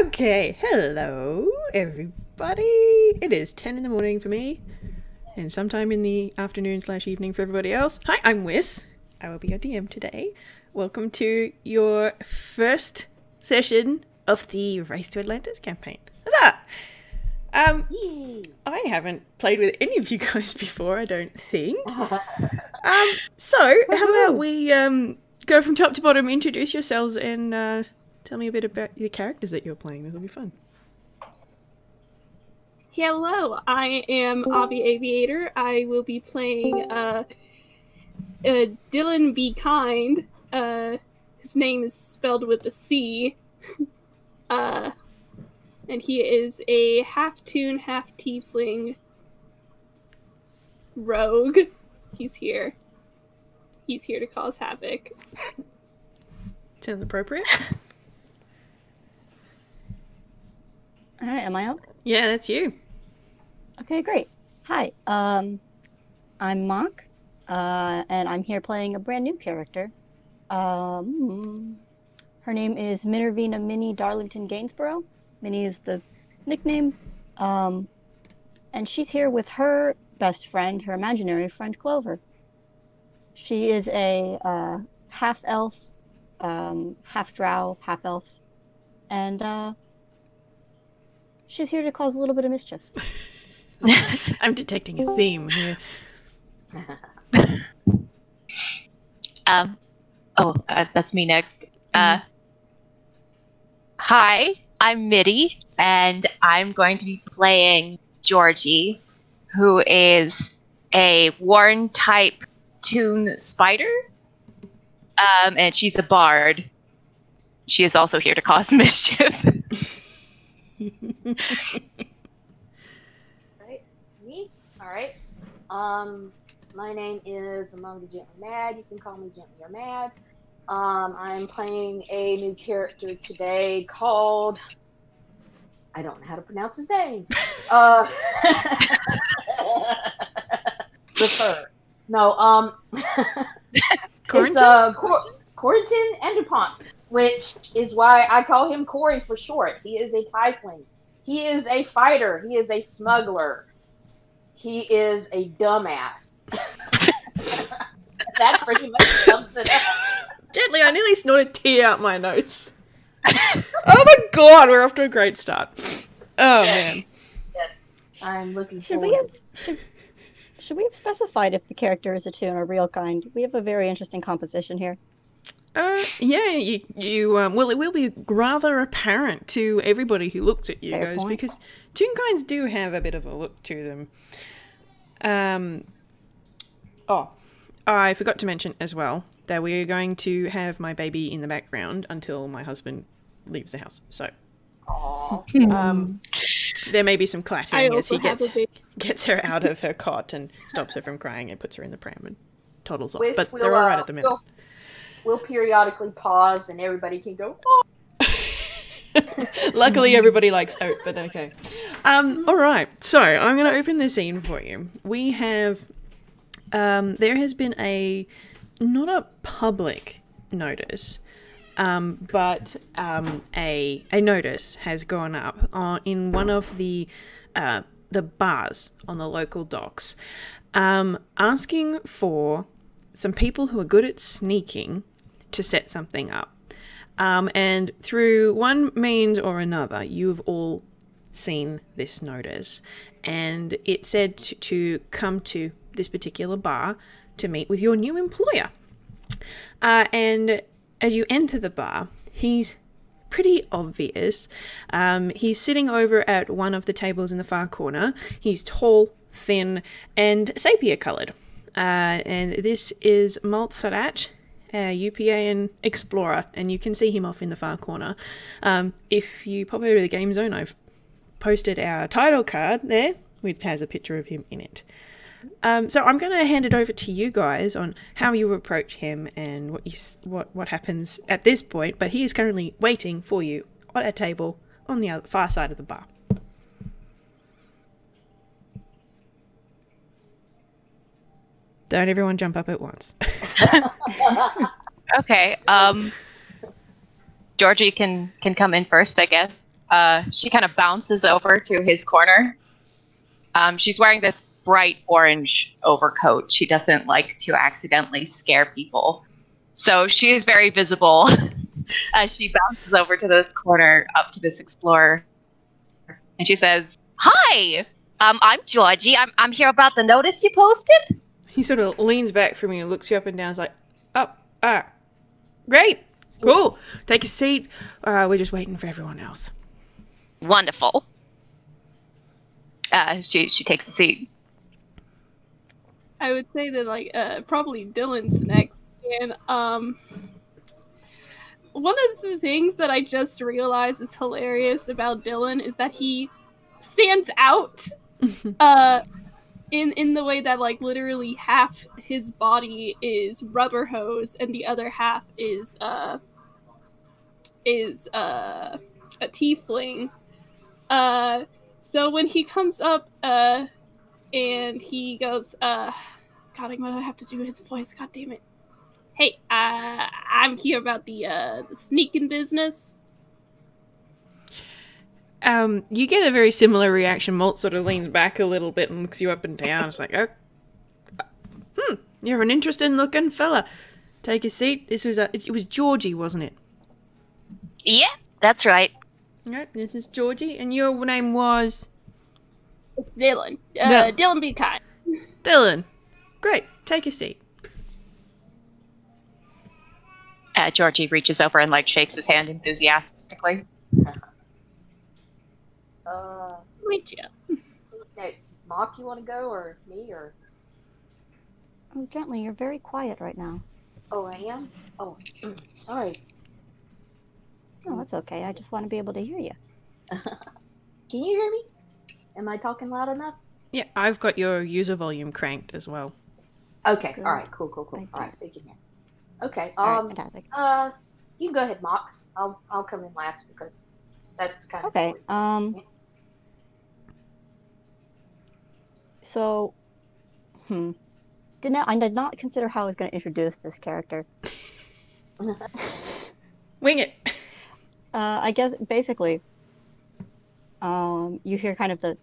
Okay, hello everybody. It is 10 in the morning for me, and sometime in the afternoon slash evening for everybody else. Hi, I'm Wiz. I will be your DM today. Welcome to your first session of the Race to Atlantis campaign. Huzzah! Um, I haven't played with any of you guys before, I don't think. um, so how about we um go from top to bottom, introduce yourselves, and uh, tell me a bit about the characters that you're playing. This will be fun. Hello, I am Avi Aviator. I will be playing uh, uh, Dillan Be Kind. Uh, his name is spelled with a C. uh, and he is a half toon, half tiefling rogue. He's here. He's here to cause havoc. Sounds appropriate. All right, am I up? Yeah, that's you. Okay, great. Hi, um, I'm Mock, uh, and I'm here playing a brand new character. Um, her name is Minervina Minnie Darlington Gainsborough. Minnie is the nickname. Um, and she's here with her best friend, her imaginary friend Clover. She is a uh, half elf, um, half drow, half elf, and uh, she's here to cause a little bit of mischief. I'm detecting a theme here. Um, oh, uh, that's me next. Uh, hi, I'm Mitty, and I'm going to be playing Georgie, who is a Warren type toon spider. Um, and she's a bard. She is also here to cause mischief. Right? Me? All right. Um, my name is Among the Gently Mad. You can call me Gently or Mad. Um, I'm playing a new character today called. I don't know how to pronounce his name. Uh, refer. No, um, it's uh, Cor- Corentin Endupont, which is why I call him Corey for short. He is a tiefling. He is a fighter. He is a smuggler. He is a dumbass. that pretty much sums it up. Gently, I nearly snorted tea out my nose. oh my god, we're off to a great start. Oh man. Yes, I'm looking Should forward. we have should, should we have specified if the character is a toon or real kind? We have a very interesting composition here. Uh, yeah, you, you, um, well, it will be rather apparent to everybody who looks at you Fair guys point. because Toonkinds do have a bit of a look to them. Um, oh, I forgot to mention as well that we are going to have my baby in the background until my husband leaves the house. So, um, there may be some clattering as he gets gets her out of her cot and stops her from crying and puts her in the pram and toddles off. Wish But they're all right at the minute. We'll, we'll periodically pause and everybody can go, oh, Luckily, everybody likes oat, but okay. Um, all right, so I'm going to open the scene for you. We have, um, there has been a not a public notice, um, but um, a a notice has gone up uh, in one of the uh, the bars on the local docks, um, asking for some people who are good at sneaking to set something up. Um, and through one means or another, you've all seen this notice. And it said to, to come to this particular bar to meet with your new employer. Uh, and as you enter the bar, he's pretty obvious. Um, he's sitting over at one of the tables in the far corner. He's tall, thin, and sepia coloured. Uh, and this is Malt Thaddach, a UPAN explorer, and you can see him off in the far corner. Um, if you pop over to the game zone, I've posted our title card there, which has a picture of him in it. Um, so I'm going to hand it over to you guys on how you approach him and what you what what happens at this point. But he is currently waiting for you at a table on the other, far side of the bar. Don't everyone jump up at once. okay. Um, Georgie can can come in first, I guess. uh, she kind of bounces over to his corner. Um, she's wearing this bright orange overcoat. She doesn't like to accidentally scare people. So she is very visible as she bounces over to this corner up to this explorer. And she says, Hi! Um, I'm Georgie. I'm, I'm here about the notice you posted. He sort of leans back from you, and looks you up and down, is like, oh, ah, great, cool. Take a seat. Uh, we're just waiting for everyone else. Wonderful. Uh, she, she takes a seat. I would say that like uh, probably Dillan's next, and um, one of the things that I just realized is hilarious about Dillan is that he stands out, uh, in in the way that like literally half his body is rubber hose and the other half is uh is uh a tiefling. Uh, so when he comes up, uh and he goes, uh, God, I'm gonna have to do his voice. God damn it. Hey, uh, I'm here about the uh, the sneaking business. Um, you get a very similar reaction. Malt sort of leans back a little bit and looks you up and down. It's like, oh, hmm, you're an interesting looking fella. Take a seat. This was a, it was Georgie, wasn't it? Yeah, that's right. Right, this is Georgie, and your name was It's Dillan. Uh, No. Dillan be kind. Dillan. Great. Take a seat. Uh, Georgie reaches over and like shakes his hand enthusiastically. Uh, Meet ya. who's next? Mock, you want to go, or me, or Oh, gently, you're very quiet right now. oh, I am. Oh, sorry. Oh, that's okay. I just want to be able to hear you. Can you hear me? Am I talking loud enough? Yeah, I've got your user volume cranked as well. Okay. Good. All right. Cool. Cool. Cool. Thank All right. you. So you can hear. Okay. All right, Um. fantastic. Uh. You can go ahead, Mock. I'll I'll come in last because that's kind of Okay. important. Um. So, hmm. Did not I did not consider how I was going to introduce this character. Wing it. Uh, I guess basically, um, you hear kind of the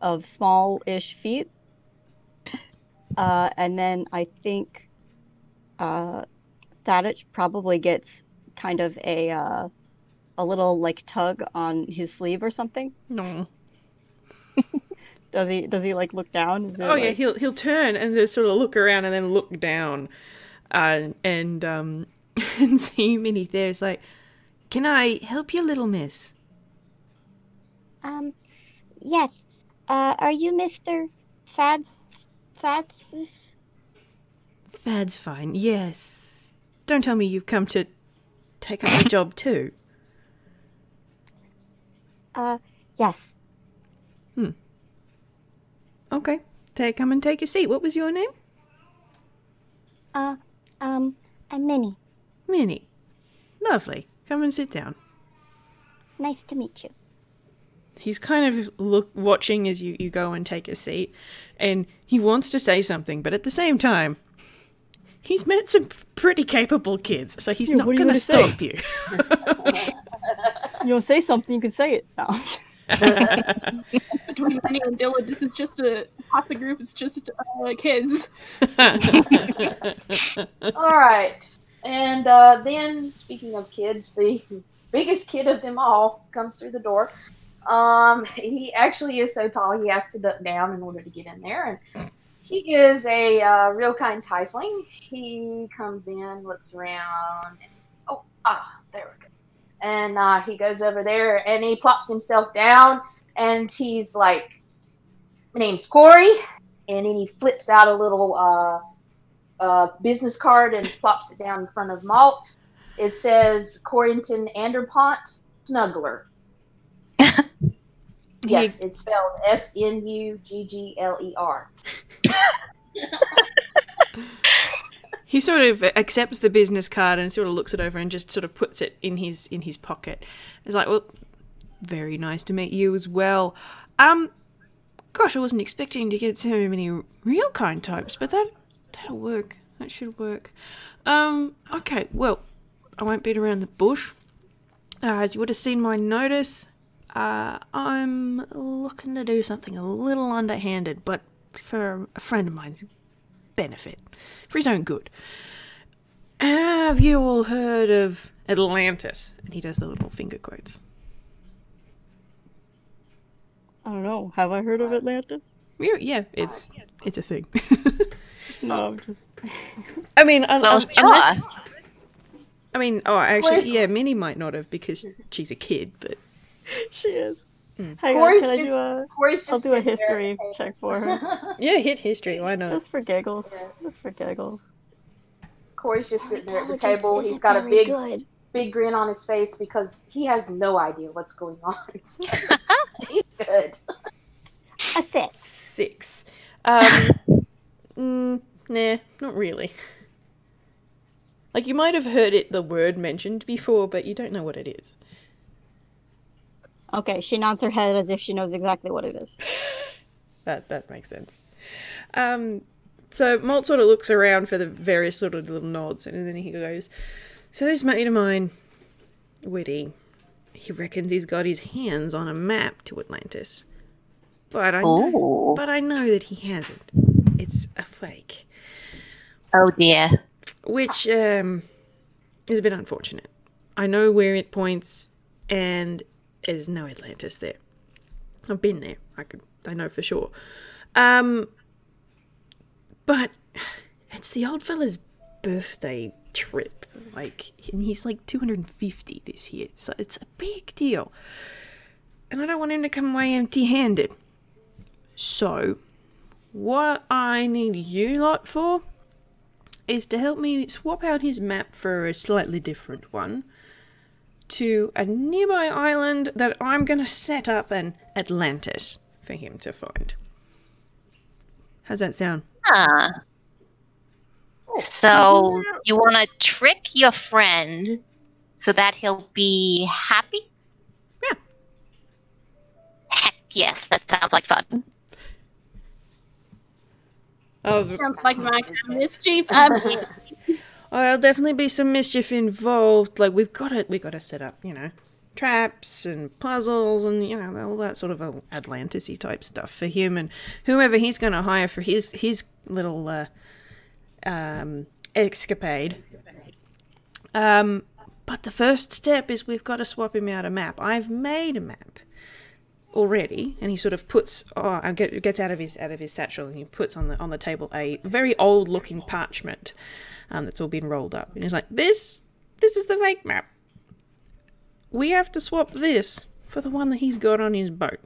of small-ish feet, uh, and then I think uh, Thaddach probably gets kind of a uh, a little like tug on his sleeve or something. No. Does he? Does he like look down? Is it, Oh yeah, he'll he'll turn and just sort of look around and then look down, uh, and um, and see Minnie there. It's like, can I help you, little miss? Um, yes. Uh, are you Mr. Fad Fats? Thad's fine. Yes. Don't tell me you've come to take up my job too. Uh, yes. Okay. Take come and take your seat. What was your name? Uh, um, I'm Minnie. Minnie. Lovely. Come and sit down. Nice to meet you. He's kind of look watching as you, you go and take a seat, and he wants to say something, but at the same time, he's met some pretty capable kids, so he's Yeah, not what are you going to gonna say? stop you. you want to say something? You can say it. No. Between Minnie and Dillan, this is just a half the group is just uh, kids. All right. And uh, then, speaking of kids, the biggest kid of them all comes through the door. Um, he actually is so tall he has to duck down in order to get in there, and he is a uh, real kind tiefling. He comes in, looks around, and oh, ah, there we go. And uh, he goes over there and he plops himself down, and he's like, "My name's Corey," and then he flips out a little. Uh, uh, business card and plops it down in front of Malt. It says Corrington Anderpont Snuggler. Yes, it's spelled S N U G G L E R. he sort of accepts the business card and sort of looks it over and just sort of puts it in his in his pocket. It's like, well, very nice to meet you as well. Um, gosh, I wasn't expecting to get so many real kind types, but that that'll work. That should work. Um, okay, well, I won't beat around the bush. uh, as you would have seen my notice, uh, I'm looking to do something a little underhanded, but for a friend of mine's benefit, for his own good. Have you all heard of Atlantis? And he does the little finger quotes. I don't know. Have I heard of Atlantis? Yeah, yeah it's uh, it's a thing. No, I'm just. I mean, un- Well, un- sure. unless I mean, oh, actually, yeah, Minnie might not have because she's a kid, but She is. Hmm. Hang on, Corey's can I just- do a? Corey's just I'll do a history check for her, yeah, hit history. Why not? just for giggles. Yeah. Just for giggles. Corey's just sitting there at the table. He's isn't got a big, good. big grin on his face because he has no idea what's going on. He's good. A six. Six. Um, mm, nah, not really. Like you might have heard it, the word mentioned before, but you don't know what it is. Okay, she nods her head as if she knows exactly what it is. That that makes sense. Um, so Malt sort of looks around for the various sort of little nods, and then he goes, "So this mate of mine, Whitty, he reckons he's got his hands on a map to Atlantis, but I know, Oh, but I know that he hasn't. It's a fake, oh dear. which um is a bit unfortunate. I know where it points, and there's no Atlantis there. I've been there. I could. I know for sure. Um, but it's the old fella's birthday trip. Like, and he's like 250 this year, so it's a big deal. And I don't want him to come away empty-handed. So, what I need you lot for is to help me swap out his map for a slightly different one to a nearby island that I'm going to set up an Atlantis for him to find. How's that sound? Huh. So you want to trick your friend so that he'll be happy? Yeah. Heck yes, that sounds like fun. Oh, Sounds like my kind of mischief. Um, Oh, there'll definitely be some mischief involved. Like we've got to, we got to set up, you know, traps and puzzles and you know all that sort of Atlantis-y type stuff for him and whoever he's going to hire for his his little uh, um, escapade. Um, but the first step is we've got to swap him out a map. I've made a map already, and he sort of puts oh, get, gets out of his out of his satchel and he puts on the on the table a very old looking parchment um, that's all been rolled up, and he's like, "This this is the fake map. We have to swap this for the one that he's got on his boat."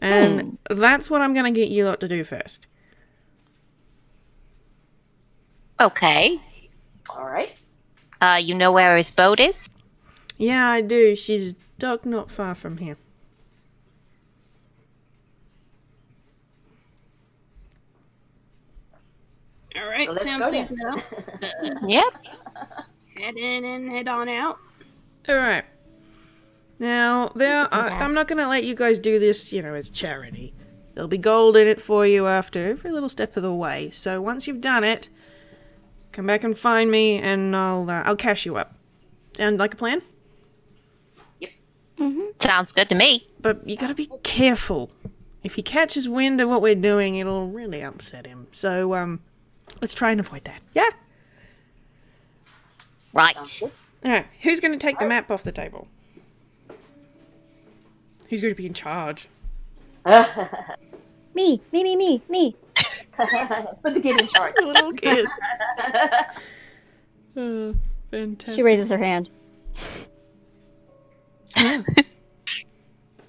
And that's what I'm going to get you lot to do first. Okay. All right. Uh, you know where his boat is? Yeah, I do. She's docked not far from here. All right, So let's sounds go then. Yep. Head in and head on out. All right. Now, there, can do I, that. I'm not going to let you guys do this, you know, as charity. There'll be gold in it for you after every little step of the way. So once you've done it, come back and find me, and I'll uh, I'll cash you up. Sound like a plan? Yep. Sounds good to me. But you got to be careful. If he catches wind of what we're doing, it'll really upset him. So um, let's try and avoid that. Yeah. Right. Oh, All right. Who's going to take the map off the table? Who's going to be in charge? Me, me, me, me, me. Put the kid in charge. Little kid. Oh, fantastic. She raises her hand. Oh.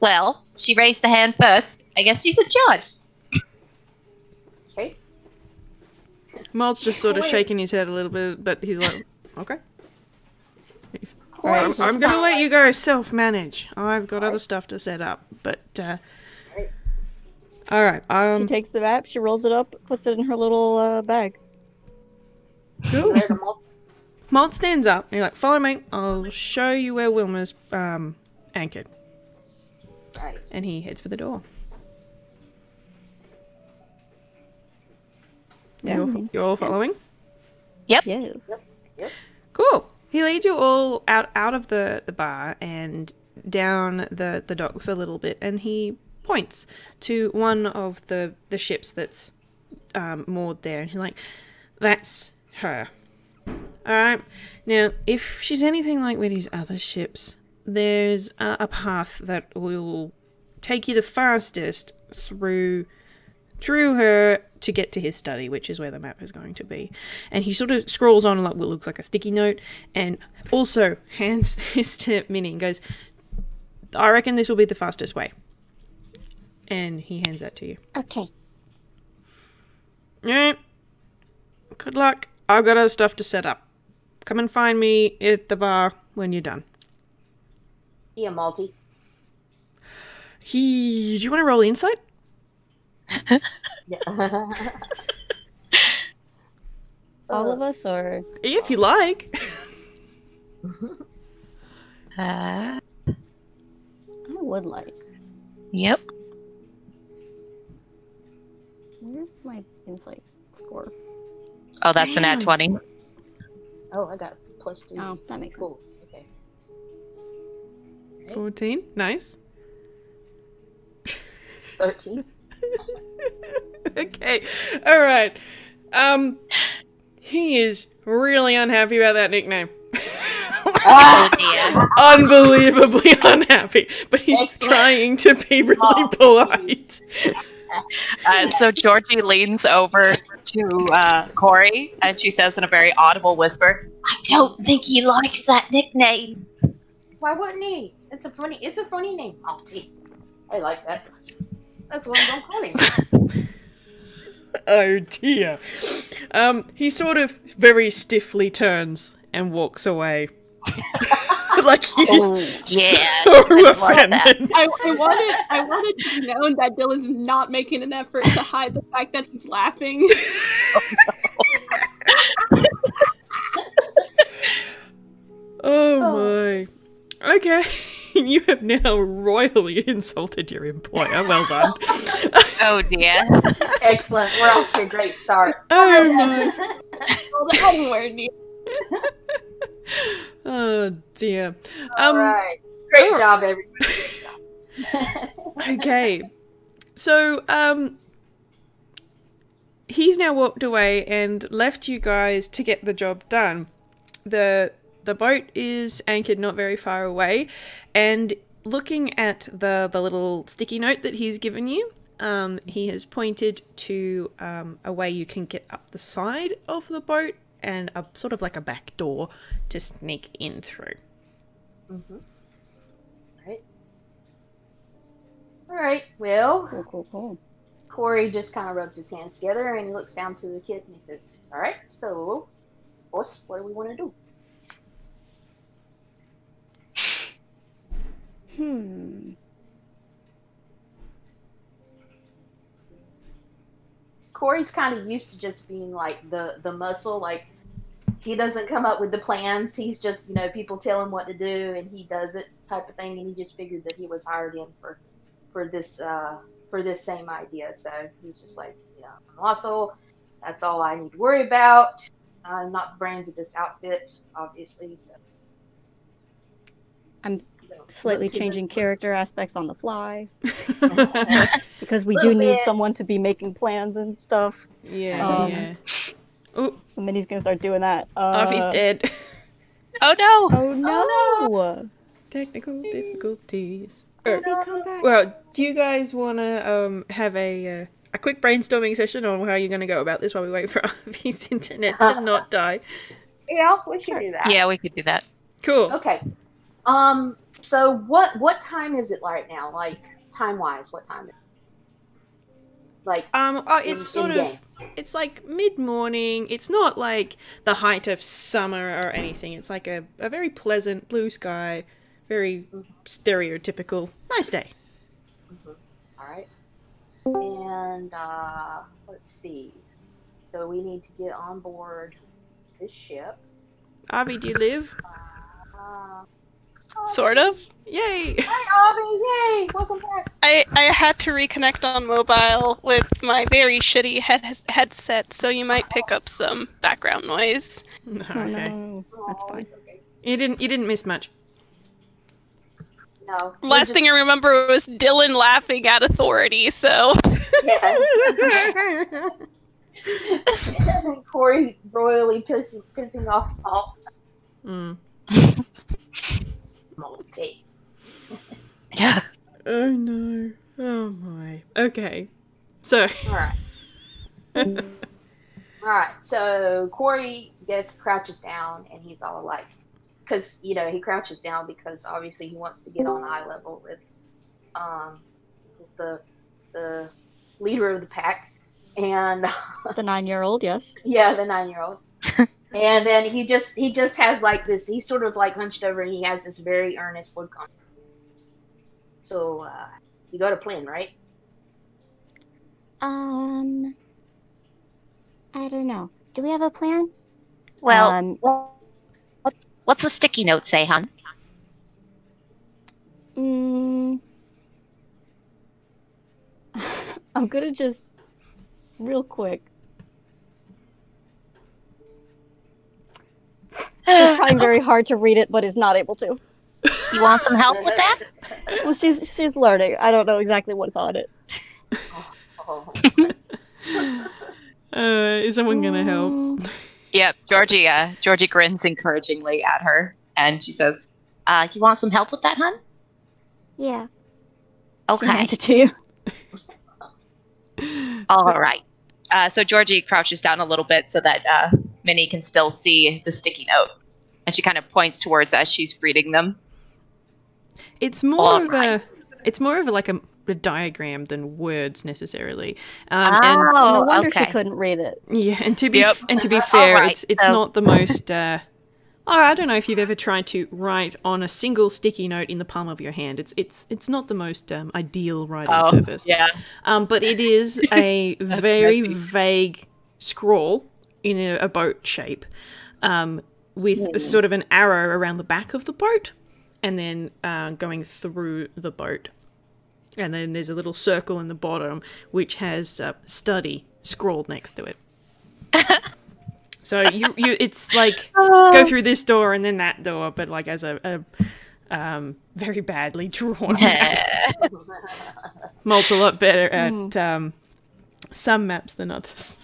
Well, she raised a hand first. I guess she's in charge. Malt's just sort of Wait. shaking his head a little bit, but he's like, okay. Corey, I'm, I'm gonna let you guys self-manage. I've got other stuff to set up, but uh, all right. She Um, takes the map, she rolls it up, puts it in her little uh, bag. cool. There to mul- Malt stands up. And you're like, follow me. I'll show you where Wilma's um anchored, Right. and he heads for the door. Yeah. You're, you're all following. Yep. Yes. Cool. he leads you all out out of the, the bar and down the, the docks a little bit, and he points to one of the, the ships that's um, moored there, and he's like, "That's her." All right. Now, if she's anything like with these other ships, there's a, a path that will take you the fastest through through her to get to his study, which is where the map is going to be. And he sort of scrolls on like what looks like a sticky note, and also hands this to Minnie and goes, "I reckon this will be the fastest way." And he hands that to you. Okay. All right. Good luck. I've got other stuff to set up. Come and find me at the bar when you're done. Yeah, Malty. He, do you want to roll insight? Yeah. All of us, or If you like. Uh, I would like. yep. Where's my insight score? Oh, that's an at 20. oh, I got plus three. Oh, that makes sense. Cool. Okay. 14. Nice. 13. okay. All right. Um, he is really unhappy about that nickname. Oh dear. Unbelievably unhappy, but he's Excellent. trying to be really Oh. polite. Uh, so Georgie leans over to uh, Corey and she says in a very audible whisper, I don't think he likes that nickname. Why wouldn't he? It's a funny. It's a funny name, Malty. I like that. That's what I'm gonna call him. Oh dear. Um, he sort of very stiffly turns and walks away. like he's Oh, yeah. so love offended. I, I wanted I wanted to be known that Dillan's not making an effort to hide the fact that he's laughing. Oh my. Okay. you have now royally insulted your employer. Well done. Oh dear. Excellent. We're off to a great start. oh my. well, that wasn't where it needed. Oh dear. All Um right. Great oh. job, everybody. Great job. okay. So, um he's now walked away and left you guys to get the job done. The the boat is anchored not very far away and looking at the the little sticky note that he's given you, um, he has pointed to um, a way you can get up the side of the boat and a sort of like a back door to sneak in through. Mhm. Right. All right. Well, Cool, cool, cool. Corey just kind of rubs his hands together and he looks down to the kid and he says, "All right. So, boss, what do we want to do?" Hmm. Corey's kind of used to just being like the the muscle, like he doesn't come up with the plans. He's just you know people tell him what to do and he does it type of thing. And he just figured that he was hired in for for this uh, for this same idea. So he's just like yeah, muscle. That's all I need to worry about. I'm not the brains of this outfit, obviously. So I'm Slightly look to the- changing look to- character aspects on the fly because we do Little need someone to be making plans and stuff. yeah, Um, yeah. Oh, So Minnie's gonna start doing that. Uh, Avi's dead. Oh no. Oh no! Technical difficulties. Avi, come. Well, do you guys want to um have a uh, a quick brainstorming session on how you're going to go about this while we wait for Avi's internet to not die? Yeah, we should Sure. do that. Yeah, we could do that. Cool. Okay. Um. So what what time is it right now? Like time wise, what time? Is it? Like Um, oh, in- it's sort in of game. it's like mid morning. It's not like the height of summer or anything. It's like a, a very pleasant blue sky, very stereotypical nice day. All right. And uh, let's see. So we need to get on board this ship. Avi, do you live? Uh, Sort of. Yay! hi, Avi! Yay! Welcome back. I, I had to reconnect on mobile with my very shitty head, headset, so you might pick up some background noise. Oh okay. no, that's fine. okay. You didn't. You didn't miss much. No. we Last thing I remember was Dillan laughing at authority, so. Yeah. Isn't Corey royally pissing, pissing off all Mm. Multi. Yeah. Oh no. Oh my. Okay. So. All right. All right. So Corey gets crouches down, and he's all like, because you know he crouches down because obviously he wants to get on eye level with, um, with the the leader of the pack, and The nine-year-old, yes. yeah, the nine year old. and then he just he just has like this. He's sort of like hunched over, and he has this very earnest look on. him. So uh, you got a plan, right? Um, I don't know. Do we have a plan? Well, um, what's what's the sticky note say, hon? Mm, I'm gonna just real quick. She's trying very hard to read it, but is not able to. You want some help with that? Well, she's she's learning. I don't know exactly what's on it. Uh, is someone gonna help? mm, Yep. Georgie, uh, Georgie grins encouragingly at her, and she says, uh, "You want some help with that, hun?" Yeah. She Okay. hands it to you. All right. Uh, so Georgie crouches down a little bit so that uh, Minnie can still see the sticky note, and she kind of points towards as she's reading them. It's more All of right. a. It's more of a, like a, a diagram than words necessarily. Um, oh, no wonder okay. she couldn't read it. yeah, and to be Yep. and to be fair, right, it's it's so- not the most. Uh, oh, I don't know if you've ever tried to write on a single sticky note in the palm of your hand. It's it's it's not the most um, ideal writing Oh, surface. yeah. Um, but it is a very vague scrawl in a, a boat shape, um, with sort of an arrow around the back of the boat, and then uh, going through the boat. And then there's a little circle in the bottom which has uh, "study" scrawled next to it. so you, you, it's like go through this door and then that door, but like as a, a um, very badly drawn map. Malt's a lot better at um, some maps than others.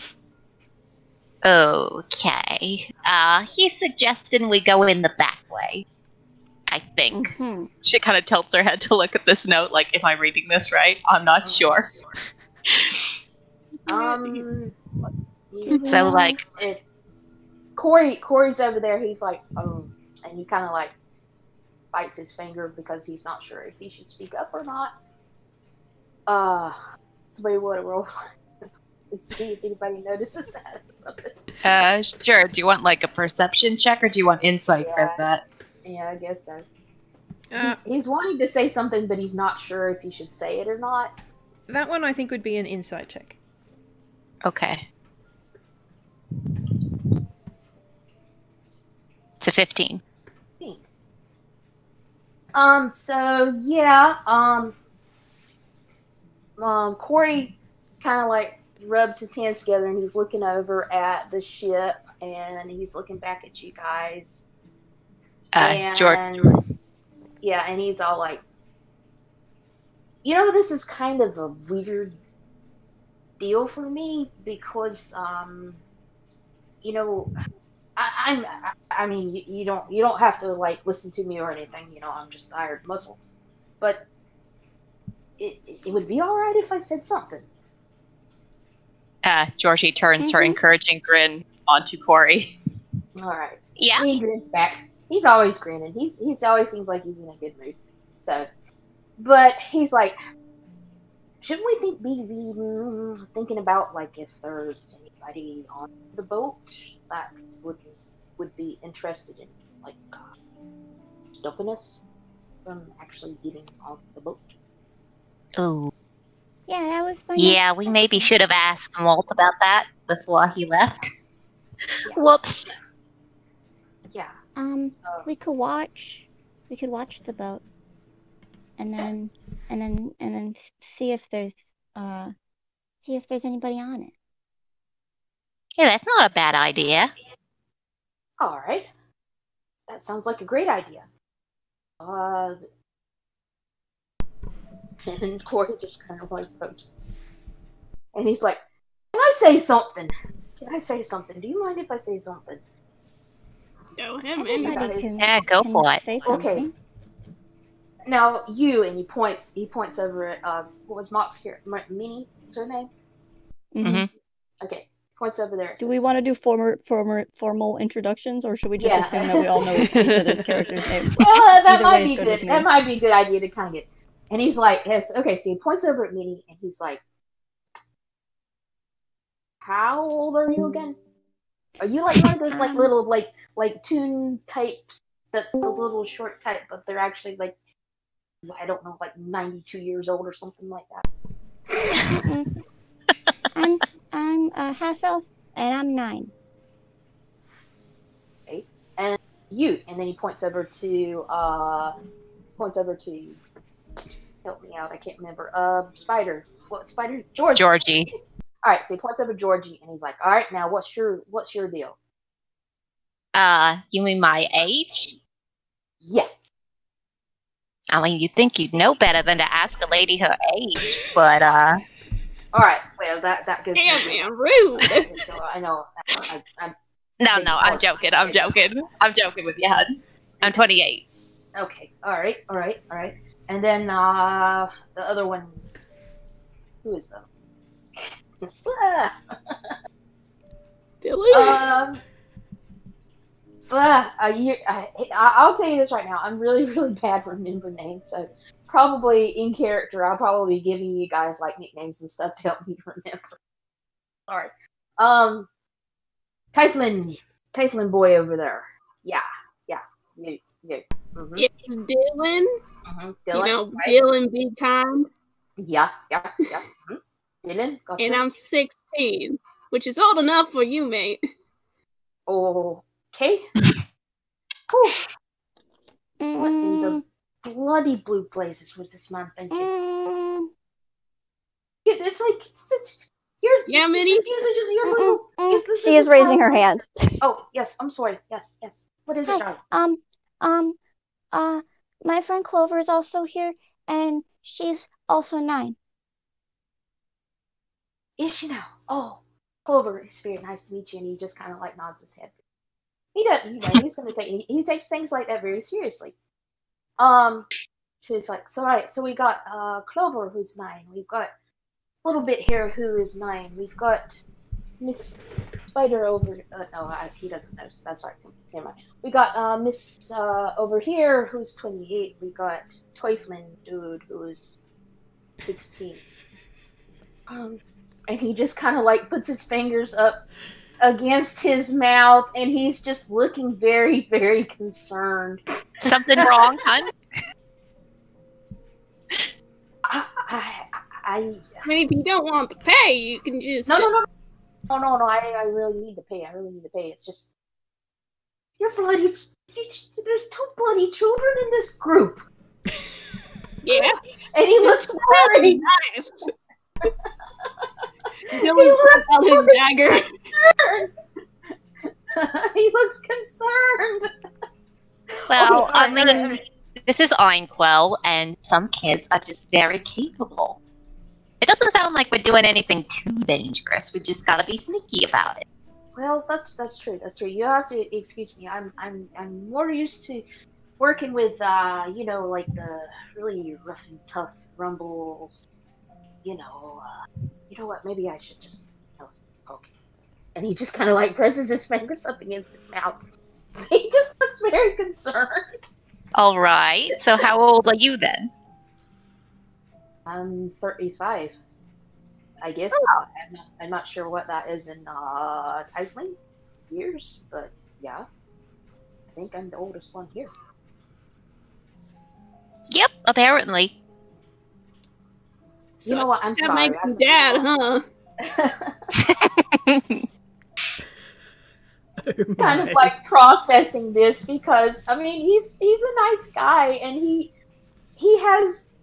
Okay. Uh, he's suggesting we go in the back way. I think. Hmm. She kind of tilts her head to look at this note, like, am I reading this right? I'm not sure. Um. So, like, it, Corey, Corey's over there. He's like, oh, and he kind of like bites his finger because he's not sure if he should speak up or not. Uh, somebody want to roll and see if anybody notices that. or uh, sure. Do you want, like, a perception check, or do you want insight for that? Yeah, I guess so. Uh, he's, he's wanting to say something, but he's not sure if he should say it or not. that one I think would be an insight check. Okay. A 15. Um. So yeah. Um. Um. Corey kind of like rubs his hands together and he's looking over at the ship and he's looking back at you guys. Uh, and George. yeah, and he's all like, you know, this is kind of a weird deal for me because, um, you know, I, I'm, I, I mean, you, you don't, you don't have to like listen to me or anything. You know, I'm just tired muscle, but it, it would be all right if I said something. Uh, Georgie turns her Mhm. encouraging grin onto Corey. All right. Yeah. He grins back. He's always grinning. He's he's always seems like he's in a good mood. So, but he's like, shouldn't we think be, be mm, thinking about like if there's anybody on the boat that would would be interested in like stopping us from actually getting off the boat? Oh. Yeah, that was my Yeah, we maybe should have asked Walt about that before he left. Whoops. Yeah. Um, So, we could watch. We could watch the boat, and then, and then, and then see if there's, uh, see if there's anybody on it. Yeah, that's not a bad idea. all right. that sounds like a great idea. Uh, and Corey just kind of like goes, and he's like, "Can I say something? Can I say something? Do you mind if I say something?" Go ahead, man. Everybody guys- can, Yeah, go for it. Okay. Now you and he points. He points over at uh, what was Mock's here? Mini surname. Mhm. Mhm. Okay, points over there. Do we want to do former, former, formal introductions, or should we just Yeah. assume that we all know each other's characters' names? Well, that Either might be good. That might be a good idea to kind of get. And he's like, yes, okay. So he points over at me, and he's like, "How old are you again? Are you like one of those like Um, little like like tune types? That's the little short type, but they're actually like I don't know, like ninety two years old or something like that. I'm I'm a half elf and I'm nine. Eight. And You, and then he points over to uh, points over to help me out. I can't remember. Uh, Spider. What Spider? George. Georgie. All right, so he points over Georgie, and he's like, "All right, now what's your what's your deal?" Uh, you mean my age? Yeah, I mean, you'd think you'd know better than to ask a lady her age, but uh, all right. Well, that that goes. Damn, man, rude. So I know. I, I, no, no, I'm joking. I'm joking. I'm joking with you, hun. I'm 28. Okay. All right. All right. All right. And then uh, the other one. Who is that? Dillan? um. Uh, a year, I, I- I'll tell you this right now. I'm really, really bad remembering names. So probably in character, I'll probably be giving you guys like nicknames and stuff to help me remember. Sorry. Um, Typhlin, Typhlin boy over there. Yeah, yeah, you, you. Mm-hmm. It's Dillan. hmm you know, right? Dillan big time. Yeah, yeah, yeah. mhm. Dillan, gotcha. And I'm 16, which is old enough for you, mate. okay. Whew, what in the bloody blue blazes was this man thinking? mm, It's like it's, it's, you're Yeah, Minnie? it's- you're, you're little. it's- this She is raising her hand. Oh yes, I'm sorry. Yes, yes. What is it, Hi. darling? um um uh my friend Clover is also here and she's also nine. Is she now? Oh, Clover, it's very nice to meet you. And he just kind of like nods his head. He does. You know, he's gonna take. He, he takes things like that very seriously. Um, she's like, so right. So we got uh Clover, who's nine. We've got a little bit here, who is nine. We've got Miss Spider over. Uh, no, I, he doesn't know. So that's right. Never mind. We got uh Miss uh over here, who's twenty eight. We got Toyflin, dude, who's sixteen. Um, and he just kind of like puts his fingers up against his mouth and he's just looking very very concerned Something wrong, hun? i i, I I mean, if you don't want to pay, you can just. no no no no no no I, I really need to pay i really need to pay it's just you're bloody you, there's two bloody children in this group Yeah. and he looks worried Nice. he Dillan looks pulls out his dagger. he looks concerned Well, Okay, I alright, alright, mean, alright. this is Einquell, and some kids are just very capable. It doesn't sound like we're doing anything too dangerous. We just gotta be sneaky about it. Well, that's that's true. That's true. You have to excuse me. I'm I'm I'm more used to working with uh, you know, like the really rough and tough rumble. You know, uh, you know what? Maybe I should just tell know, okay. And he just kind of like presses his fingers up against his mouth. He just looks very concerned. All right. So, how old are you then? I'm 35. I guess I'm, not, I'm not sure what that is in uh Typhling years, but yeah, I think I'm the oldest one here. Yep, apparently. You know what? I'm That sorry. makes I you dad, huh? Oh kind of like processing this because I mean he's he's a nice guy and he he has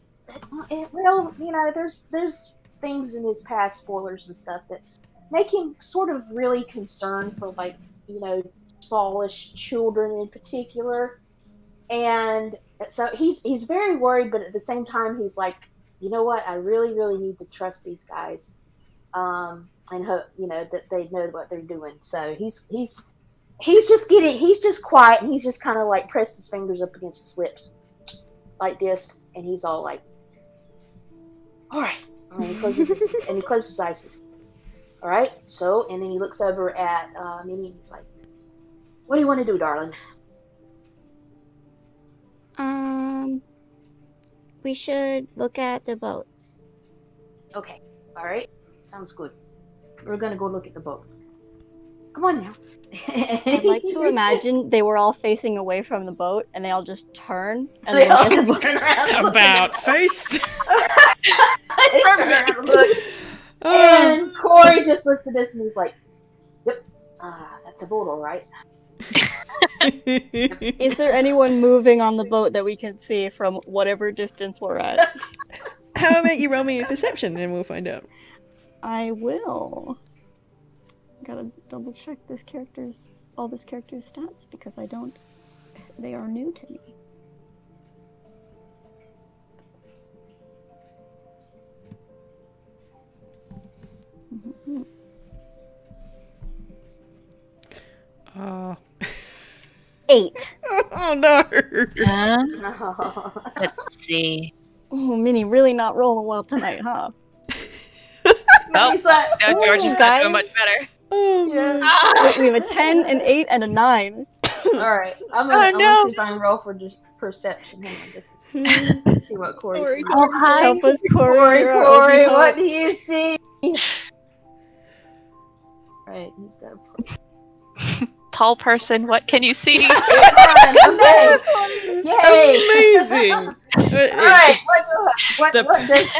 eh, well you know there's there's things in his past spoilers and stuff that make him sort of really concerned for like you know smallish children in particular. And so he's he's very worried, but at the same time, he's like, you know what? I really, really need to trust these guys, um, and hope you know that they know what they're doing. So he's he's he's just getting he's just quiet, and he's just kind of like pressed his fingers up against his lips, like this, and he's all like, all right, and he closes his, and he closes his eyes. All right, so and then he looks over at uh, Minnie, and he's like, "What do you want to do, darling?" Um, we should look at the boat. Okay. All right. Sounds good. We're gonna go look at the boat. Come on now. I'd like to imagine they were all facing away from the boat and they all just turn and They then all just boat. turn around About face. Turn around and. Oh. And Corey just looks at this and he's like, "Yep, ah, that's a boat, all right." Is there anyone moving on the boat that we can see from whatever distance we're at? How about you roll me a perception and we'll find out. I will. Gotta double check this character's all this character's stats because I don't. They are new to me. Mhm. Oh. Eight. oh no. Uh, No. let's see. Oh, Minnie, really not rolling well tonight, huh? Oh, He's like, No, George is Ooh, not doing much better. Oh yeah. no. Wait, we have a ten, an eight, and a nine. All right, I'm gonna, Oh, I'm gonna see if I can roll for just perception. Hang on, just to see what Corey Corey. sees. Oh, hi. Help us, Corey. Corey, you're Corey, what do you see? Right, he's got a Tall person, what can you see? okay. Amazing. All right, what, what, The- what does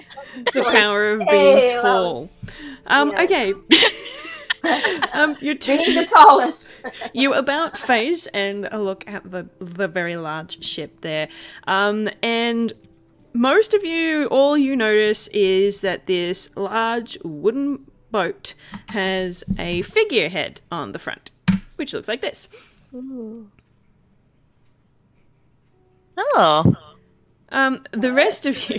the power of being Hey, tall. Um, yes. okay. um, you're being t- the tallest? you about face and a look at the the very large ship there. Um, and most of you, all you notice is that this large wooden boat has a figurehead on the front, which looks like this. Oh. Um, the rest of you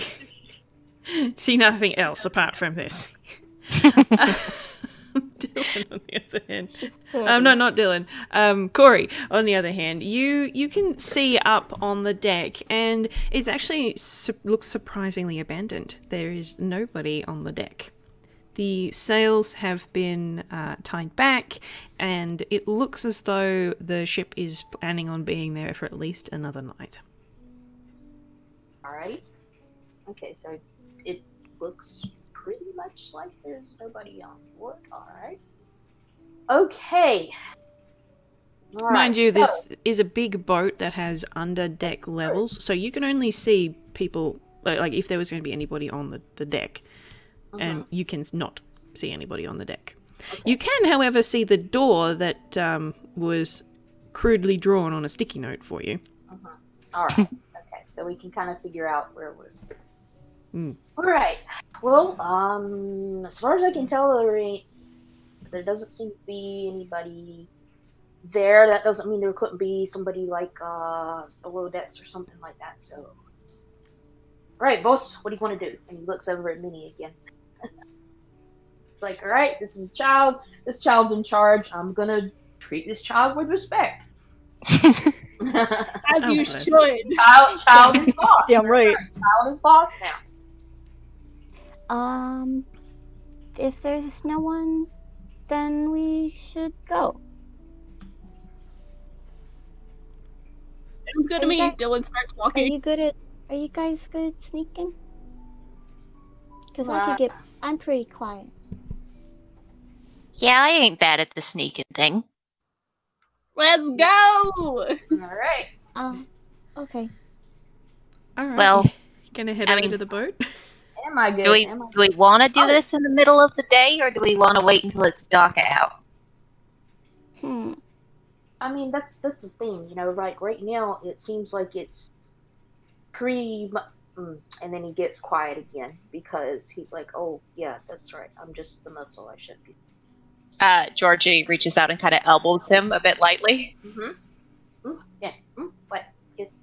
see nothing else apart from this. Dillan, on the other hand, um, no, not Dillan. Um, Corey, on the other hand, you you can see up on the deck, and it's actually su- looks surprisingly abandoned. There is nobody on the deck. The sails have been uh, tied back, and it looks as though the ship is planning on being there for at least another night. All right. Okay, so it looks pretty much like there's nobody on board. All right. Okay. All Mind right, you, so- this is a big boat that has under deck levels, so you can only see people. Like, like if there was going to be anybody on the, the deck, and you can not see anybody on the deck. You can, however, see the door that um, was crudely drawn on a sticky note for you. All right. okay, so we can kind of figure out where we're. Hmm. All right. Well, um, as far as I can tell, there ain't, there doesn't seem to be anybody there. That doesn't mean there couldn't be somebody like uh below decks or something like that. So, all right, boss, what do you want to do? And he looks over at Minnie again. It's like, all right, this is a child. This child's in charge. I'm gonna treat this child with respect. As Oh, you bless. should. child, child is boss. Damn right. Child is boss now. Um, if there's no one, then we should go. Sounds good to me. Okay. Dillan starts walking. Are you good at? Are you guys good at sneaking? Because I Uh, could get. I'm pretty quiet. Yeah, I ain't bad at the sneaking thing. Let's go. All right. Um, okay. All right. Well, gonna head I over mean- to the boat. Am I good? Do we do we want to do Oh. this in the middle of the day, or do we want to wait until it's dark out? Hmm. I mean, that's that's the thing, you know. Like right now, it seems like it's pretty. Mu- mm, and then he gets quiet again because he's like, "Oh yeah, that's right. I'm just the muscle. I should be." uh, Georgie reaches out and kind of elbows him a bit lightly. Mm-hmm. Mm, yeah. Mm, what? Yes.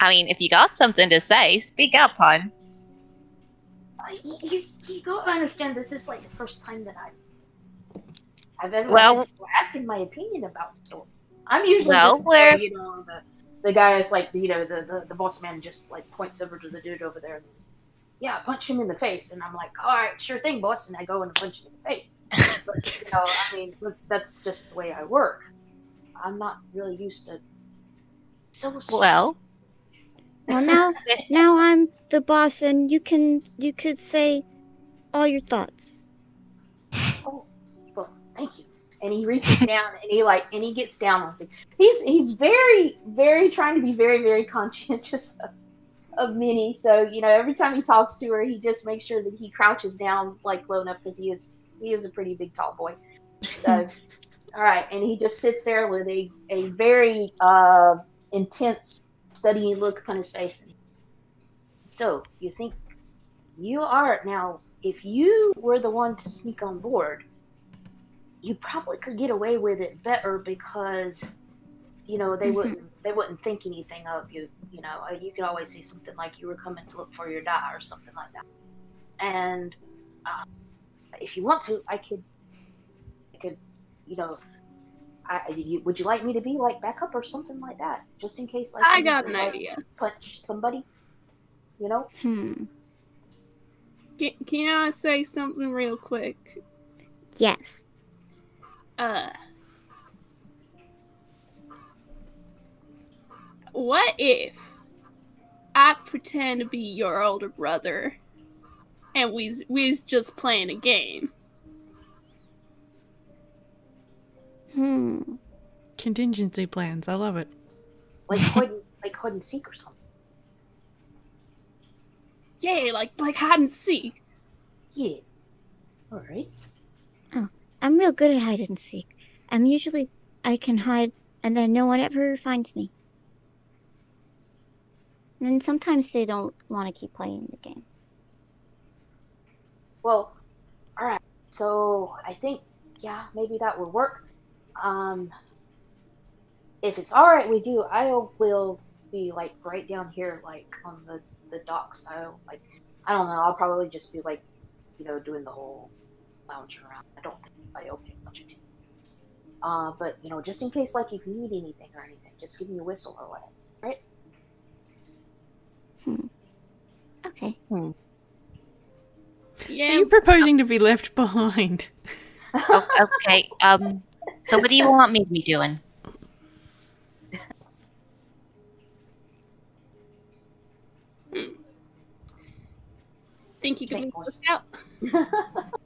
I mean, if you got something to say, speak up, hon. Uh, you, you, you gotta understand. This is like the first time that I. I've ever Well- asking my opinion about stuff. I'm usually Well, just we're- you know the the guy is like you know the, the the boss man just like points over to the dude over there. And yeah, punch him in the face, and I'm like, all right, sure thing, boss, and I go and punch him in the face. but you know, I mean, that's, that's just the way I work. I'm not really used to. So Well, Well, now, now I'm the boss, and you can you could say all your thoughts. oh, well, thank you. And he reaches down and he like and he gets down on things. He's he's very very trying to be very very conscientious of, of Minnie. So you know every time he talks to her, he just makes sure that he crouches down like low enough because he is he is a pretty big tall boy. So all right, and he just sits there with a a very uh intense studying look upon his face. So you think you are now? If you were the one to sneak on board, you probably could get away with it better because you know they Mhm. wouldn't they wouldn't think anything of you. You know, uh, you could always say something like you were coming to look for your die or something like that. And uh, if you want to, I could, I could, you know. I, you, would you like me to be like backup or something like that, just in case? Like I got an like, idea. Punch somebody, you know. Hmm. Can, can I say something real quick? Yes. Uh. What if I pretend to be your older brother and we we's just playing a game? Hmm. Contingency plans. I love it. like hide, like hide and seek or something. Yeah, like like hide and seek. Yeah. All right. I'm real good at hide and seek. I'm usually I can hide, and then no one ever finds me. And sometimes they don't want to keep playing the game. Well, all right. So I think yeah, maybe that would work. Um, if it's all right with you, I will be like right down here, like on the the docks. I'll like I don't know. I'll probably just be like, you know, doing the whole lounge around. I don't think anybody will pay much attention. Uh, but you know, just in case, like if you need anything or anything, just give me a whistle or whatever. Right? Okay. Are Yeah, you proposing to be left behind? o- okay. Um. So, what do you want me to be doing? think you can Thank look out.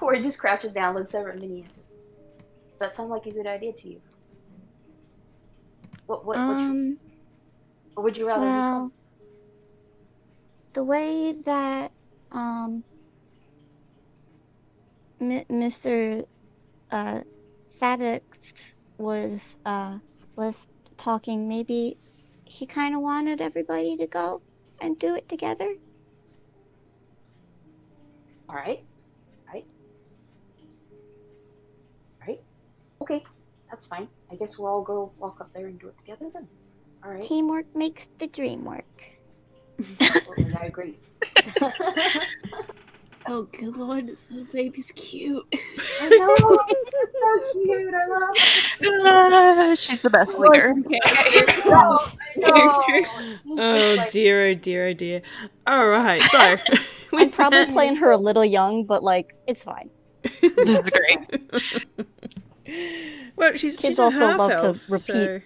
Corey just crouches down, looks over at Minnie, "Does that sound like a good idea to you? What what what, Um. or would you rather?" Well, the way that um, M- Mr. Uh, Thaddach was uh, was talking, maybe he kind of wanted everybody to go and do it together. All right, Okay, that's fine. I guess we'll all go walk up there and do it together then. All right, Teamwork makes the dream work. absolutely, I agree. Oh, good lord, this little baby's cute. I know, it's so cute. I love it. Ah, she's the best leader. No, I Oh like- dear, oh dear, oh dear. All right, so I'm probably playing her a little young, but like it's fine. This is great. well, she's Kids she's a also half love to repeat. so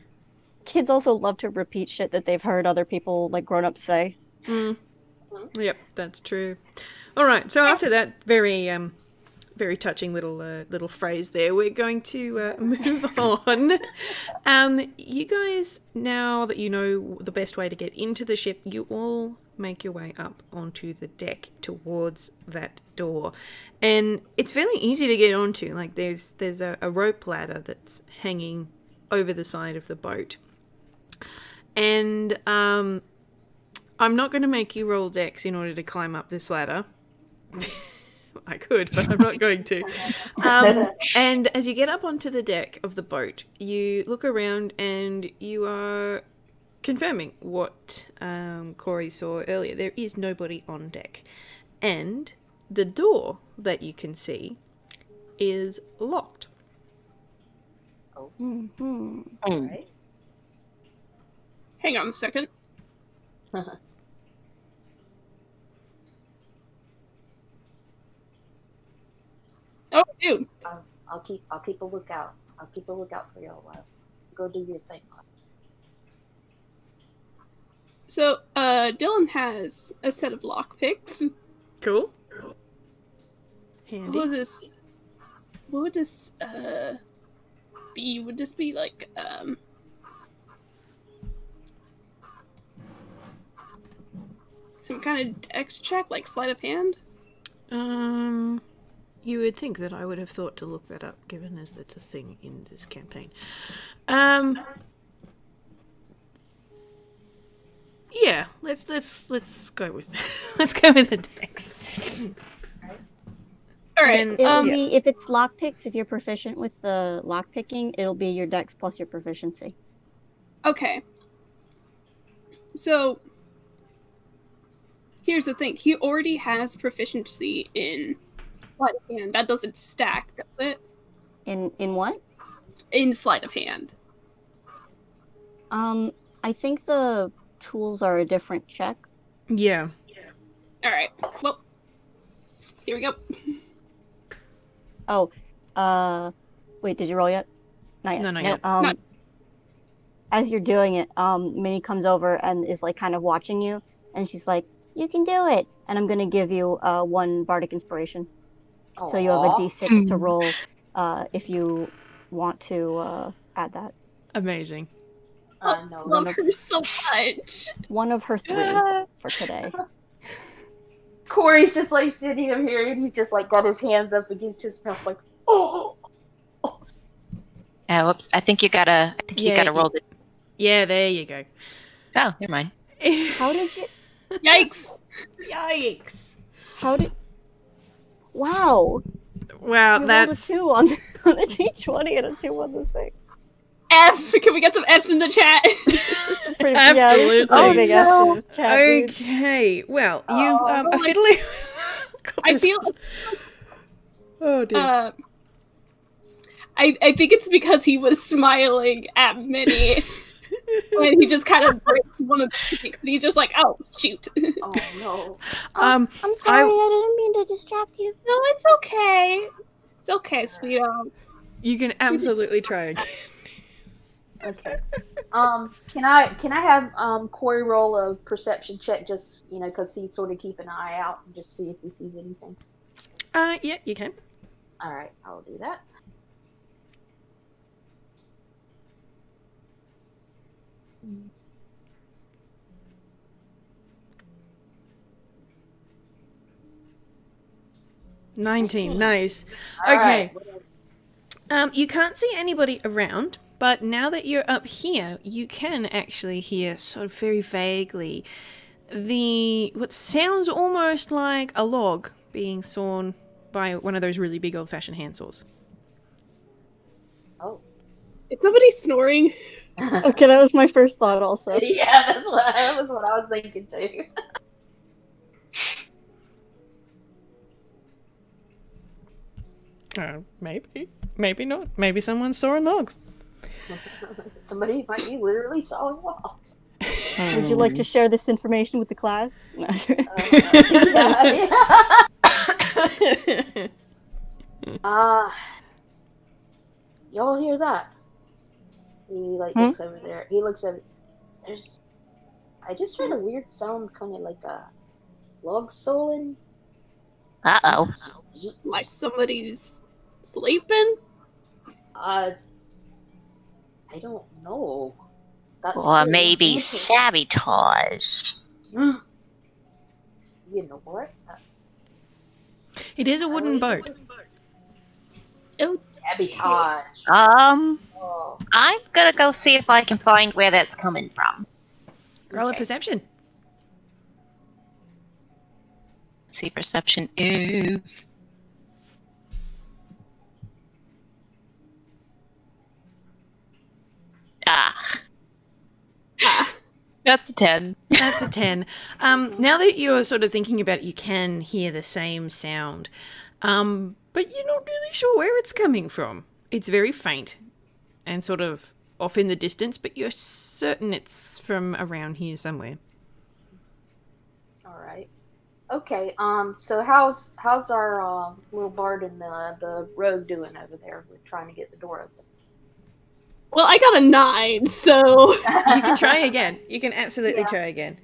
Kids also love to repeat shit that they've heard other people, like grown ups, say. mm. yep, that's true. All right, so after that very um very touching little uh, little phrase there, we're going to uh, move on. Um, you guys, now that you know the best way to get into the ship, you all make your way up onto the deck towards that door, and it's fairly easy to get onto. Like there's there's a, a rope ladder that's hanging over the side of the boat, and um, I'm not going to make you roll decks in order to climb up this ladder. I could, but I'm not going to. Um, and as you get up onto the deck of the boat, you look around and you are confirming what um, Corey saw earlier. There is nobody on deck. And the door that you can see is locked. hmm Mm. Hang on a second. Oh, dude. I'll keep I'll keep a lookout. I'll keep a lookout for you a while. Go do your thing. So, uh, Dillan has a set of lockpicks. Cool. What Handy. would this? What would this uh be? Would this be like um? Some kind of dex check, like sleight of hand. Um, you would think that I would have thought to look that up, given as that's a thing in this campaign. Um, yeah, let's let's let's go with let's go with the dex. All right. It'll um, be if it's lockpicks. If you're proficient with the lockpicking, it'll be your dex plus your proficiency. Okay. So here's the thing. He already has proficiency in sleight of hand. That doesn't stack, does it? In in what? In sleight of hand. Um, I think the tools are a different check. Yeah. All right. Well, here we go. Oh, uh, wait, did you roll yet? Not yet. No, no, Nope. yeah. Um, Not- as you're doing it, um, Minnie comes over and is like kind of watching you, and she's like, "You can do it!" And I'm gonna give you uh one bardic inspiration, so you have a Aw. d6 to roll, uh, if you want to uh add that. Amazing. Uh, no, love no. her so much. One of her three for today. Corey's just like sitting up here and he's just like got his hands up against his mouth like oh Oh, whoops. I think you gotta. I think you Yeah, gotta you- roll the. Yeah, there you go. Oh, never mind. How did you? Yikes! Yikes! How did? Wow! Wow, You that's rolled a two on, on a d20 and a two on the six. F. Can we get some F's in the chat? Pretty, Absolutely. Yeah, Oh, no. F's, chat, dude. okay. Well, you Oh, um, my- officially. I feel. Oh dear. Uh, I I think it's because he was smiling at Minnie. and he just kind of breaks one of the cheeks, and he's just like, "Oh shoot!" oh no um, I'm sorry, I... didn't mean to distract you. No, it's okay. It's okay, sweetheart. you can absolutely try again. Okay um can I can I have um Corey roll a perception check just you know because he's sort of keeping an eye out and just see if he sees anything Uh, yeah, you can. all right I'll do that Nineteen. Nice. All Okay. right. Um, you can't see anybody around, but now that you're up here, you can actually hear sort of very vaguely the what sounds almost like a log being sawn by one of those really big old-fashioned handsaws. oh Is somebody snoring? Okay, that was my first thought also. yeah that's what that was what I was thinking too Uh, maybe, maybe not. Maybe someone's sawing logs. somebody might be literally sawing walls Would you like to share this information with the class? No. Uh, y'all hear that? He like Hmm? looks over there. He looks over. There's. I just heard a weird sound, kind of like a log sawing. Uh oh. Like somebody's sleeping? Uh, I don't know. That's Or maybe sabotage. Mm. You know what? Uh, it is a wooden boat. Oh, sabotage. Um, Oh, I'm gonna go see if I can find where that's coming from. Roll a okay. perception. See, perception is That's a 10. That's a 10. Um, now that you're sort of thinking about it, you can hear the same sound, um, but you're not really sure where it's coming from. It's very faint and sort of off in the distance, but you're certain it's from around here somewhere. All right. Okay. Um. So how's how's our uh, little bard and the the rogue doing over there? We're trying to get the door open. Well, I got a nine, so You can try again. You can absolutely Yeah. try again.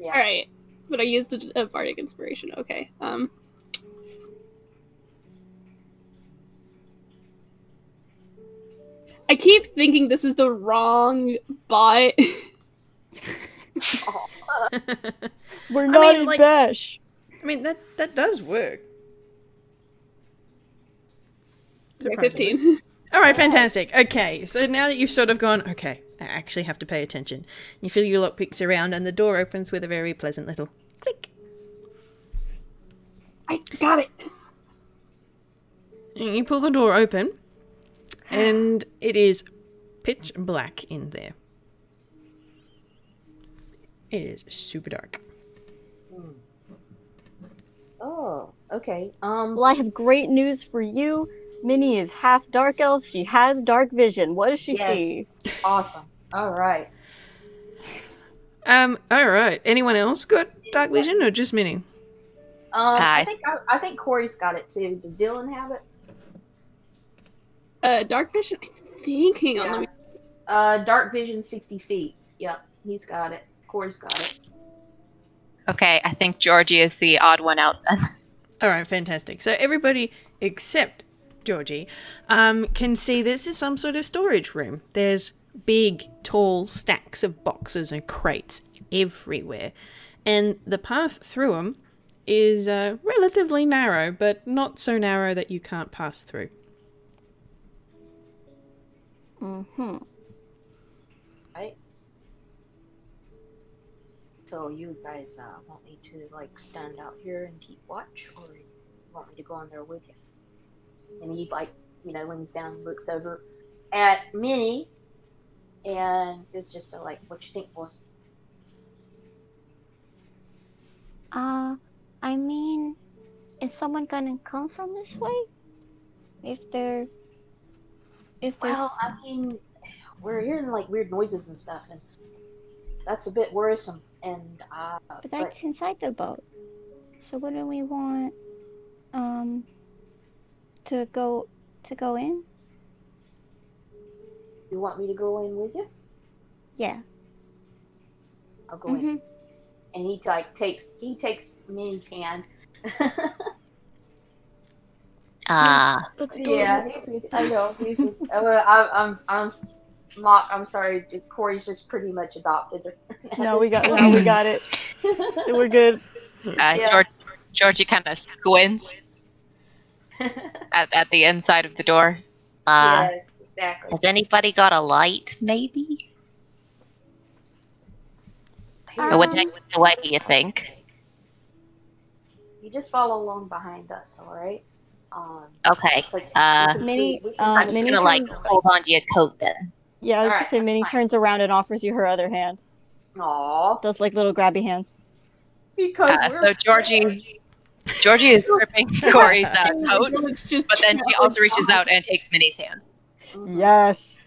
Yeah. all right. But I used the uh, bardic inspiration. Okay. Um. I keep thinking this is the wrong bot. We're I not mean, in like- Bash. I mean, that that does work. Okay, Fifteen. All right, fantastic. Okay, so now that you've sort of gone, okay, I actually have to pay attention. You feel your lockpicks around, and the door opens with a very pleasant little click. I got it. And you pull the door open, and it is pitch black in there. It is super dark. Oh. Okay. Um. Well, I have great news for you. Minnie is half dark elf. She has dark vision. What does she Yes. see? Awesome. All right. Um. All right. Anyone else got dark vision, or just Minnie? Um. Hi. I think I, I think Corey's got it too. Does Dillan have it? Uh, dark vision. I think. Hang on. Let me. Uh. Dark vision, sixty feet. Yep. He's got it. Corey's got it. Okay, I think Georgie is the odd one out then. All right, fantastic. So everybody except Georgie um, can see this is some sort of storage room. There's big, tall stacks of boxes and crates everywhere, and the path through them is uh, relatively narrow, but not so narrow that you can't pass through. Mm-hmm. Right. So you guys uh, want me to like stand out here and keep watch, or you want me to go on there with you? And he like you know leans down, and looks over at Minnie, and is just uh, like, "What you think, boss?" Uh, I mean, is someone gonna come from this way? If they're, if there's, Well, I mean, we're hearing like weird noises and stuff, and that's a bit worrisome. And uh, but that's inside the boat. So wouldn't we want, um, to go, to go in? you want me to go in with you? Yeah. I'll go in. Mm-hmm. And he like takes he takes Minnie's hand. Ah, Let's. Yeah, he's, I know. He's just, uh, I, I'm, I'm, mock. I'm sorry. Corey's just pretty much adopted No, we got. No, we got it. We're good. uh, Yeah. George, Georgie kind of squints at, at the inside of the door. Uh, yes, exactly. Has anybody got a light, maybe? Here, Or Um, that get the way, you think? you just follow along behind us, all right? Um, Okay. 'cause Uh, we Minnie, see- uh, I'm just gonna like hold on to your coat then. Yeah, I was Alright, gonna say that's Minnie fine. turns around and offers you her other hand. Aw, Does like little grabby hands. because Uh, we're so Georgie- friends. Georgie is gripping Corey's uh, coat, but then she also reaches out and takes Minnie's hand. Mhm. Yes,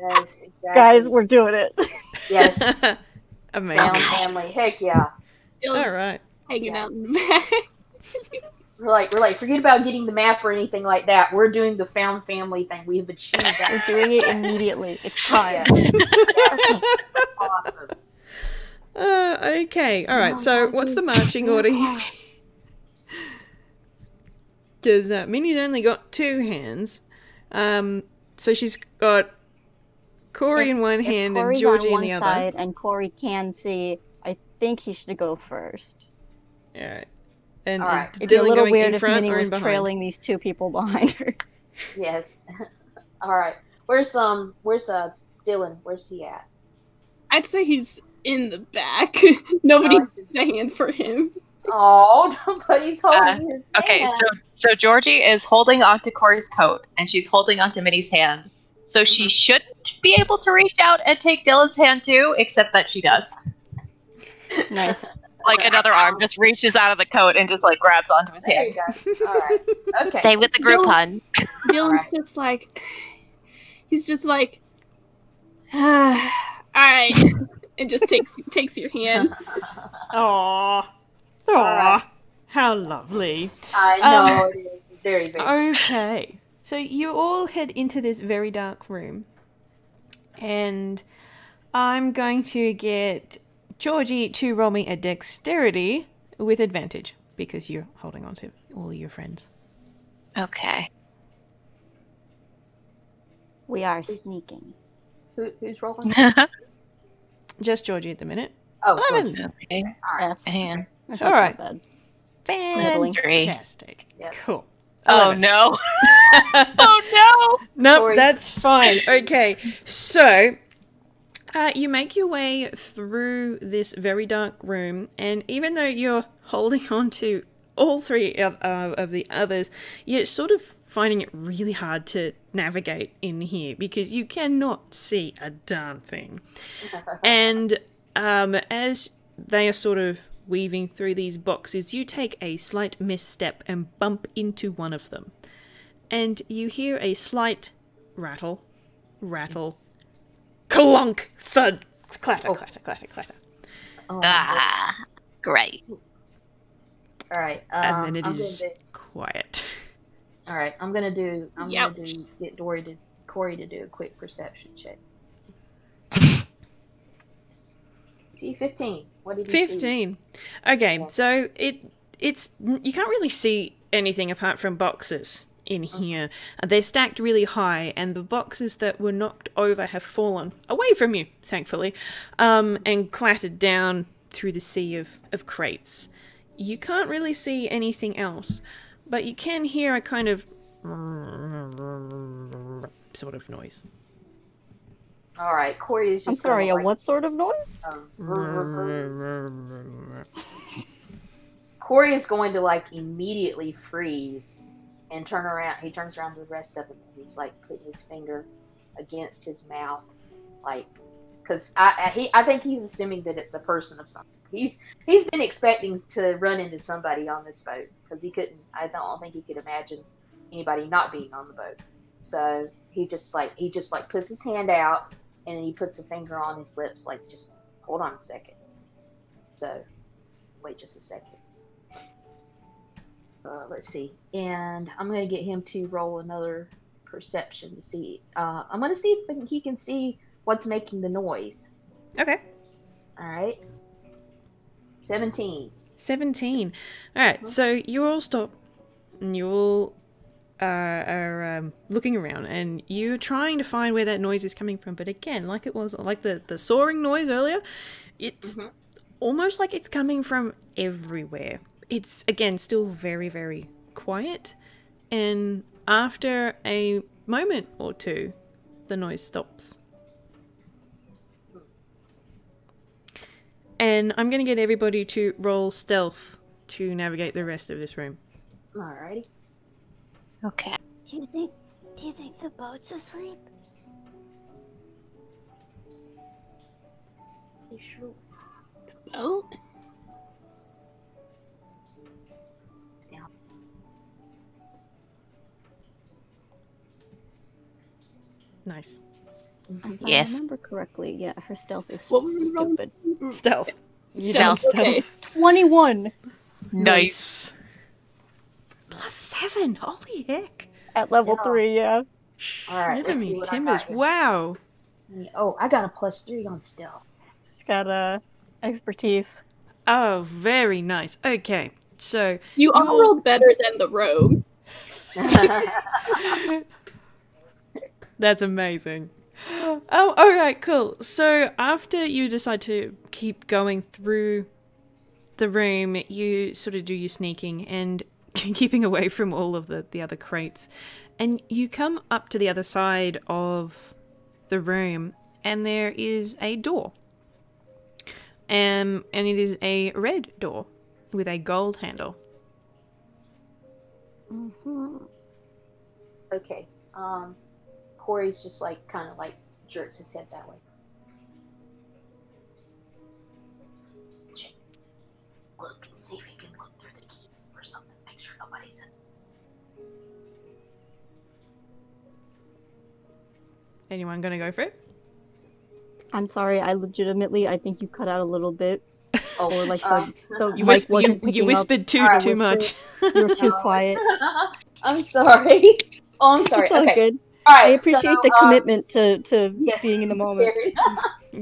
Yes, exactly. guys, we're doing it. yes, Amazing. found family. Heck yeah. Dillan's All right. hanging Yeah. out in the back. We're like, we're like, forget about getting the map or anything like that. We're doing the found family thing. We have achieved that. we're doing it immediately. It's time. awesome. Uh, okay. All right. Oh, So, that'd what's the marching order here? Because uh, Minnie's only got two hands. Um, so she's got Corey If- in one If hand and Georgie on in one the other. side and Corey can see, I think he should go first. All right. And All right. is It'd be a little going weird in if Minnie or was trailing these two people behind her. Yes. All right. Where's um? Where's uh? Dillan? Where's he at? I'd say he's in the back. Nobody Oh. has a hand for him. Oh, nobody's holding his Okay, hand. so so Georgie is holding onto Corey's coat, and she's holding onto Minnie's hand, So she shouldn't be able to reach out and take Dillan's hand too, except that she does. Nice. Like another arm just reaches out of the coat and just like grabs onto his There you hand. go. All right. Okay. Stay with the group, Dillan- hun. Dillan's Alright. just like, he's just like, ah, all right, and just takes takes your hand. Aw. Aw. Right. How lovely. I Um, know it is very very. Okay. So you all head into this very dark room. And I'm going to get Georgie to roll me a dexterity with advantage because you're holding on to all your friends. Okay. We are sneaking. Who, who's rolling? Just Georgie at the minute. Oh, Eleven. Georgie. okay. All right. F. And That's All not right. Bad. Middling. Three. Fantastic. Yep. Cool. Oh no. oh Nope, Sorry. that's fine. Okay, so uh, you make your way through this very dark room, and even though you're holding on to all three of, uh, of the others, you're sort of finding it really hard to navigate in here because you cannot see a darn thing. And um, as they are sort of weaving through these boxes, you take a slight misstep and bump into one of them and you hear a slight rattle, rattle, clunk, thud, clatter, Oh. clatter, clatter, clatter, Oh, no. Ah, great. All right. Um, and then it I'm is do, quiet. all right. I'm gonna do. I'm Yep. gonna do. Get Dory to Corey to do a quick perception check. See fifteen. What did you see? Fifteen. Okay, Yeah. so it it's you can't really see anything apart from boxes in Mm. here. They're stacked really high, and the boxes that were knocked over have fallen away from you, thankfully, um, and clattered down through the sea of, of crates. You can't really see anything else, but you can hear a kind of sort of noise. All right. Corey is just. I'm sorry, like, what sort of noise? um, Corey is going to like immediately freeze and turn around. He turns around to the rest of them. And he's like putting his finger against his mouth, like because I, I he I think he's assuming that it's a person of some. He's he's been expecting to run into somebody on this boat because he couldn't. I don't think he could imagine anybody not being on the boat. So he just like he just like puts his hand out and he puts a finger on his lips, like just hold on a second. So wait just a second. Uh, let's see, and I'm gonna get him to roll another perception to see. Uh, I'm gonna see if he can see what's making the noise. Okay. All right. Seventeen. 17. All right, so you all stop and you all uh, are um, looking around and you're trying to find where that noise is coming from. But again, like it was, like the, the soaring noise earlier, it's Mhm. almost like it's coming from everywhere. It's, again, still very, very quiet. And after a moment or two, the noise stops. And I'm going to get everybody to roll stealth to navigate the rest of this room. Alrighty. Okay. Do you think? Do you think the boat's asleep? You sure? Boat? Down. Nice. If Yes. I remember correctly, yeah, her stealth is What were we rolling? stupid. Stealth. You Stealth, done okay. 21 Nice. Plus seven. Holy heck. at level Yeah. 3, yeah. Alright. Look Let's at see me, what I timbers. Wow. Oh, I got a plus three on stealth. She's got uh, expertise. Oh, very nice. Okay, so You all You'll- rolled better than the rogue. That's amazing. Oh, all right, cool. So after you decide to keep going through the room, you sort of do your sneaking and keeping away from all of the, the other crates. And you come up to the other side of the room, and there is a door. Um, and it is a red door with a gold handle. Mm-hmm. okay. Um, Corey's just like kind of like jerks his head that way. Look and see if Anyone gonna go for it? I'm sorry, I legitimately I think you cut out a little bit. Oh, Or like uh, the, the You, mic whis- wasn't you, picking you up. whispered too Alright, too much. You were too quiet. I'm sorry. Oh, I'm sorry. It's all okay. good. All I appreciate so, the uh, commitment to, to yeah, being in the moment.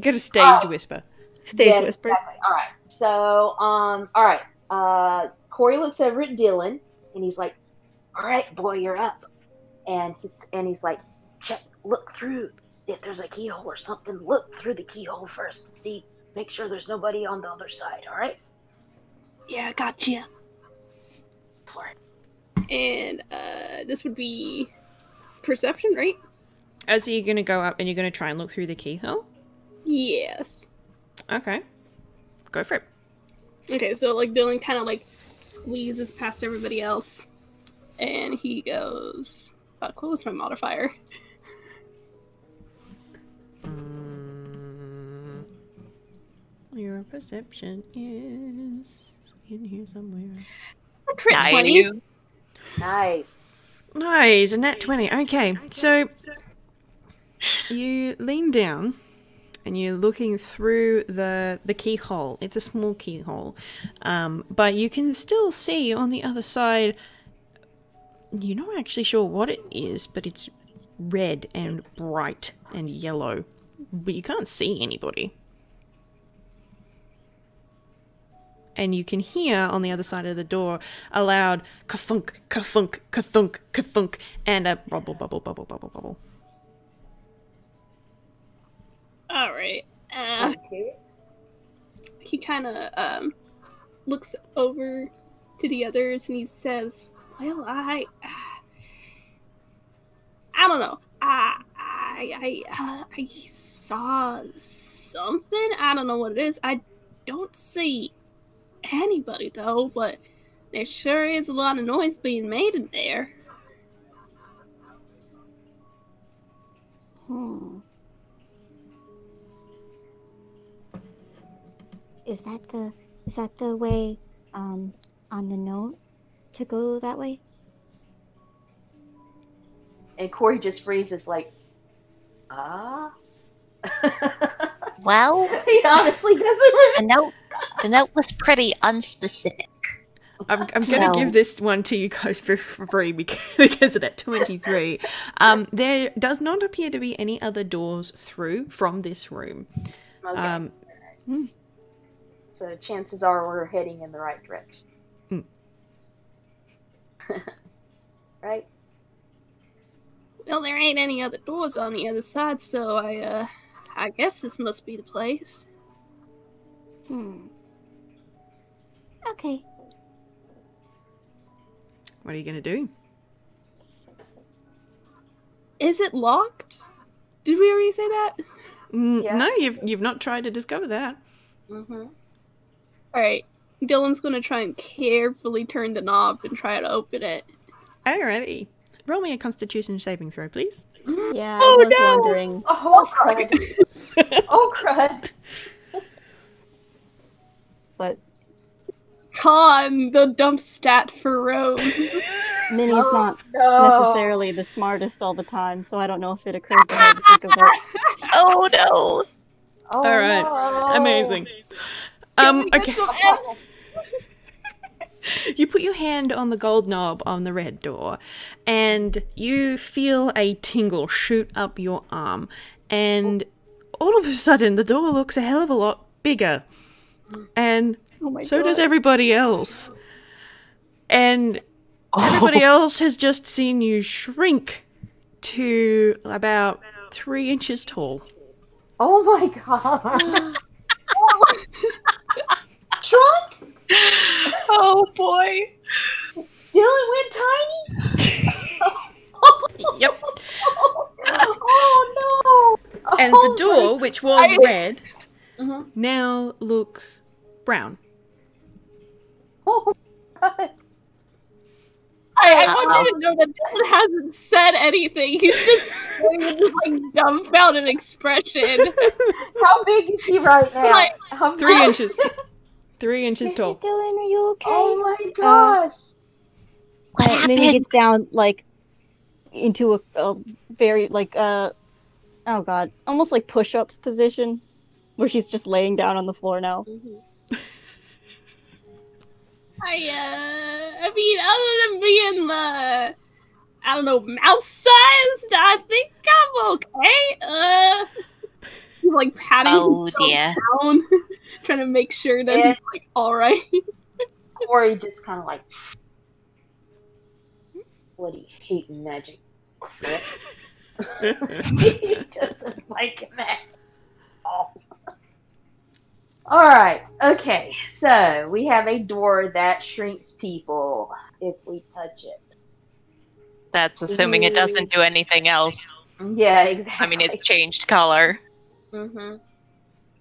Get a stage Oh. whisper. Stage yes, whisper. Exactly. All right. So, um, all right. Uh, Corey looks over at Dillan and he's like, "All right, boy, you're up." And he's and he's like, "Check, look through. If there's a keyhole or something, look through the keyhole first. See, make sure there's nobody on the other side. All right." Yeah, gotcha. For it. And uh, this would be perception, right? As you're gonna go up and you're gonna try and look through the keyhole. Yes. Okay. Go for it. Okay, so like Dillan kind of like squeezes past everybody else, and he goes. Fuck, what was my modifier? Your perception is in here somewhere. A crit twenty. Nice. Nice, a nat 20. Okay, so you lean down and you're looking through the the keyhole. It's a small keyhole, um, but you can still see on the other side. You're not actually sure what it is, but it's red and bright and yellow, but you can't see anybody. And you can hear on the other side of the door a loud ka-thunk, ka-thunk, ka-thunk, ka-thunk, and a bubble, bubble, bubble, bubble, bubble. All right. Uh, Okay. he kind of um looks over to the others and he says, "Well, I, I don't know. I, I, I, uh, I saw something. I don't know what it is. I don't see anybody though, but there sure is a lot of noise being made in there." Hmm. Is that the is that the way um on the note to go that way? And Corey just freezes like, ah. Well, he honestly doesn't the remember. note the note was pretty unspecific. I'm, I'm going to So- give this one to you guys for free because, because of that 23. Um, there does not appear to be any other doors through from this room. Okay. Um, so chances are we're heading in the right direction. Hmm. right? Well, there ain't any other doors on the other side, so I, uh, I guess this must be the place. Hmm. Okay. what are you going to do? Is it locked? Did we already say that? Mm, Yeah. No, you've, you've not tried to discover that. Mm-hmm. Alright. Dillan's gonna try and carefully turn the knob and try to open it. Alrighty. Roll me a constitution saving throw, please. Yeah, Oh, I was no! wondering. Oh, crud. oh, crud. But Con, the dump stat for Rose. Minnie's Oh, not no. necessarily the smartest all the time, so I don't know if it occurred to her to think of it. Oh no! Oh, All right. no. Amazing. Um, okay. You put your hand on the gold knob on the red door, and you feel a tingle shoot up your arm, and all of a sudden the door looks a hell of a lot bigger, and Oh so god. does everybody else, and oh. everybody else has just seen you shrink to about three inches tall. Oh, my God. Trunk? Oh boy! Dillan went tiny? Yep. oh, no. And Oh, the door, which was I- red, Mhm. now looks brown. Oh, my God. I, I want you to know that Dillan hasn't said anything. He's just going with this like dumbfounded expression. How big is he right now? Like, How Three big- inches. Three inches tall. Dillan, are you okay? Oh my gosh. What Uh, Minnie happened? gets down like into a, a very like uh oh god, almost like push-ups position, where she's just laying down on the floor now. I uh, I mean, other than being uh, I don't know, mouse sized, I think I'm okay. Uh, like patting Oh himself dear. down, trying to make sure that Yeah. he's like all right. Corey just kind of like, what bloody hate magic. He doesn't like magic. Oh. All right. Okay. So we have a door that shrinks people if we touch it. That's assuming it doesn't do anything else. Yeah, exactly. I mean, it's changed color. Mm-hmm.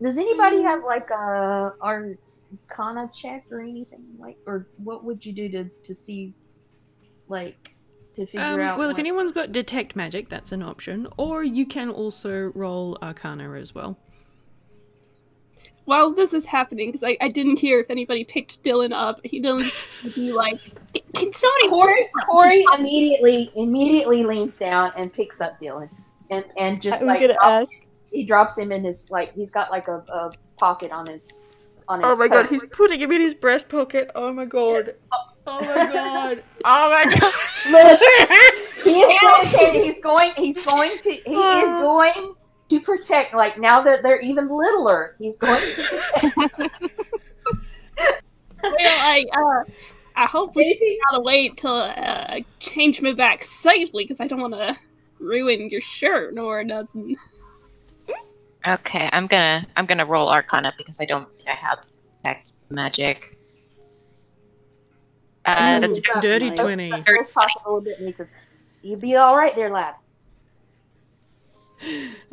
Does anybody have like a Arcana check or anything like, or what would you do to to see, like, to figure Um, out? well, if anyone's got detect magic, that's an option. Or you can also roll Arcana as well. While this is happening, because I, I didn't hear if anybody picked Dillan up, he Dillan would be like, "Can somebody Corey, Corey immediately immediately leans down and picks up Dillan, and and I just like drops, ask. he drops him in his like he's got like a, a pocket on his on his. Oh my god, he's putting him in his breast pocket. Oh my god. Oh, oh my god. Oh my god. Look, he is located. He's going. He's going to. He is ah. going to protect. Like now that they're even littler, he's going to protect. well, I uh, I hope we gotta wait till uh, I change me back safely because I don't want to ruin your shirt or nothing. Okay, I'm gonna I'm gonna roll Arcana because I don't think I have detect magic. Uh, that's Ooh, dirty nice. 20. The first possible bit makes us. You'll be all right there, lad.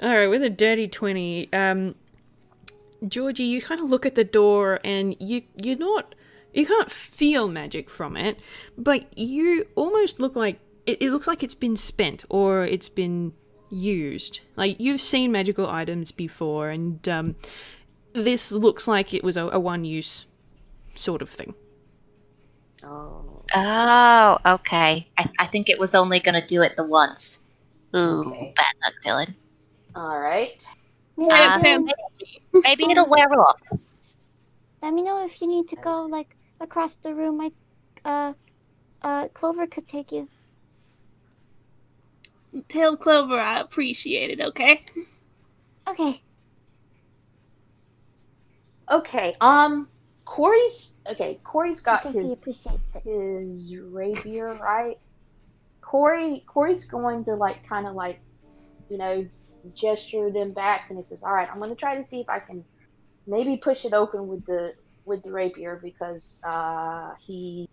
All right, with a dirty 20, um Georgie, you kind of look at the door and you you're not you can't feel magic from it, but you almost look like it, it looks like it's been spent or it's been used. Like you've seen magical items before and um this looks like it was a, a one use sort of thing. Oh. Oh, okay. I, I think it was only gonna do it the once. Ooh, Okay. bad luck, Dillan. All right. Mr. Uh, Sam- Maybe it'll wear off. let me know if you need to go like across the room. I, uh, uh, Clover could take you. Tail Clover, I appreciate it. Okay. Okay. Okay. Um. Corey's okay. Corey's got Because he his appreciates it. his rapier, right? Corey Corey's going to like kind of like, you know, gesture them back, and he says, "All right, I'm going to try to see if I can maybe push it open with the with the rapier because uh, he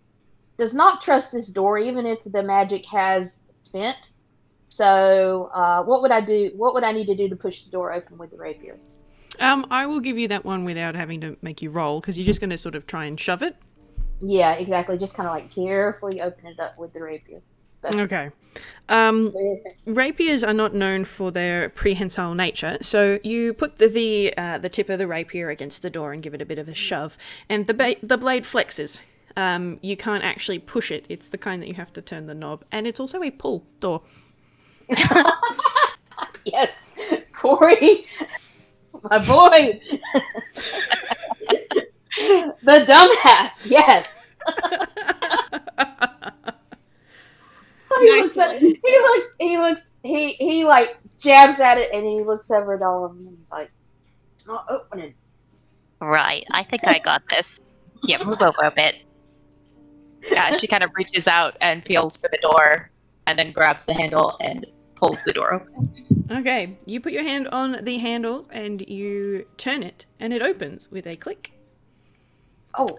does not trust this door, even if the magic has spent. So, uh, what would I do? What would I need to do to push the door open with the rapier? Um I will give you that one without having to make you roll cuz you're just going to sort of try and shove it. Yeah, exactly. Just kind of like carefully open it up with the rapier. Okay. Um rapiers are not known for their prehensile nature, so you put the the, uh, the tip of the rapier against the door and give it a bit of a shove, and the ba- the blade flexes. Um, you can't actually push it; it's the kind that you have to turn the knob, and it's also a pull door. Yes, Corey, my boy, the dumbass. Yes. he, Nice looks at, he looks. He looks. He he like jabs at it, and he looks over at all of them, and he's like, "It's not opening." Right. I think I got this. Yeah, move over a bit. Yeah, she kind of reaches out and feels for the door and then grabs the handle and pulls the door open. Okay, you put your hand on the handle and you turn it, and it opens with a click. Oh,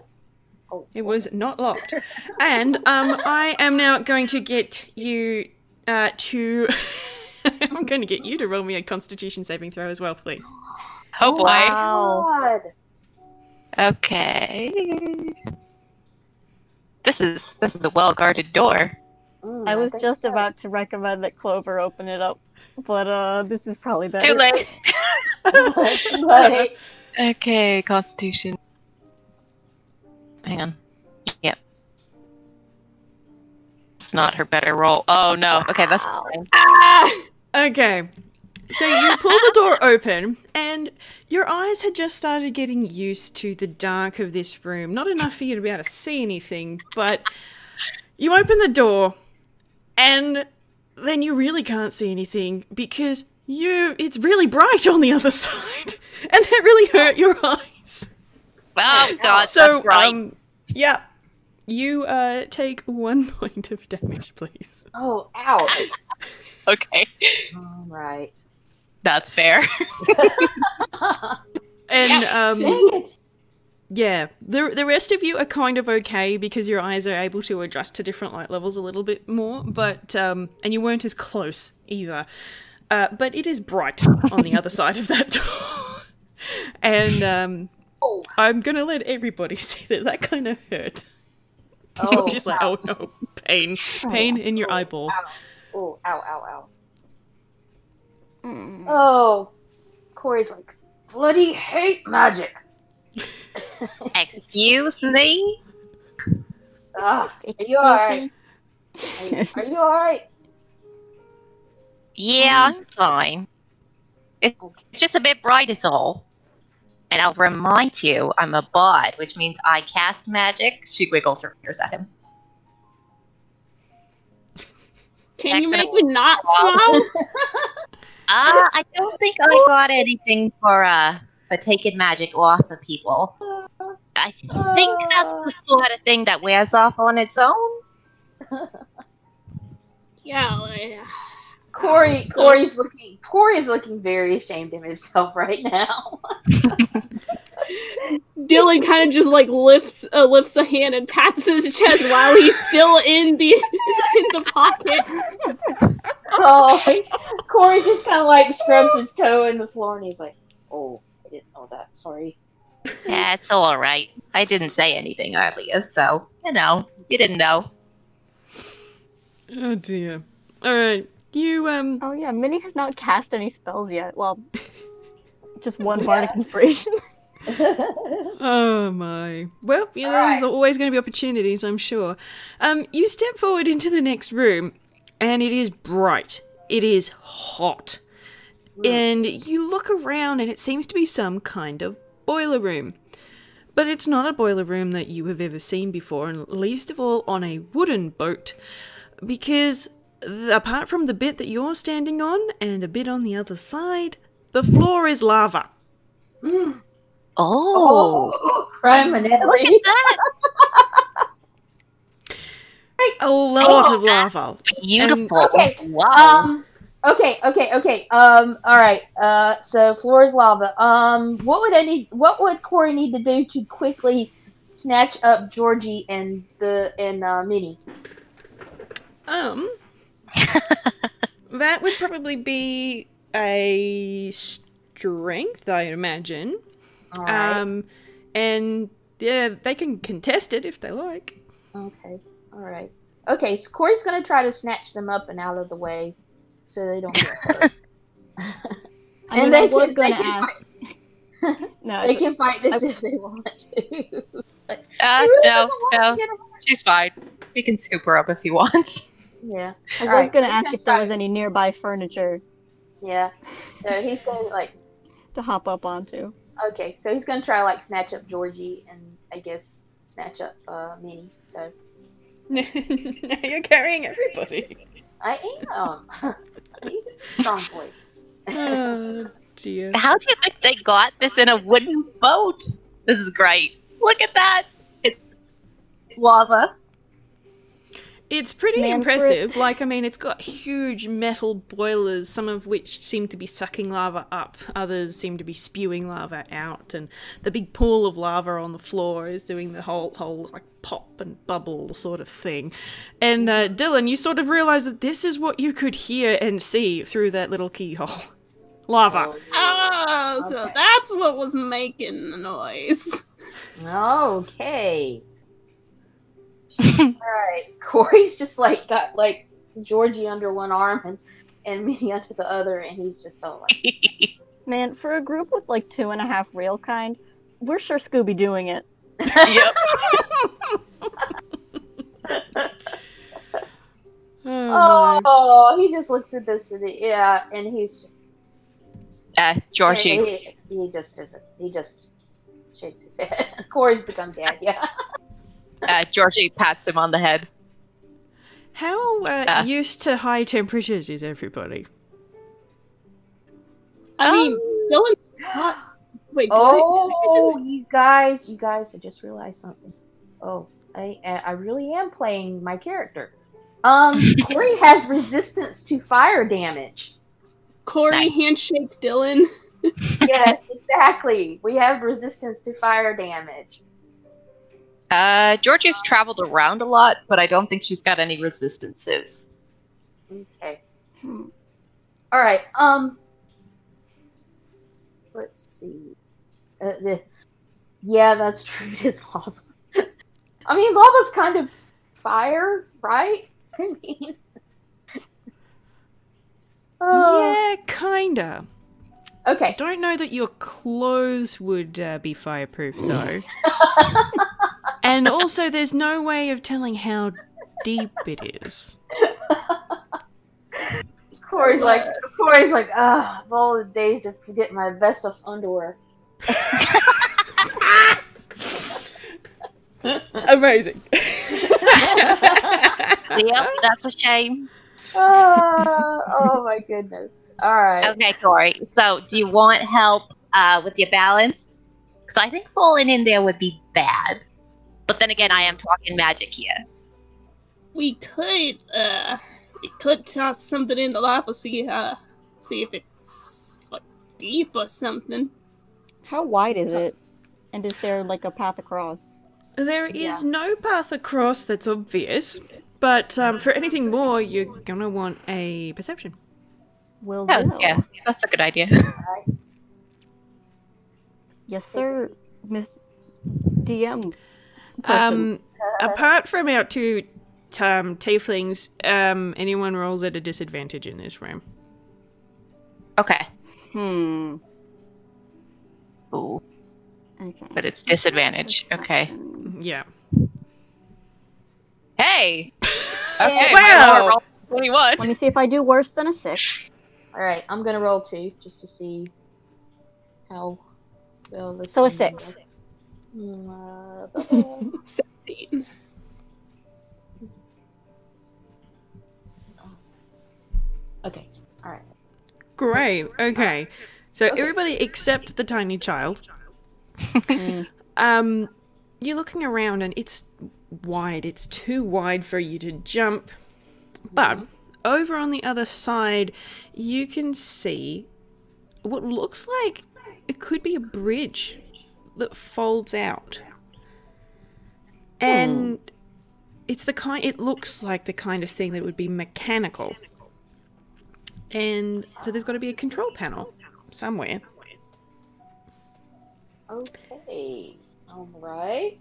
It was not locked. And um, I am now going to get you uh, to. I'm going to get you to roll me a Constitution saving throw as well, please. Oh boy. Wow. Okay. This is this is a well guarded door. Mm, I was think just so. about to recommend that Clover open it up, but uh, this is probably better. Too late. Like, Okay, Constitution. Hang on. Yep. It's not her better roll. Oh no. Okay, that's fine. Ah! Okay. So you pull the door open, and your eyes had just started getting used to the dark of this room. Not enough for you to be able to see anything, but you open the door, and then you really can't see anything because you it's really bright on the other side, and that really hurt your eyes. Oh god, so that's right. um, yeah, you uh take one point of damage, please. oh, ouch. okay. All right. That's fair. And um. Dang it. Yeah, the the rest of you are kind of okay because your eyes are able to adjust to different light levels a little bit more, but um, and you weren't as close either. Uh, but it is bright on the other side of that door, and um, Oh. I'm gonna let everybody see that that kind of hurt. Oh, You're just like, oh no, pain, pain in your eyeballs. Oh, ow, ow, ow. Mm. Oh, Corey's like, bloody hate magic. Excuse me? Are you alright? Are you, are you alright? Yeah, I'm fine. It's just a bit bright is all. And I'll remind you, I'm a bard, which means I cast magic. She wiggles her fingers at him. Can you make me not smile? Ah, I don't think I got anything for uh for taking magic off of people. I think that's the sort of thing that wears off on its own. yeah. Like, Corey, Corey's looking, Corey's looking very ashamed of himself right now. Dillan kind of just like lifts uh, lifts a hand and pats his chest while he's still in the in the pocket. oh, Corey just kind of like scrubs his toe in the floor and he's like, "Oh, I didn't know that. Sorry." Yeah, it's all right. I didn't say anything earlier, so you know, you didn't know. Oh dear. All right, you um. Oh yeah, Minnie has not cast any spells yet. Well, just one bardic inspiration. Oh my. Well, yeah, Alright. there's always going to be opportunities, I'm sure. Um, you step forward into the next room, and it is bright. It is hot. And you look around, and it seems to be some kind of boiler room. But it's not a boiler room that you have ever seen before, and least of all on a wooden boat, because th- apart from the bit that you're standing on and a bit on the other side, the floor is lava. Oh, oh, crime and look at that! A lot Oh, of lava. Beautiful. Okay, Wow. Um. Okay. Okay. Okay. Um. All right. Uh. So floor is lava. Um. What would I need? What would Corey need to do to quickly snatch up Georgie and the and uh, Minnie? Um, that would probably be a strength, I imagine. All right. Um, and yeah, they can contest it if they like. okay. All right. Okay. So Corey's gonna try to snatch them up and out of the way, so they don't get hurt. I And mean, they I was can- gonna can ask. no, they can fight this if they want to. Like, Uh, really no, don't want to no, she's fine. We can scoop her up if he wants. Yeah. I was Alright, going to he's ask if there was any nearby furniture Yeah. So he's gonna like to hop up onto. Okay, so he's gonna try like snatch up Georgie and I guess snatch up uh, Minnie. So now you're carrying everybody. I am. he's a strong boy. Oh dear. How do you think they got this in a wooden boat? This is great. Look at that. It's lava. It's pretty Man impressive. Like, I mean, it's got huge metal boilers, some of which seem to be sucking lava up, others seem to be spewing lava out, and the big pool of lava on the floor is doing the whole, whole like pop and bubble sort of thing. And uh, Dillan, you sort of realize that this is what you could hear and see through that little keyhole. Lava. Oh, so Okay. that's what was making the noise. Okay. All right, Corey's just like got like Georgie under one arm and and Minnie under the other, and he's just all like, Man, for a group with like two and a half real kind, we're sure Scooby doing it. yep. Oh, my. oh, he just looks at this and he- yeah, and he's Uh, Georgie. He, he just doesn't. He just shakes his head. Corey's become dad. Yeah. Uh, Georgie pats him on the head. How uh, Ah. used to high temperatures is everybody? I mean, Dillan. What? Wait. Oh, you guys, you guys, I just realized something. Oh, I I really am playing my character. Um, Corey has resistance to fire damage. Corey Nice. handshake Dillan. Yes, exactly. We have resistance to fire damage. Uh, Georgie's traveled around a lot, but I don't think she's got any resistances. Okay. All right. Um. Let's see. Uh, the, yeah, that's true. It is lava. I mean, lava's kind of fire, right? I mean. Uh, yeah, kinda. Okay. Don't know that your clothes would uh, be fireproof though. And also, there's no way of telling how deep it is. Corey's like, Corey's like, ah, of all the days to forget my Vestos underwear. Amazing. Yep, that's a shame. Ah, oh my goodness. All right. Okay, Corey. So, do you want help uh, with your balance? Because I think falling in there would be bad. But then again, I am talking magic here. We could, uh, we could toss something in the lava, see, uh, see if it's like deep or something. How wide is it? And is there like a path across? There is Yeah. no path across that's obvious, but um, for anything more, you're gonna want a perception. Will Oh, do. yeah, that's a good idea. Yes, sir, Miss DM. Person. Um, apart from our two um, tieflings, um, anyone rolls at a disadvantage in this room. okay. hmm. Ooh, Okay. but it's disadvantage. Okay. Yeah. Hey! Okay, Wow. roll 21. Let me see if I do worse than a six. All right. I'm gonna roll two just to see how well this. So a six. goes. Mm, Seventeen. okay. All right. Great. Okay. So Okay. everybody except the tiny child. Hmm. Um, you're looking around and it's wide. It's too wide for you to jump. But over on the other side, you can see what looks like it could be a bridge that folds out. And it's the kind it looks like the kind of thing that would be mechanical. And so there's got to be a control panel somewhere. Okay. All right.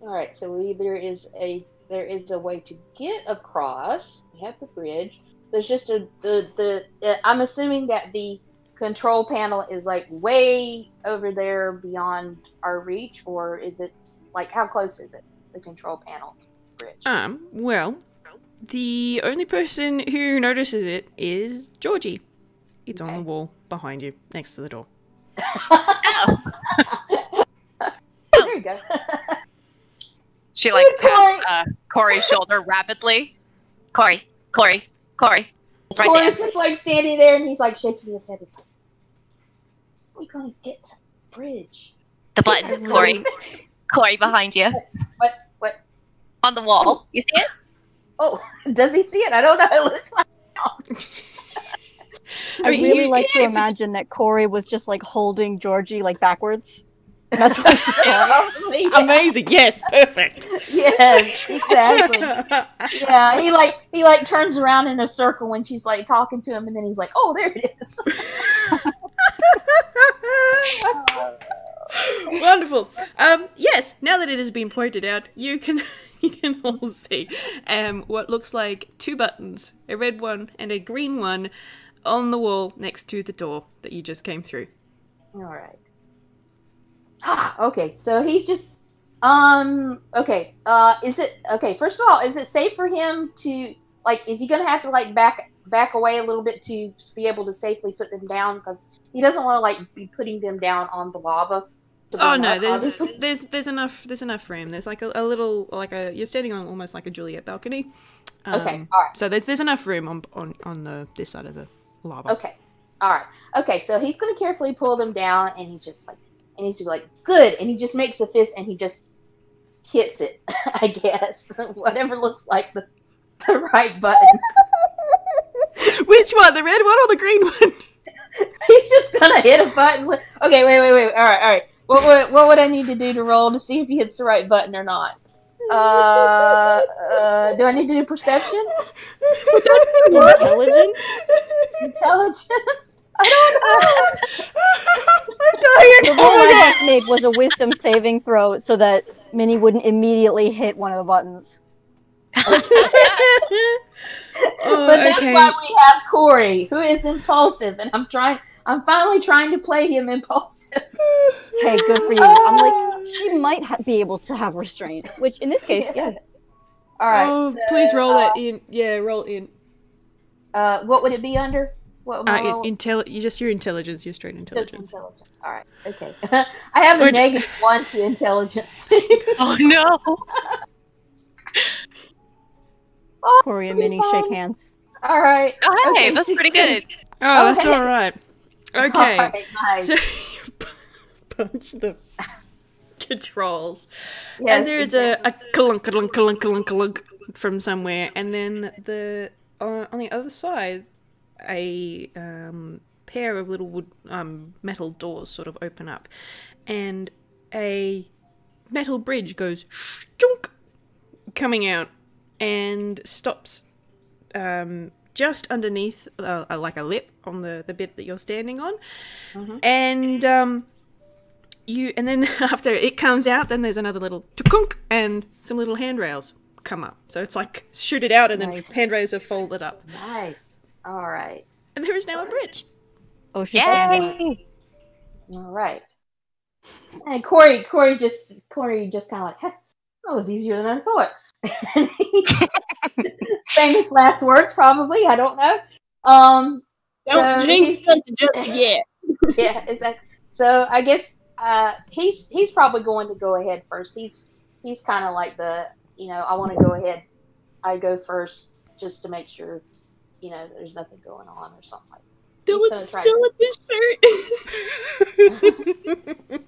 All right. So we, there is a there is a way to get across. We have the bridge. There's just a the the. Uh, I'm assuming that the control panel is like way over there beyond our reach, or is it like how close is it? The control panel bridge. Um, well, the only person who notices it is Georgie. It's on the wall behind you, next to the door. there you go. She like Good pats uh, Corey's shoulder rapidly. Corey, Corey, Corey. It's right Corey's there. just like standing there, and he's like shaking his head. He's like, "How are we gonna get to the bridge?" The button, Corey. Corey behind you. What? What? On the wall. You see it? Oh, does he see it? I don't know. Let's find I, mean, really you- like to imagine that Corey was just like holding Georgie like backwards. That's what she saw. Yeah. Amazing, yes, perfect. Yes, exactly. Yeah, he like he like turns around in a circle when she's like talking to him, and then he's like, "Oh, there it is." Wonderful. Um, yes, now that it has been pointed out, you can you can all see um, what looks like two buttons, a red one and a green one, on the wall next to the door that you just came through. All right. Ah, okay. So he's just um okay. Uh is it okay, first of all, is it safe for him to like is he going to have to like back back away a little bit to be able to safely put them down cuz he doesn't want to like be putting them down on the lava. Oh no, up, there's obviously. there's there's enough there's enough room. There's like a, a little like a you're standing on almost like a Juliet balcony. Okay. Um, All right. So there's there's enough room on on on the this side of the lava. Okay. All right. Okay. So he's going to carefully pull them down, and he just like, and he's gonna be like, good, and he just makes a fist, and he just hits it. I guess whatever looks like the the right button. Which one? The red one or the green one? he's just gonna hit a button. Okay. Wait. Wait. Wait. All right. All right. What would what would I need to do to roll to see if he hits the right button or not? Uh, uh, do I need to do perception? Intelligence. Intelligence? I don't know. The roll I just made was a wisdom saving throw so that Minnie wouldn't immediately hit one of the buttons. Oh, but that's okay. why we have Corey, who is impulsive, and I'm trying. I'm finally trying to play him impulsive. Hey, good for you. I'm like, she might ha- be able to have restraint, which in this case, yeah. All right. oh, so, please roll uh, that in. Yeah, roll in. Uh, what would it be under? What would Uh, my in, roll? you just your intelligence, your straight Just intelligence. intelligence. All right. Okay. I have a Which- negative one to intelligence too. Oh no! Corey and Minnie shake hands. All right. Oh, hey, Okay, that's pretty good. Oh, that's all right. Okay. All right, nice. So you punch the controls, Yes, and there's exactly. a, a clunk, clunk, clunk, clunk, clunk from somewhere, and then the uh, on the other side, a um, pair of little wood um, metal doors sort of open up, and a metal bridge goes shunk, coming out and stops um, just underneath, uh, uh, like a lip on the, the bit that you're standing on, and um, you and then after it comes out, then there's another little tukunk and some little handrails come up. So it's like shoot it out, and then handrails are folded up, Nice. All right. and there is now a bridge. Oh, she Yay! All right. And Corey, Corey just, Corey just kind of like, that was easier than I thought. Famous last words, probably. I don't know. Um, Don't So jinx us just yet. yeah, exactly. So I guess uh, he's he's probably going to go ahead first. He's he's kind of like the you know I want to go ahead. I go first just to make sure you know there's nothing going on or something like. Dillan's gonna still in his shirt.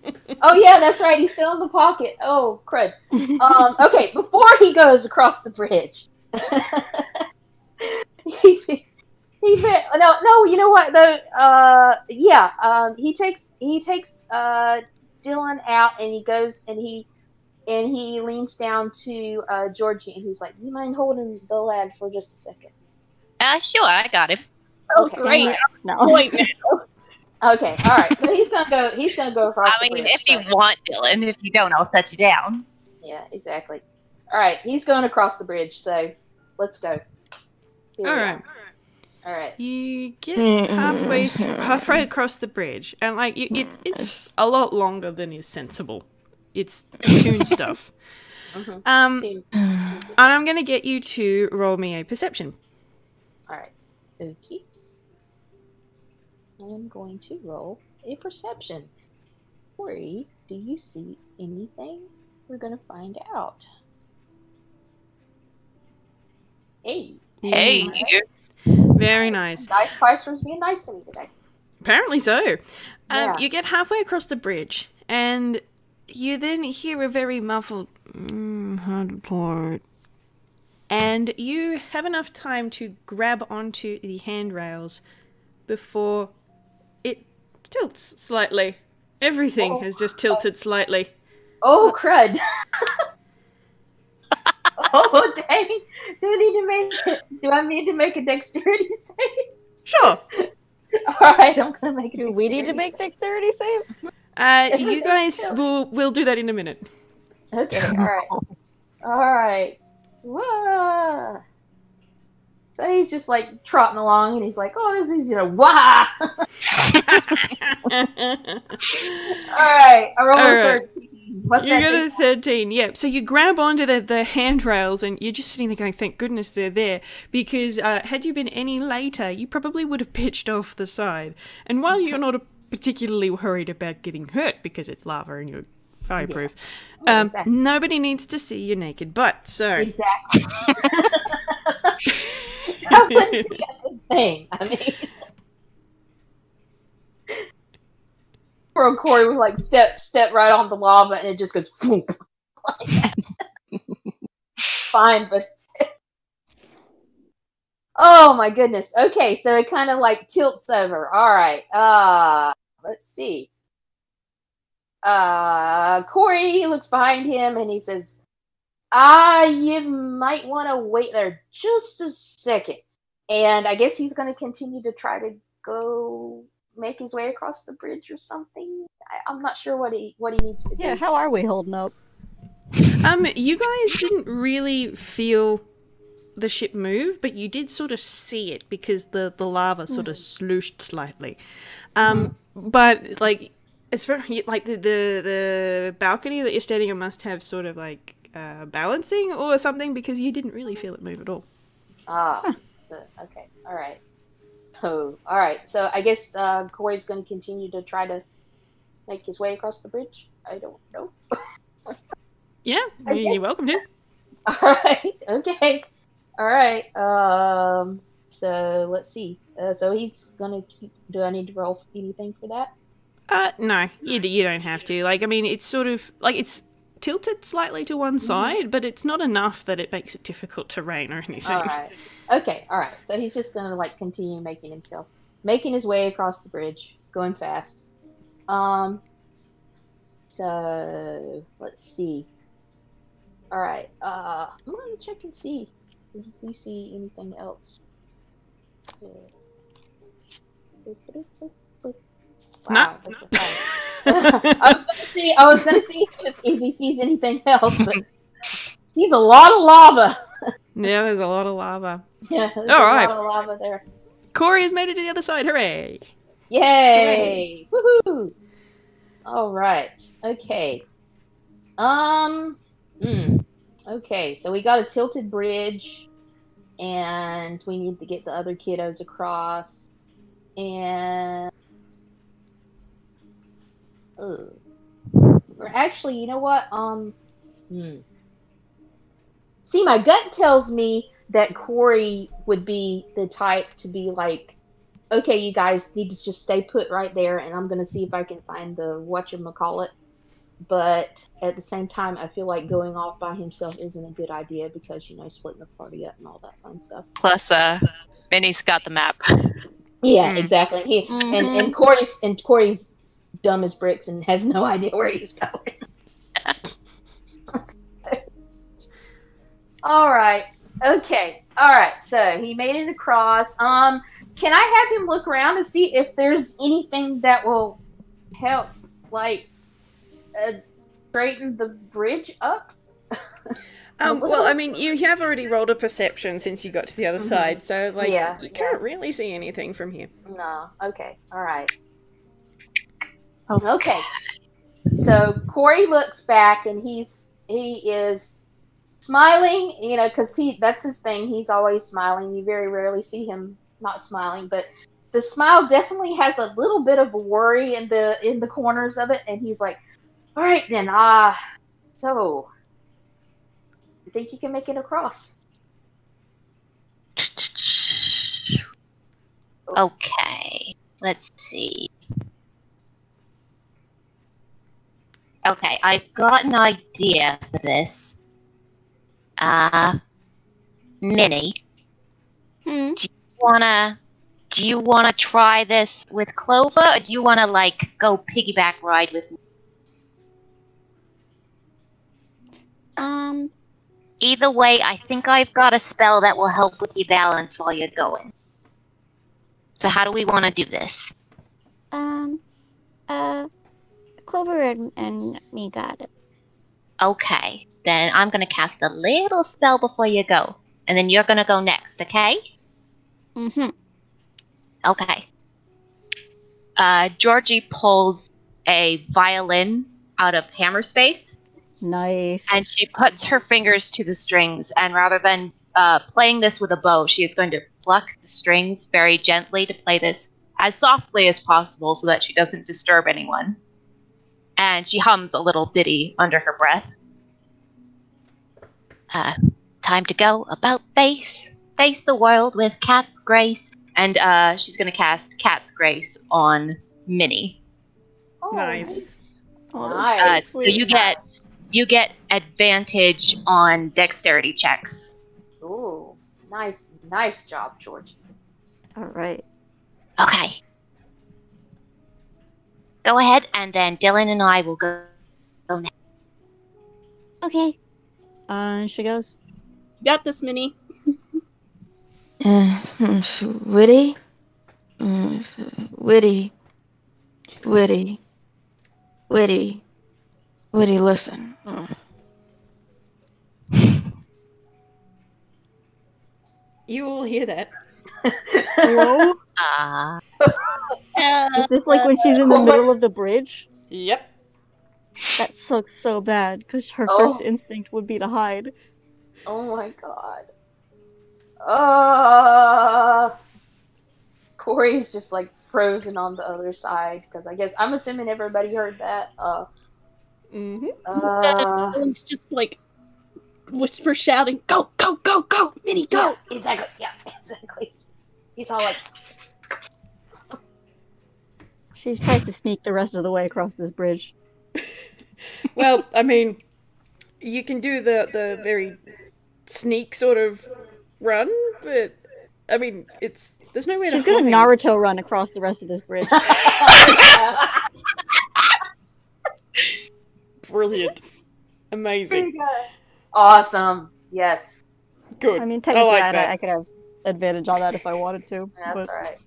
Oh yeah, that's right. He's still in the pocket. Oh crud. Um, okay, before he goes across the bridge, he, he no no you know what though uh yeah um he takes he takes uh Dillan out and he goes and he and he leans down to uh Georgie and he's like, "You mind holding the lad for just a second? Uh, sure, I got him. Okay, great. all right. No. Okay, all right. So he's gonna go. He's gonna go across. I the mean, bridge, if you want, Dillan. If you don't, I'll set you down. Yeah, exactly. All right, he's going across the bridge, so let's go. Here we All are. right. All right. You get halfway th- halfway across the bridge, and like you, it's it's a lot longer than is sensible. It's toon stuff. Mhm. Um, Team. and I'm gonna get you to roll me a perception. All right. Okay. I am going to roll a perception. Corey, do you see anything? We're gonna find out. Hey. Hey, nice. Very nice. Nice Chrysler's being nice to me today. Apparently so. Um, Yeah. You get halfway across the bridge, and you then hear a very muffled mm, hard port. And you have enough time to grab onto the handrails before it tilts slightly. Everything Oh. has just tilted slightly. Oh crud! oh dang! Do I need to make? Do I need to make a dexterity save? Sure. All right, I'm gonna make a. Do we need to make dexterity saves? Uh, you guys will will do that in a minute. Okay, all right. All right. Wah. So he's just like trotting along and he's like, oh, this is easy to wah. all right. I rolled All a right. 13. What's You got a 13, yep. So you grab onto the, the handrails and you're just sitting there going, thank goodness they're there. Because uh, had you been any later, you probably would have pitched off the side. And while you're not particularly worried about getting hurt because it's lava and you're fireproof, Yeah, um, exactly. nobody needs to see your naked butt. So. Exactly. that wouldn't be a good thing. I mean, poor Corey would like step step right on the lava and it just goes. Like. Fine, but. oh my goodness. Okay, so it kind of like tilts over. All right. Uh, let's see. Uh, Corey looks behind him and he says, Ah, you might want to wait there just a second. And I guess he's going to continue to try to go make his way across the bridge or something. I, I'm not sure what he what he needs to do. Yeah, how are we holding up? Um, you guys didn't really feel the ship move, but you did sort of see it because the, the lava sort of slooshed slightly. Um, but like it's very like the, the the balcony that you're standing on must have sort of like uh, balancing or something because you didn't really feel it move at all. Ah, so- okay, all right. So, all right. So I guess uh, Corey's going to continue to try to make his way across the bridge. I don't know. Yeah, I you're guess. welcome to. All right. Okay. All right. Um. So let's see. Uh, so he's gonna keep. Do I need to roll anything for that? Uh, no, you, you don't have to. Like, I mean, it's sort of like it's tilted slightly to one side, but it's not enough that it makes it difficult terrain or anything. All right. Okay. All right. So he's just gonna like continue making himself, making his way across the bridge, going fast. Um. So let's see. All right. Uh, I'm gonna check and see if we see anything else. Wow. I was gonna see. I was gonna see if, he sees anything else, but he's a lot of lava. Yeah, there's a lot of lava. Yeah, there's All a right. lot of lava there. Corey has made it to the other side. Hooray! Yay! Woohoo! All right. Okay. Um. mm, Okay. So we got a tilted bridge, and we need to get the other kiddos across. And Ugh. or actually, you know what? Um. Hmm. See, my gut tells me that Corey would be the type to be like okay, you guys need to just stay put right there, and I'm gonna see if I can find the whatchamacallit. But at the same time, I feel like going off by himself isn't a good idea because you know splitting the party up and all that fun stuff. Plus, uh, Minnie's got the map. Yeah, Mm. exactly. He and Mhm. and Corey's and Corey's dumb as bricks and has no idea where he's going. all right. Okay. All right. So he made it across. Um, can I have him look around and see if there's anything that will help, like, uh, straighten the bridge up? Um, well, I mean, you have already rolled a perception since you got to the other Mhm. side, so like Yeah, you can't really see anything from here. No. Okay. All right. Okay. So Corey looks back and he's he is smiling, you know, because he that's his thing. He's always smiling. You very rarely see him not smiling, but the smile definitely has a little bit of worry in the in the corners of it, and he's like, "All right, then. Ah, so you think you can make it across?" Okay, let's see. Okay, I've got an idea for this. Uh, Minnie, Hmm. Do you wanna do you wanna try this with Clover, or do you wanna like go piggyback ride with me? Um. Either way, I think I've got a spell that will help with your balance while you're going. So how do we want to do this? Um. Uh. Clover and, and me got it. Okay, then I'm gonna cast a little spell before you go, and then you're gonna go next. Okay? Mm-hmm. Okay. Uh, Georgie pulls a violin out of hammer space, Nice. and she puts her fingers to the strings. And rather than uh, playing this with a bow, she is going to pluck the strings very gently to play this as softly as possible so that she doesn't disturb anyone. And she hums a little ditty under her breath. Uh, time to go about face, face the world with Cat's Grace. And uh, she's going to cast Cat's Grace on Minnie. Oh, Nice. Oh, Nice. Uh, so you get you get advantage on dexterity checks. Ooh, nice, nice job, Georgie. All right. Okay. Go ahead, and then Dillan and I will go. go next. Okay. Uh, she goes. Got this, Minnie. Uh, witty, witty, witty, witty, witty. Listen, You all hear that? Hello? Uh, Uh, Is this like when she's in the middle of the bridge? Yep. That sucks so bad because her Oh. first instinct would be to hide. Oh my god. Uh Corey's just like frozen on the other side because I guess I'm assuming everybody heard that. Uh, Mm-hmm. uh Dillan's just like whisper shouting, "Go, go, go, go, Minnie, go!" yeah, exactly. Yeah, exactly. He's all like, She tries to sneak the rest of the way across this bridge. Well, I mean, you can do the the very sneak sort of run, but I mean, it's there's nowhere She's to gonna hide. Naruto run across the rest of this bridge. Brilliant, amazing, awesome. Yes, good. I mean, technically, like I. I could have advantage on that if I wanted to. that's but right.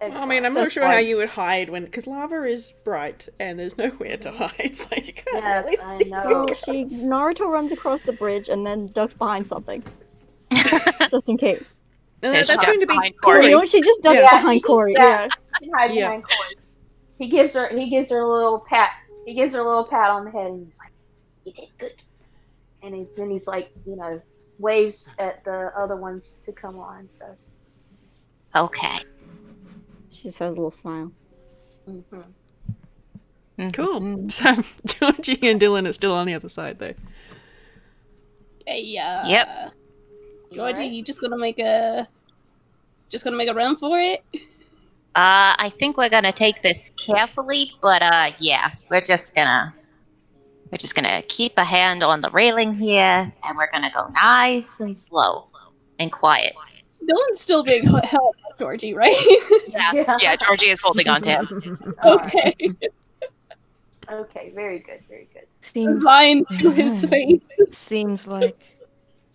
I mean, I'm not That's sure how you would hide when because lava is bright and there's nowhere to mm-hmm. hide, so you can't Yes, really. I see. know. Well, she Naruto runs across the bridge and then ducks behind something, just in case. Yeah, that's going to be behind Or, Corey. you know, oh, she just ducks Yeah, behind just- Corey. yeah. Yeah. She hides Yeah. Corey. He gives her he gives her a little pat. He gives her a little pat on the head, and he's like, "You did good." And then he's like, you know, waves at the other ones to come on. So, okay. She just has a little smile. mhm. Cool. Mhm. So Georgie and Dillan are still on the other side, though. Hey, uh, Yep. Georgie, Alright. you just gonna make a, just gonna make a run for it? Uh, I think we're gonna take this carefully, but uh, yeah, we're just gonna we're just gonna keep a hand on the railing here, and we're gonna go nice and slow and quiet. Dillan's still being held, Georgie, right? Yeah, Yeah. yeah. Georgie is holding on to him. Okay, Okay. Very good. Very good. seems line to his Mhm. face. seems like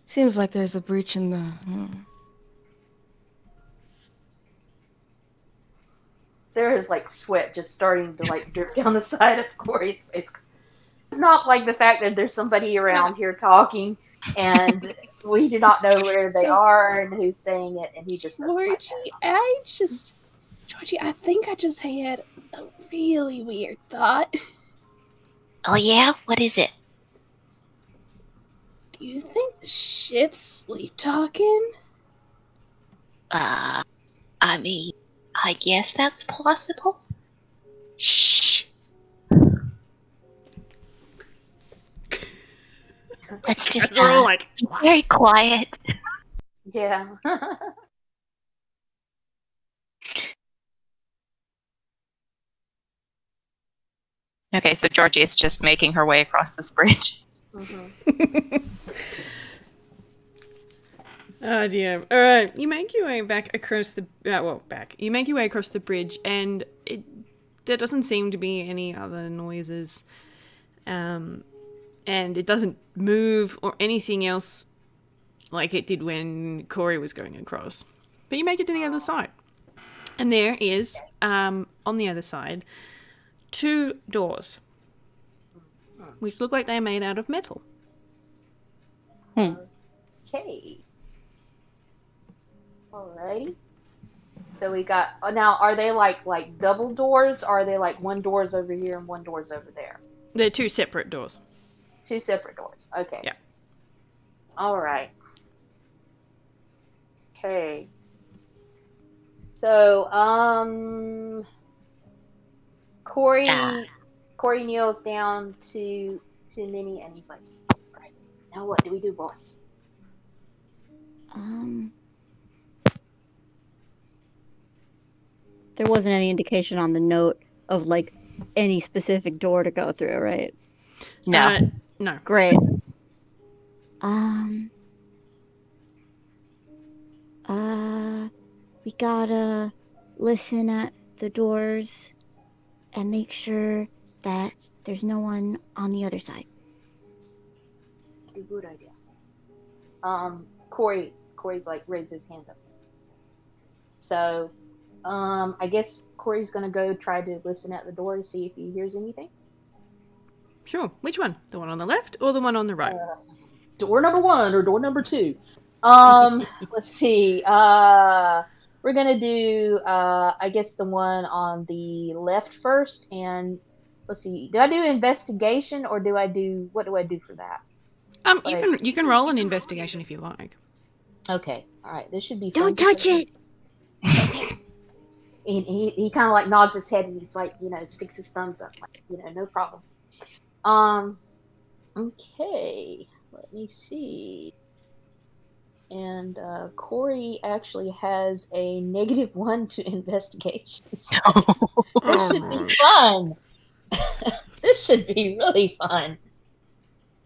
seems like there's a breach in the. hmm. There is like sweat just starting to like drip down the side of Corey's face. It's not like the fact that there's somebody around here talking, and we do not know where they So- are and who's saying it, and he just doesn't like Georgie, I just, Georgie, I think I just had a really weird thought. Oh yeah, what is it? Do you think the ship's sleep talking? Uh, I mean, I guess that's possible. Shh. Let's just They're all like, very quiet. Yeah. Okay, so Georgie is just making her way across this bridge. Mhm. Oh dear. All right, you make your way back across the uh, well, back. You make your way across the bridge, and it there doesn't seem to be any other noises, um, and it doesn't move or anything else like it did when Corey was going across. But you make it to the other side, and there is um, on the other side two doors. which look like they're made out of metal. Okay. Alrighty. So we got now. Are they like like double doors? Or are they like one door's over here and one door's over there? They're two separate doors. Two separate doors. Okay. Yeah. All right. Okay. So, um, Corey, Ah. Corey kneels down to to Minnie and he's like, "All right, now what do we do, boss?" Um. There wasn't any indication on the note of like any specific door to go through, right? No. Uh, no. Great. Um. Uh, we gotta listen at the doors and make sure that there's no one on the other side. That's a good idea. Um, Corey, Corey's like raised his hand up. So, um, I guess Corey's gonna go try to listen at the door to see if he hears anything. Sure. Which one? The one on the left or the one on the right? Uh, door number one or door number two. Um, let's see. Uh, we're gonna do, uh, I guess the one on the left first, and let's see. Do I do investigation or do I do what do I do for that? um, you can you can roll an investigation if you like. Okay, all right. This should be. Don't touch it! And he, he kind of like nods his head and he's like, you know, sticks his thumbs up, like, you know, no problem. Um, okay, let me see. And uh, Corey actually has a negative one to investigation. So this should be fun. this should be really fun.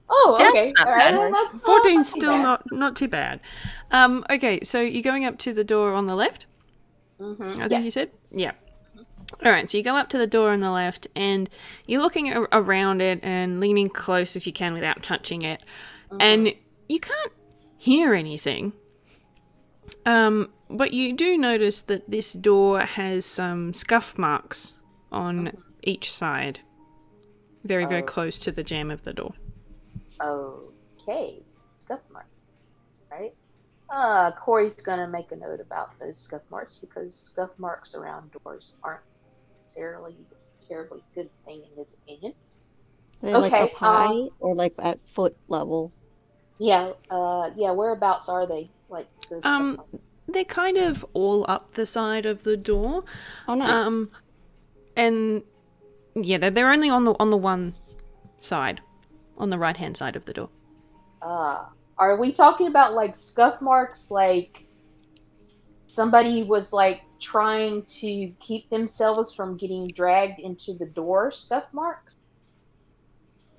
Oh, That's okay. not All right, bad. well, that's- that's 14 not still bad. not not too bad. Um, okay, so you're going up to the door on the left. Mhm, I think you said. Yeah. All right, so you go up to the door on the left, and you're looking around it and leaning close as you can without touching it, Mm-hmm. and you can't hear anything. Um, but you do notice that this door has some scuff marks on each side, very very Oh. close to the jamb of the door. Okay, scuff marks, right? Uh, Corey's gonna make a note about those scuff marks because scuff marks around doors aren't necessarily a terribly good thing in his opinion. Are they like Okay, up high or like at foot level? Yeah, uh, yeah. Whereabouts are they? Like those Um, marks? They're kind of all up the side of the door. Oh, nice. Um, and yeah, they're, they're only on the on the one side, on the right hand side of the door. Uh, are we talking about like scuff marks? Like somebody was like trying to keep themselves from getting dragged into the door? stuff marks?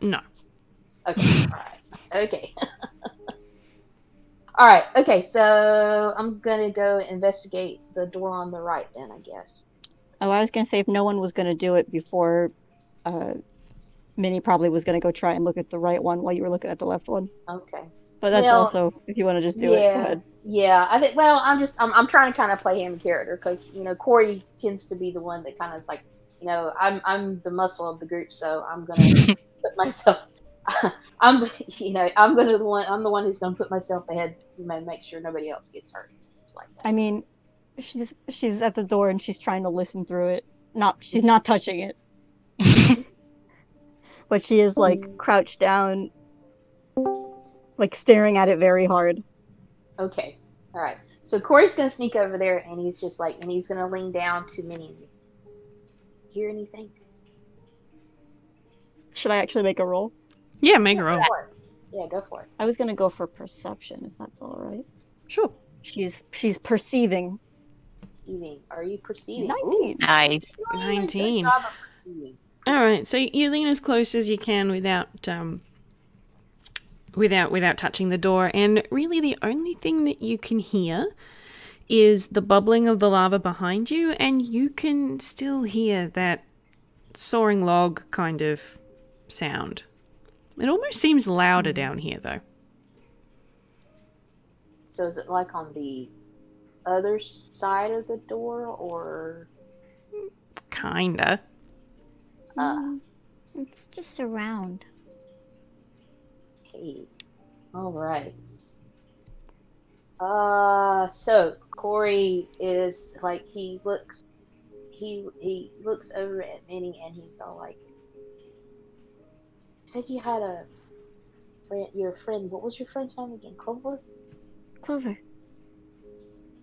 No. Okay. All right. Okay. All right. Okay. So I'm gonna go investigate the door on the right. Then I guess. oh, I was gonna say if no one was gonna do it before, uh, Minnie probably was gonna go try and look at the right one while you were looking at the left one. Okay. But that's Well, also if you want to just do it. Go yeah. ahead. Yeah. I think. Well, I'm just. I'm. I'm trying to kind of play him a character because you know Corey tends to be the one that kind of is like, you know, I'm. I'm the muscle of the group, so I'm gonna put myself. I'm. You know, I'm gonna the one. I'm the one who's gonna put myself ahead. You know, make sure nobody else gets hurt. It's like that. I mean, she's she's at the door and she's trying to listen through it. Not she's not touching it, but she is like hmm. crouched down, like staring at it very hard. Okay. All right. So Corey's gonna sneak over there, and he's just like, and he's gonna lean down to Minnie. Hear anything? Should I actually make a roll? Yeah, make a roll. Go. Yeah, go for it. I was gonna go for perception, if that's all right. Sure. She's she's perceiving. Perceiving. Are you perceiving? Nineteen. Nice. Ooh, good 19. job of perceiving. All right, so you lean as close as you can without um, without without touching the door, and really the only thing that you can hear is the bubbling of the lava behind you, and you can still hear that soaring log kind of sound. It almost seems louder down here, though. So is it like on the other side of the door, or Kinda. Uh. Mm, it's just around. All right. Uh, so Corey is like he looks, he he looks over at Minnie and he's all like, "You said you had a friend, your friend. What was your friend's name again? Clover. Clover.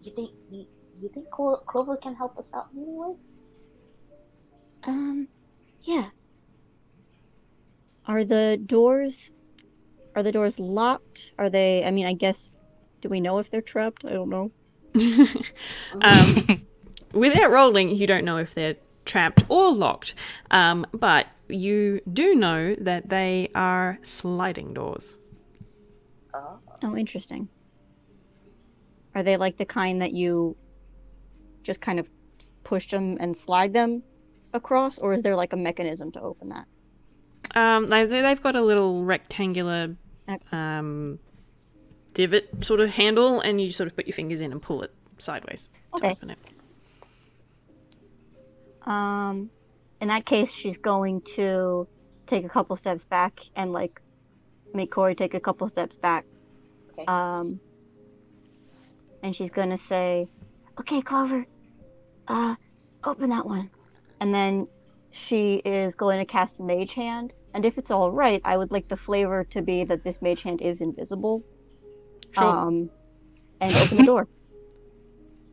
You think you, you think Clo- Clover can help us out in any way? Um, yeah. Are the doors are the doors locked? Are they I mean, I guess do we know if they're trapped? I don't know. um, without rolling, you don't know if they're trapped or locked, um, but you do know that they are sliding doors. Oh. Interesting. Are they like the kind that you just kind of push them and slide them across, or is there like a mechanism to open that? Um, they, they've got a little rectangular. Um, divot sort of handle, and you sort of put your fingers in and pull it sideways to Okay. open it. Um, in that case, she's going to take a couple steps back and like make Corey take a couple steps back. Okay. Um, and she's gonna say, "Okay, Clover, uh, open that one." And then she is going to cast Mage Hand. And if it's all right, I would like the flavor to be that this Mage Hand is invisible. Sure. Um, and open the door.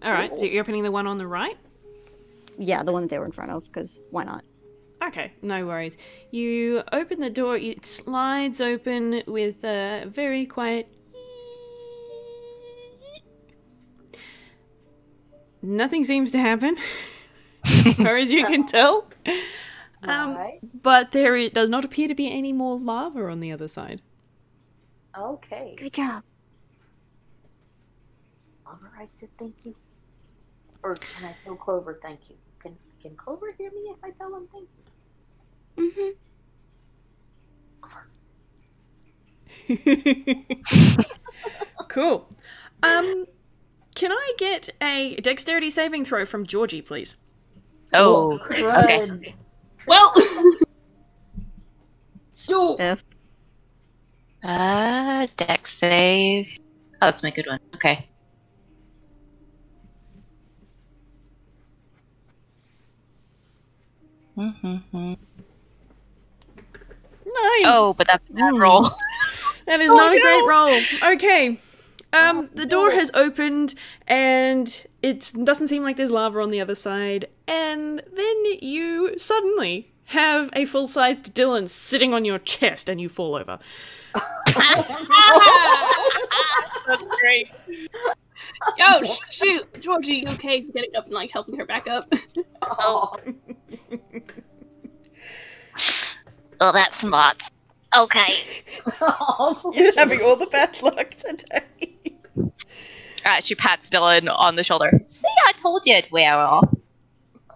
All right, so you're opening the one on the right. Yeah, the one that they were in front of, because why not? Okay, no worries. You open the door, it slides open with a very quiet. Nothing seems to happen, as far as you can tell. Um, right. But there it does not appear to be any more lava on the other side. Okay. Good job. Clover, I said thank you. Or can I tell Clover thank you? Can Can Clover hear me if I tell him thank you? hmm cool. Um, can I get a dexterity saving throw from Georgie, please? Oh, okay. Crud. Well, So, If Uh, dex save. Oh, that's my good one. Okay. Mm-hmm. Nine. Oh, but that's a bad Mm. roll. That is Oh, not a great roll. Okay. Um, the door has opened, and it doesn't seem like there's lava on the other side. And then you suddenly have a full-sized Dillan sitting on your chest, and you fall over. that's great. yo, shoot, Georgie, you okay? He's getting up and like helping her back up. oh, Oh, that's smart. Okay. You're having all the bad luck today. Alright, she pats Dillan on the shoulder. See, I told you it'd wear off.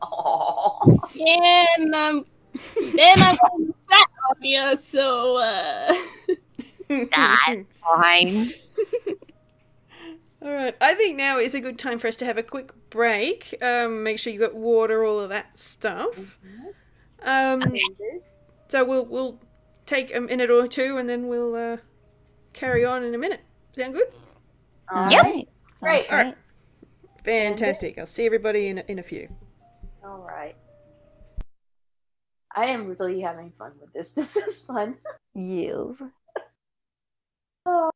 oh. and um, then I went sat on you, so uh, That's fine. All right, I think now is a good time for us to have a quick break. Um, make sure you got water, all of that stuff. Um, so we'll we'll take a minute or two, and then we'll uh, carry on in a minute. Sound good? All Yep. right. Great. All right. Fantastic. I'll see everybody in a, in a few. All right. I am really having fun with this. This is fun. yes, And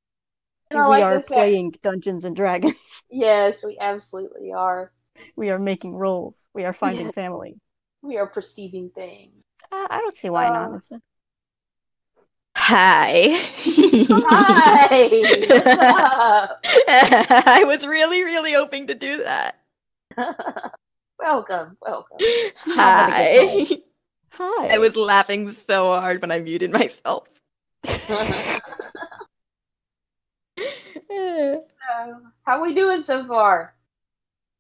we like are the fact- playing Dungeons and Dragons. Yes, we absolutely are. we are making rolls. We are finding Yeah. family. We are perceiving things. Uh, I don't see why Uh, not. Hi. Hi. What's up? I was really, really hoping to do that. welcome, welcome. Hi. Hi. I was laughing so hard when I muted myself. so, how we doing so far?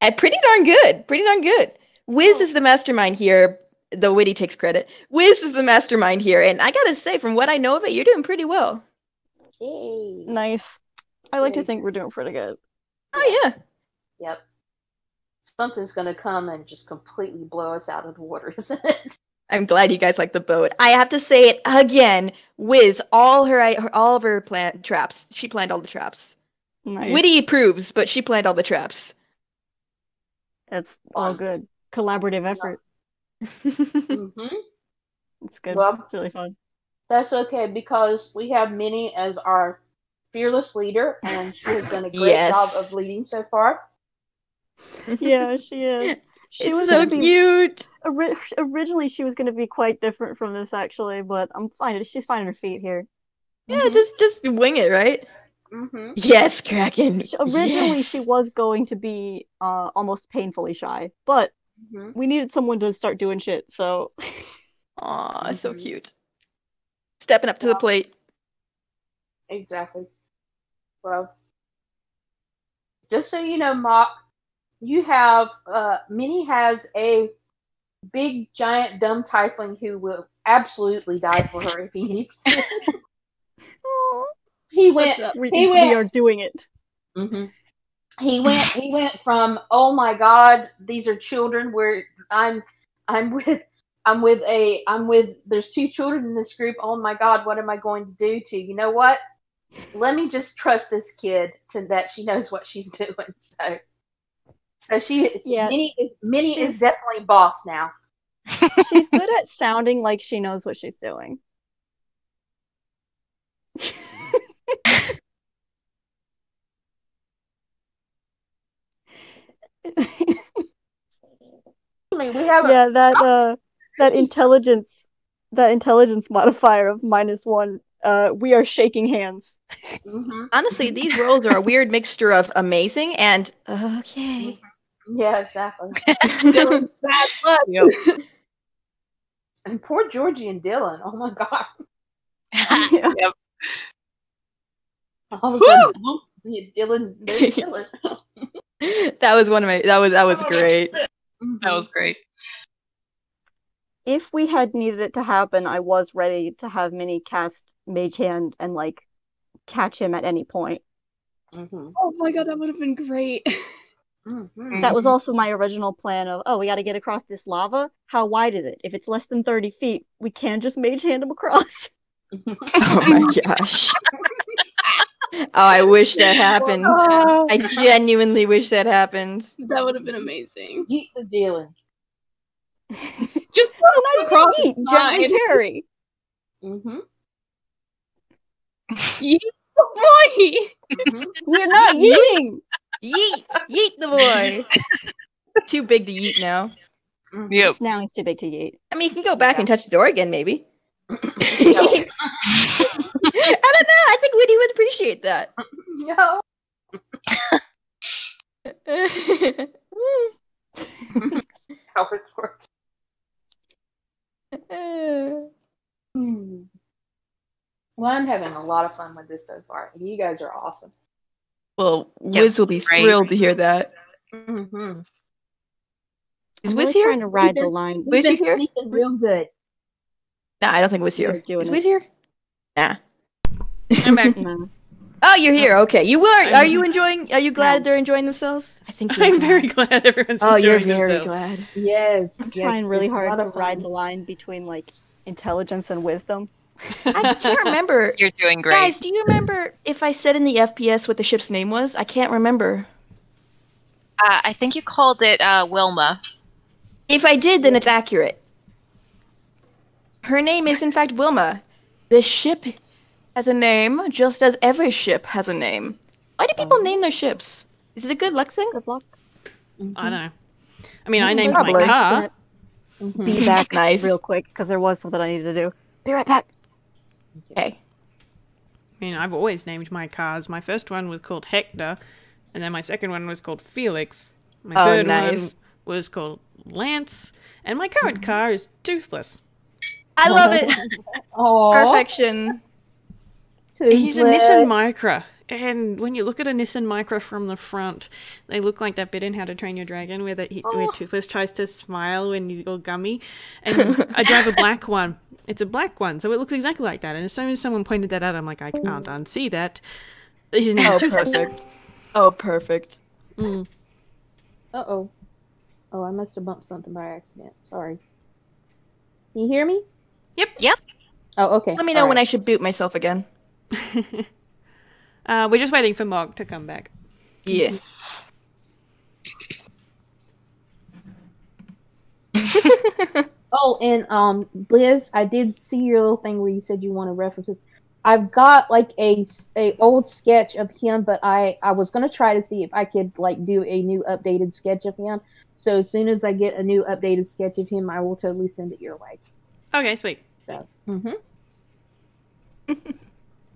Uh, pretty darn good. Pretty darn good. Wiz is the mastermind here. Though Whitty takes credit. Wiz is the mastermind here, and I gotta say, from what I know of it, you're doing pretty well. Yay. nice. I like to think we're doing pretty good. Oh yeah. Yep. Something's gonna come and just completely blow us out of the water, isn't it? I'm glad you guys like the boat. I have to say it again. Wiz, all her, her all of her plant traps. She planned all the traps. Nice. Whitty approves, but she planned all the traps. That's all good. Collaborative effort. Hmm It's good. Well- it's really fun. That's okay because we have Minnie as our fearless leader, and she has done a great Yes. job of leading so far. Yeah, she is. She it's was so be- cute. ori- originally she was going to be quite different from this actually, but I'm fine. She's finding her feet here. Yeah, just just wing it, right? hmm Yes, Kraken. She- Originally she was going to be uh almost painfully shy, but hmm we needed someone to start doing shit. So Aw, so Mhm. cute. Stepping up to the plate. Exactly. Well, just so you know, Mock, you have uh, Minnie has a big, giant, dumb tiefling who will absolutely die for her if he needs to. he went. What's up? we, He we are doing it. hmm He went. He went from oh my god, these are children. Where I'm, I'm with, I'm with a, I'm with. There's two children in this group. Oh my god, what am I going to do? To you know what? Let me just trust this kid to that she knows what she's doing. So, so she is. Yeah. Minnie is Minnie She's- is definitely boss now. She's good at sounding like she knows what she's doing. I mean, we have a yeah, that uh that intelligence that intelligence modifier of minus one, uh we are shaking hands. mhm. Honestly, these roles are a weird mixture of amazing and okay. Yeah, exactly. Dillan's bad luck. And poor Georgie and Dillan. Oh my god. Yeah. All of a sudden, oh, Dillan, there's Dillan. that was one of my that was that was great. That was great. If we had needed it to happen, I was ready to have Minnie cast Mage Hand and like catch him at any point. Mhm. Oh my god, that would have been great. Mhm. That was also my original plan of, oh, we got to get across this lava. How wide is it? If it's less than 30 feet, we can just mage hand him across. Oh my gosh. Oh, I wish that happened. I genuinely wish that happened. that would have been amazing. Yeet the Dillan. Just No, not even across eat, is gently carry. Mm-hmm. Yeet the boy. Mm-hmm. We're not eating. Yeet, yeet the boy. Too big to yeet now. Yep. Now he's too big to eat. I mean, you can go back Yeah. and touch the door again, maybe. No. I don't know. I think Woody would appreciate that. no. How it works. Hmm. Well, I'm having a lot of fun with this so far. You guys are awesome. well, Yep, Wiz will be great. thrilled to hear that. Mm-hmm. Is I'm Wiz really here? trying to ride the line. Wiz you here? Sneaking real good. Nah, I don't think Wiz They're here. doing Is it. Wiz here? Nah. I'm back. No. Oh, you're here. Okay. You were. Are I'm- you enjoying? Are you glad No. they're enjoying themselves? I think. you're I'm glad. very glad everyone's Oh, you're enjoying very themselves. glad. Yes. I'm yes, trying really hard to ride the line between like intelligence and wisdom. I can't remember. You're doing great. Guys, do you remember if I said in the FPS what the ship's name was? I can't remember. Uh, I think you called it uh, Wilma. If I did, then it's accurate. Her name is, in fact, Wilma. The ship has a name, just as every ship has a name. Why do people name their ships? Is it a good luck thing? Good luck. I don't know. I mean, I named Probably. my car. Mhm. Be back Nice. real quick because there was something I needed to do. Be right back. Okay. I mean, I've always named my cars. My first one was called Hector, and then my second one was called Felix. My Oh, third nice. one was called Lance, and my current car is Toothless. I love it. Perfection. He's a Toothless. Nissan Micra, and when you look at a Nissan Micra from the front, they look like that bit in How to Train Your Dragon where that he, where Oh. Toothless tries to smile when he's all gummy. And I drive a black one. It's a black one, so it looks exactly like that. And as soon as someone pointed that out, I'm like, I can't unsee that. His name Oh, is Toothless. perfect. Oh, perfect. Mm. Uh oh. Oh, I must have bumped something by accident. Sorry. Can you hear me? Yep. Yep. Oh, okay. Just let me know when I should boot myself again. uh, we're just waiting for Mog to come back. Yeah. Oh, and um, Liz, I did see your little thing where you said you wanted references. I've got like a, a old sketch of him, but I I was gonna try to see if I could like do a new updated sketch of him. So as soon as I get a new updated sketch of him, I will totally send it your way. Okay, sweet. So, hmm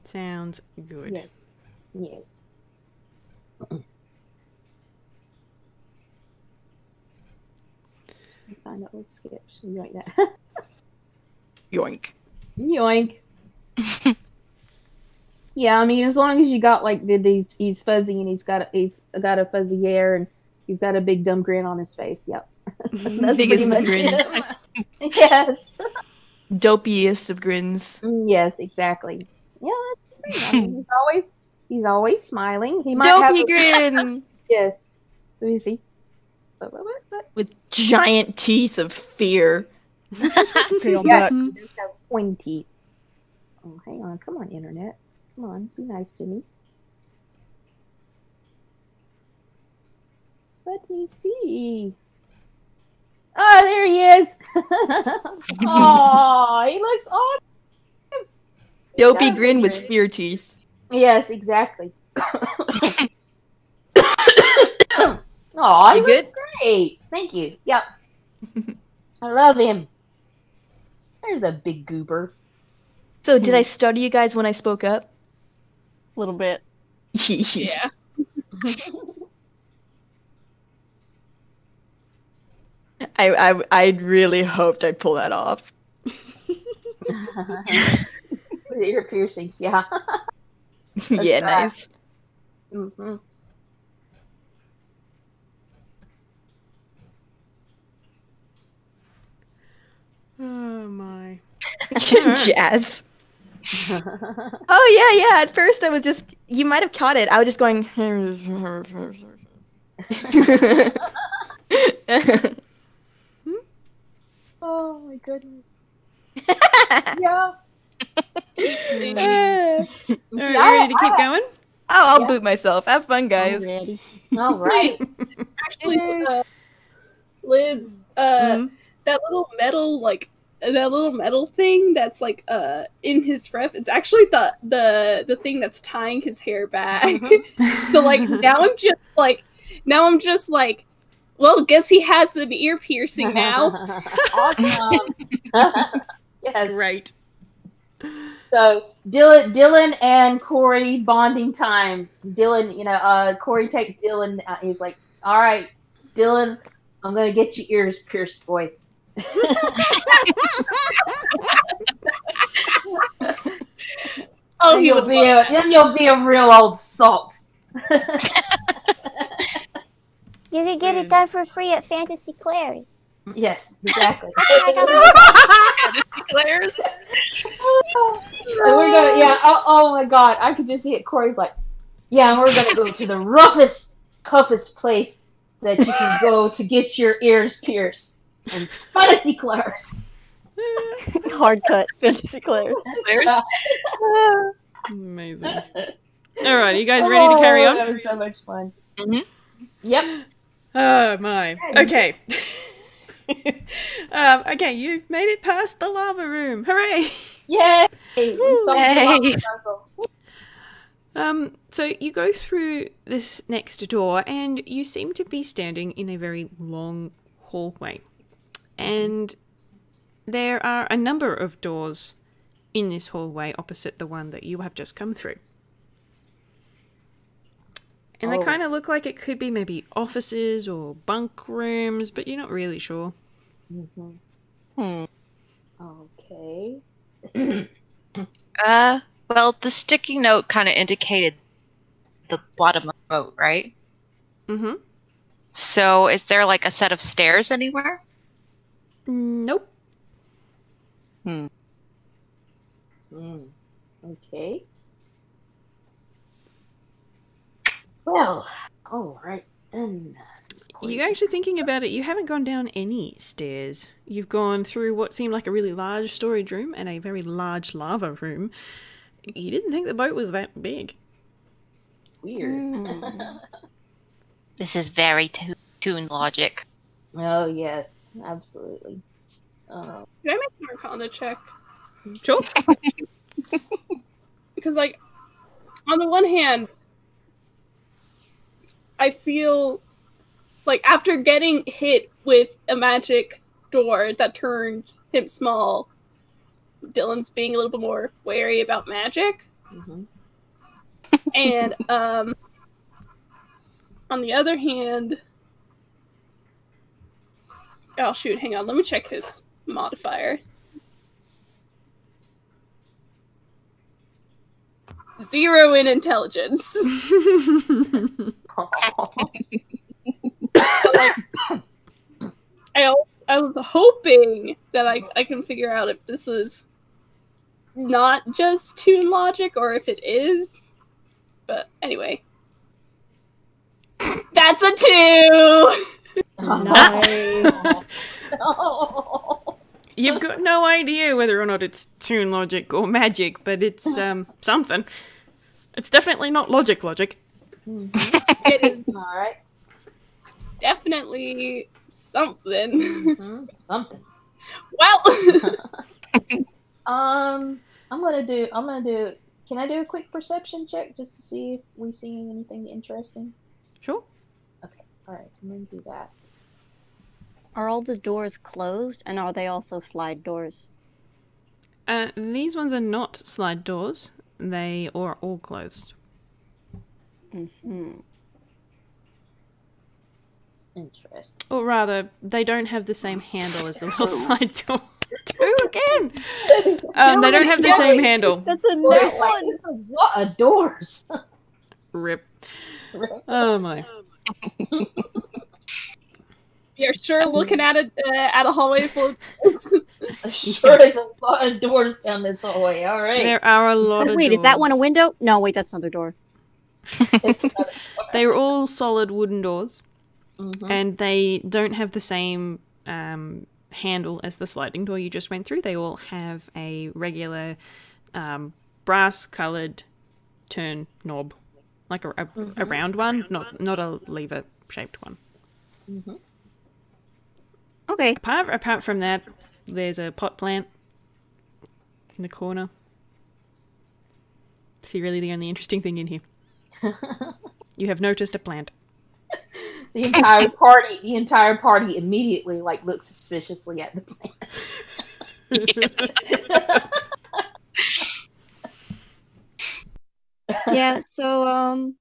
Sounds good. yes, yes. Find an old sketch. You like that? Yoink. Yoink. yeah, I mean, as long as you got like the, these, he's fuzzy and he's got a, he's got a fuzzy hair and he's got a big dumb grin on his face. Yep. That's Biggest pretty of yes. Dopiest of grins. Yes, exactly. Yeah, that's the thing. I mean, he's always he's always smiling. He might have Dopey a- grin! Yes. Let me see. What, what, what, what? With giant teeth of fear. Yeah, that. he does have pointy teeth. Oh, hang on. Come on, internet. Come on, be nice to me. Let me see. Oh, there he is. oh, he looks awesome. Dopey grin with fear teeth. Yes, exactly. Oh, You good? great. Thank you. Yep. I love him. There's a big goober. So, did I hmm. stutter you guys when I spoke up? A little bit. Yeah. I, I, I really hoped I'd pull that off. With ear piercings, yeah. yeah, right. nice. hmm Oh my. Jazz. Oh, yeah, yeah. At first, I was just. You might have caught it. I was just going. Oh my goodness. yeah. Are you ready to keep going? Oh, I'll Yeah. boot myself. Have fun, guys. All right. Actually, uh, Liz, uh, Mhm. that little metal like that little metal thing that's like uh in his ref it's actually the the the thing that's tying his hair back so like now i'm just like now i'm just like well guess he has an ear piercing now awesome. yes. Great. So Dillan, Dillan and Corey bonding time. Dillan, you know, uh, Corey takes Dillan. Uh, he's like, "All right, Dillan, I'm gonna get your ears pierced, boy." oh you'll be a, then you'll be a real old salt. You could get Mm. it done for free at Fantasy Claire's. yes, exactly. Claire's. And we're gonna, yeah. Oh, oh my God, I could just see it. Corey's like, yeah, and we're gonna go to the roughest, toughest place that you can go to get your ears pierced, and Fantasy Claire's. Hard cut. Fantasy Claire's. Amazing. All right, you guys ready to carry Oh, on? Having so much fun. Mhm. Yep. Oh my. Okay. um, okay, you've made it past the lava room. Hooray! Yay! We Yay. Um, so you go through this next door, and you seem to be standing in a very long hallway. And there are a number of doors in this hallway opposite the one that you have just come through. And they Oh. kind of look like it could be maybe offices or bunk rooms, but you're not really sure. Mhm. Hmm. Okay. Uh, well, the sticky note kind of indicated the bottom of the boat, right? Mm-hmm. So, is there like a set of stairs anywhere? Nope. Hmm. Okay. Well, all right then. you actually thinking about it, you haven't gone down any stairs. You've gone through what seemed like a really large storage room and a very large lava room. You didn't think the boat was that big. Weird. Mm. This is very to- Toon logic. oh yes, absolutely. Oh, Can I make an Arcana check? Sure. because like on the one hand i feel like after getting hit with a magic door that turned him small dillan's being a little bit more wary about magic. Mhm. and um on the other hand oh shoot hang on let me check his modifier. Zero in intelligence I was, I was hoping that I, I can figure out if this is not just toon logic or if it is. But anyway. That's a two! nice. Oh. You've got no idea whether or not it's toon logic or magic, but it's um something. It's definitely not logic logic. It is All right. definitely something. Mhm, Something. well, Um, I'm gonna do. I'm gonna do. Can I do a quick perception check just to see if we see anything interesting? Sure. Okay. All right. I'm gonna do that. Are all the doors closed, and are they also slide doors? Uh, these ones are not slide doors. They are all closed. Hmm Interesting. Or rather, they don't have the same handle as the little slide door. Two again. Um, they don't have the same handle. That's a Like, net one. it's a doors. Rip. Oh my. you're sure looking at a uh, at a hallway full of sure, there's a lot of doors down this hallway. All right. There are a lot of Wait, is that one a window? No, wait, that's another door. They are all solid wooden doors, Mhm. and they don't have the same um, handle as the sliding door you just went through. They all have a regular um, brass-colored turn knob, like a, a, a round one, not not a lever-shaped one. Mhm. Okay. Apart apart from that, there's a pot plant in the corner. See, really, the only interesting thing in here. You have noticed a plant. The entire party, the entire party immediately like looks suspiciously at the plant. yeah, so um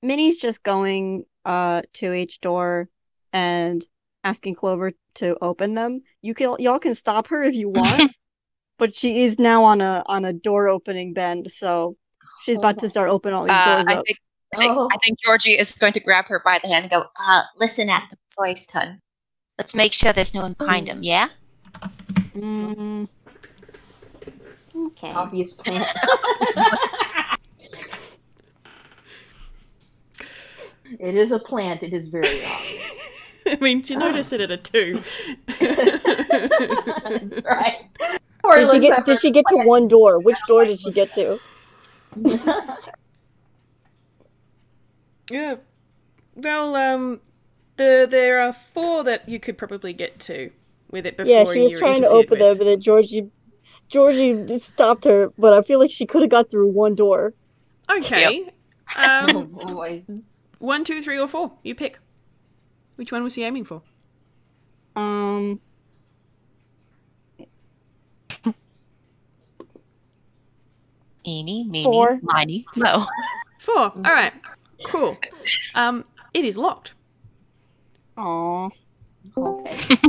Minnie's just going uh to each door and asking Clover to open them. You can y'all can stop her if you want, but she is now on a on a door opening bend, so she's about to start opening all these Uh, doors I up. think I think, Oh. I think Georgie is going to grab her by the hand and go, uh, listen at the voice, ton. Let's make sure there's no one behind him, yeah? Mm, okay. Obvious plant. it is a plant. It is very obvious. I mean, you notice it at a two. That's right. Or Did she get did she get to one door? Which door did she get to? Yeah. Well, um, the there are four that you could probably get to with it before Yeah, she was you're trying to interfered open them, but then Georgie Georgie stopped her, but I feel like she could have got through one door. Okay. oh Um, boy. one, two, three, or four. You pick. Which one was he aiming for? Um Eeny, meeny, Four. miny, mo. Four. All right. Cool. Um, it is locked. Aw. Okay.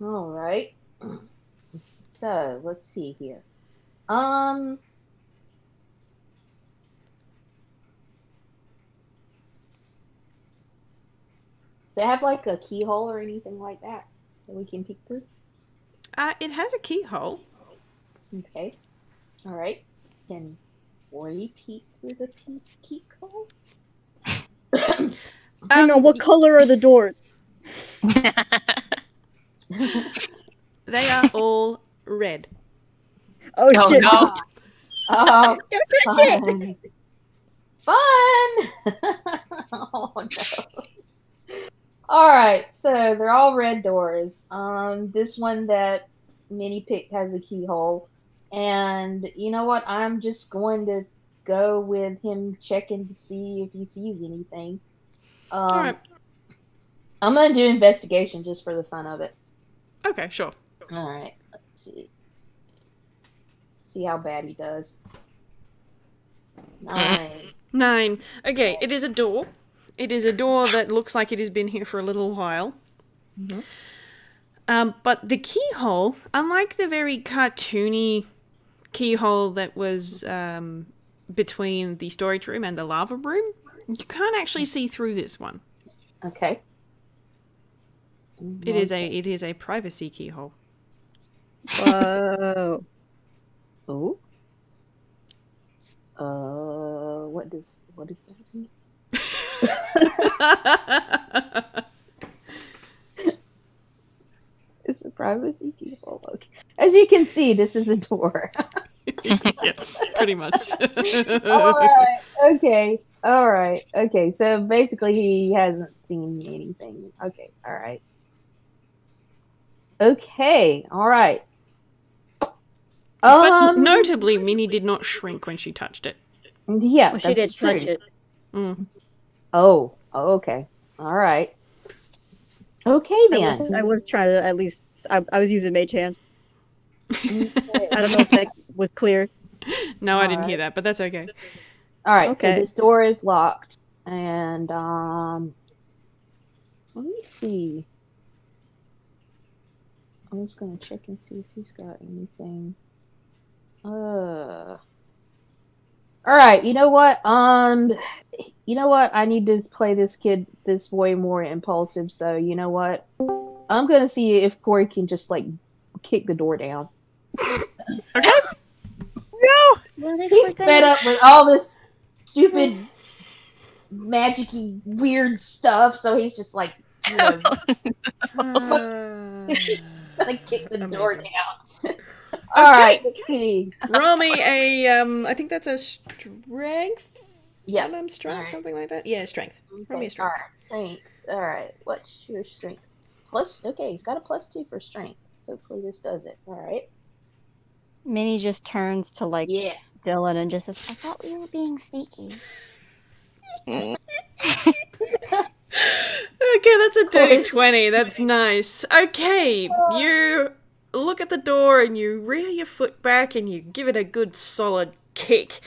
All right. So let's see here. Um. Does it have like a keyhole or anything like that that we can peek through? Uh, it has a keyhole. Okay. All right. Can we peek through the pe- keyhole? Hang Um, on, what color are the doors? They are all red. Oh, Oh, shit. no. Oh, Don't touch it. fun! oh no. All right, so they're all red doors. Um, this one that Minnie picked has a keyhole, and you know what? I'm just going to go with him checking to see if he sees anything. Um, All right. I'm gonna do investigation just for the fun of it. Okay, sure. All right, let's see. See how bad he does. Nine. Nine. Okay, it is a door. It is a door that looks like it has been here for a little while. Mhm. Um, but the keyhole, unlike the very cartoony keyhole that was um, between the storage room and the lava room, you can't actually see through this one. Okay. It is a it is a privacy keyhole. Whoa. Oh. Uh, what does what does that mean? It's a privacy keyhole. Okay. As you can see, this is a door. yeah, pretty much. All right. Okay. All right. Okay. So basically, he hasn't seen anything. Okay. All right. Okay. All right. but Um. notably, Minnie did not shrink when she touched it. Yeah. Well, she that's did touch it. Mm. Oh. oh, Okay. All right. Okay I was, I was trying to at least. I, I was using mage hand. I don't know if that was clear. No, I didn't Alright. hear that, but that's okay. All right, Okay. so this door is locked, and um, let me see. I was gonna check and see if he's got anything. Uh. All right, you know what? Um, you know what? I need to play this kid this way more impulsive. So you know what? I'm gonna see if Corey can just like kick the door down. Okay. Well, He's we're gonna- fed up with all this stupid, magicy, weird stuff. So he's just like, you know, gonna kick the door down. All right, let's see. roll me a um. I think that's a strength. Yeah. Um, strength, Alright. something like that. Yeah, strength. Roll me a strength. all right, strength. All right, what's your strength? Plus, okay, he's got a plus two for strength. Hopefully, this does it. All right. Minnie just turns to like Yeah. Dillan and just says, I thought we were being sneaky. Okay, that's a dirty 20. That's nice. Okay, you look at the door and you rear your foot back and you give it a good solid kick.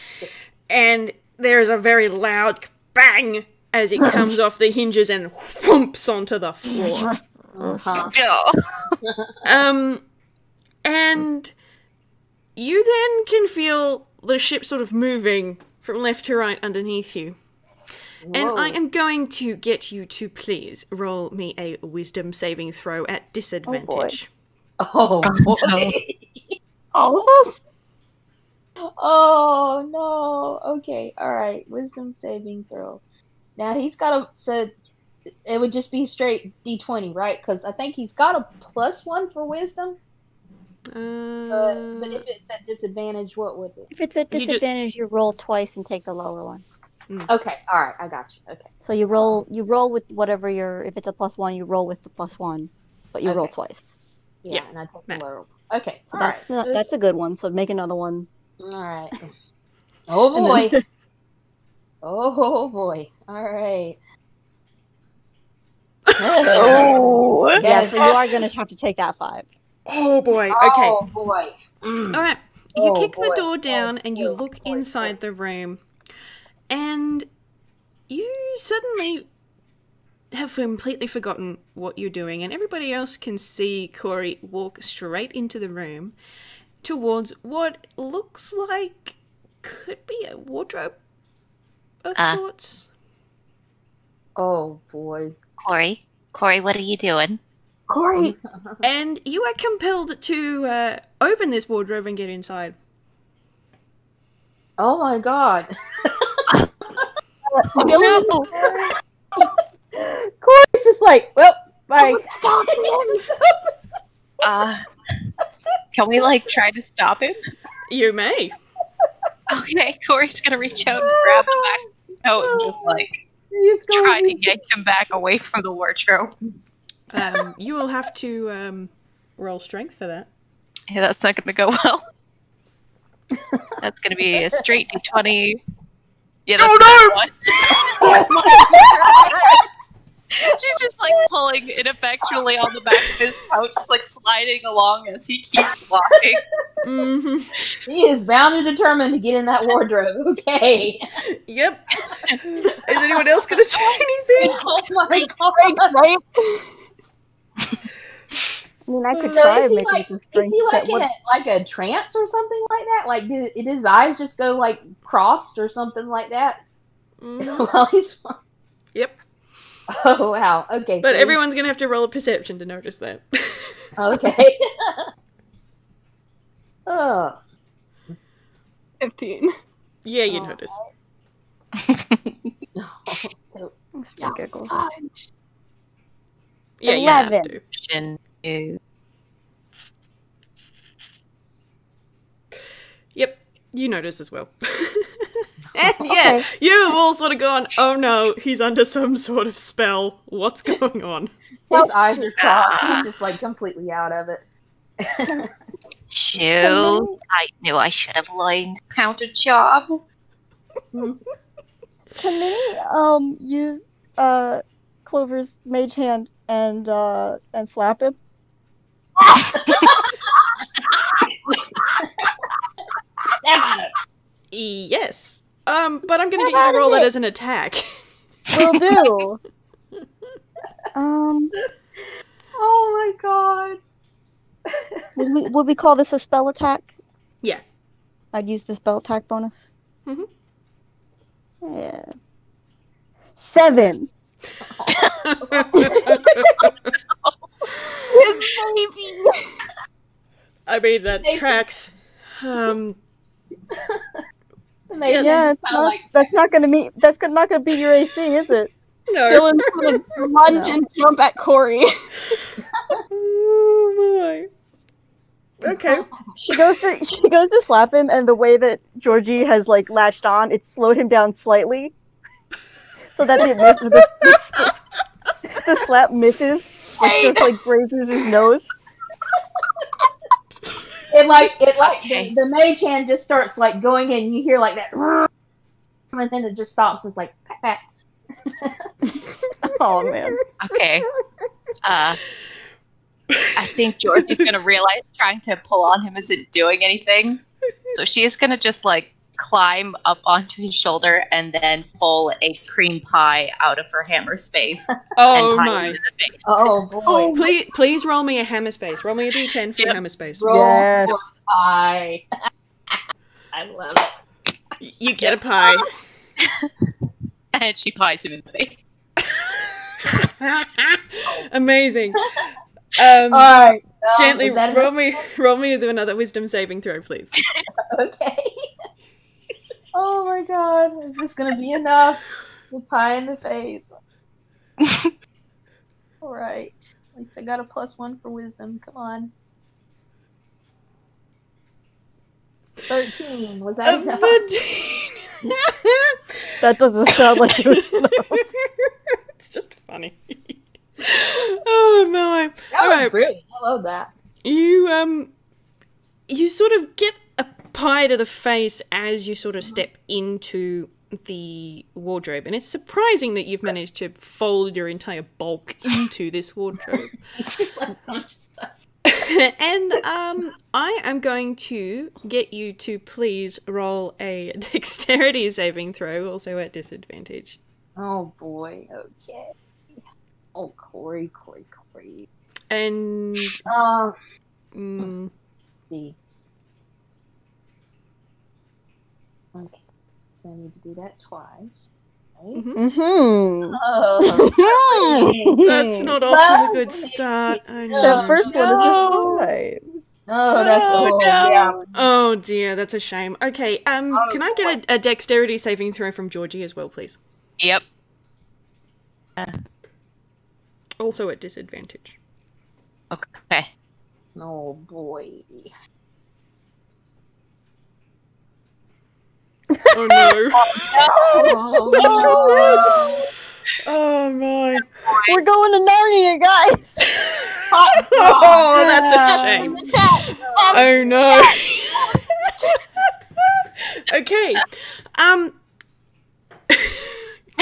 And there is a very loud bang as it comes off the hinges and whomps onto the floor. Uh-huh. Um, and you then can feel the ship sort of moving from left to right underneath you. And I am going to get you to please roll me a wisdom saving throw at disadvantage. Oh boy. no. All of us? Oh no. Okay. All right. Wisdom saving throw. Now he's got a so it would just be straight D twenty, right? Because I think he's got a plus one for wisdom. But Uh, but if it's at disadvantage, what would it? if it's at You ju- disadvantage, you roll twice and take the lower one. Okay. All right. I got you. Okay. So you roll you roll with whatever your if it's a plus one, you roll with the plus one, but you roll twice. Yeah. Yeah. And I take Nah. the lower. one. Okay. So all that's right. not, that's a good one. So make another one. All right. Oh boy. then- Oh boy. All right. Oh. yeah, Yes. so you are gonna have to take that five. oh boy, okay. Oh boy. Mm. Alright, you Oh, kick the door down Oh, and you boy. look Boy, inside the room, and you suddenly have completely forgotten what you're doing, and everybody else can see Corey walk straight into the room towards what looks like could be a wardrobe of Uh. sorts. Oh boy. Corey, Corey, what are you doing? Corey. And you are compelled to uh, open this wardrobe and get inside. Oh my god. No. Just like, well, bye. Stop him. Uh, can we like try to stop him? You may. Okay, Corey's gonna reach out and grab the back of coat and just like He's going try to to- yank him back away from the wardrobe. Um, you will have to um, roll strength for that. Yeah, that's not gonna go well. That's gonna be a straight d20. Yeah, that's Oh, no! She's just like pulling ineffectually on the back of his couch, like sliding along as he keeps walking. hmm He is bound and determined to get in that wardrobe. Okay. Yep. Is anyone else going to say anything? Oh my god. right? I mean, I could So try is he like, it a is he like in a, like a trance or something like that? Like did, did his eyes just go like crossed or something like that Mhm. while he's? Yep. Oh wow. Okay. But so- everyone's going to have to roll a perception to notice that. Okay. oh. 15. yeah, you Oh. notice. So, It's for giggles. Fudge. Yeah, you have to. Option is Yep, you notice as well. and yeah, Okay. you all sort of gone, oh no, he's under some sort of spell. What's going on? his eyes are crossed. He's just like completely out of it. shoot. I knew I should have learned how to job. Can they um use uh Clover's mage hand and uh and slap him? Snap at it. Yes. Um, but I'm gonna How get you to about roll that it? as an attack. Will do. um, Oh my god. would we, would we call this a spell attack? Yeah. I'd use the spell attack bonus. Mhm. Yeah. Seven. I mean, that tracks. Um, Amazing. Yeah, it's not, like- that's not gonna meet. That's not gonna be your AC, is it? no. Dillan's gonna lunge No. and jump at Corey. Oh my. Okay. She goes to she goes to slap him, and the way that Georgie has like latched on, it slowed him down slightly, so that it misses. The, the, the slap misses. It just like grazes his nose. It like it like Okay. the, the mage hand just starts like going in. You hear like that, and then it just stops. It's like pat, pat. Oh man. Okay. Uh, I think George is gonna realize trying to pull on him isn't doing anything. So she is gonna just like climb up onto his shoulder and then pull a cream pie out of her hammer space Oh and my. in the face. Oh boy. Please, please roll me a hammer space. Roll me a d10 for your Yep. hammer space. Roll Yes. for pie. I love it. You get a pie. And she pies him in the face. Amazing. Um, All right. um, gently roll me, roll me with another wisdom saving throw, please. Okay. Oh my god, is this gonna be enough? The pie in the face. All right. At least I got a plus one for wisdom. Come on. Thirteen. Was that A enough? 13. That doesn't sound like it was enough. it's just funny. oh my. That All was right. brilliant. I love that. You um you sort of get a pie to the face as you sort of step into the wardrobe and it's surprising that you've managed to fold your entire bulk into this wardrobe. Just unconscious stuff. and um I am going to get you to please roll a dexterity saving throw also at disadvantage. Oh boy. Okay. Oh Corey, Corey, Corey. And Um. mm, see. Okay. So I need to do that twice. Right? Mm-hmm. Oh. that's not off to a good start. I know. That first one is No. a five. Oh, that's Oh, oh, no. yeah. Oh dear, that's a shame. Okay, um, Oh, can I get a, a dexterity saving throw from Georgie as well, please? Yep. Also at disadvantage. Okay. Oh boy. Oh no. Oh, oh my. We're going to Narnia, guys. Oh, that's a shame. Oh no. okay. Um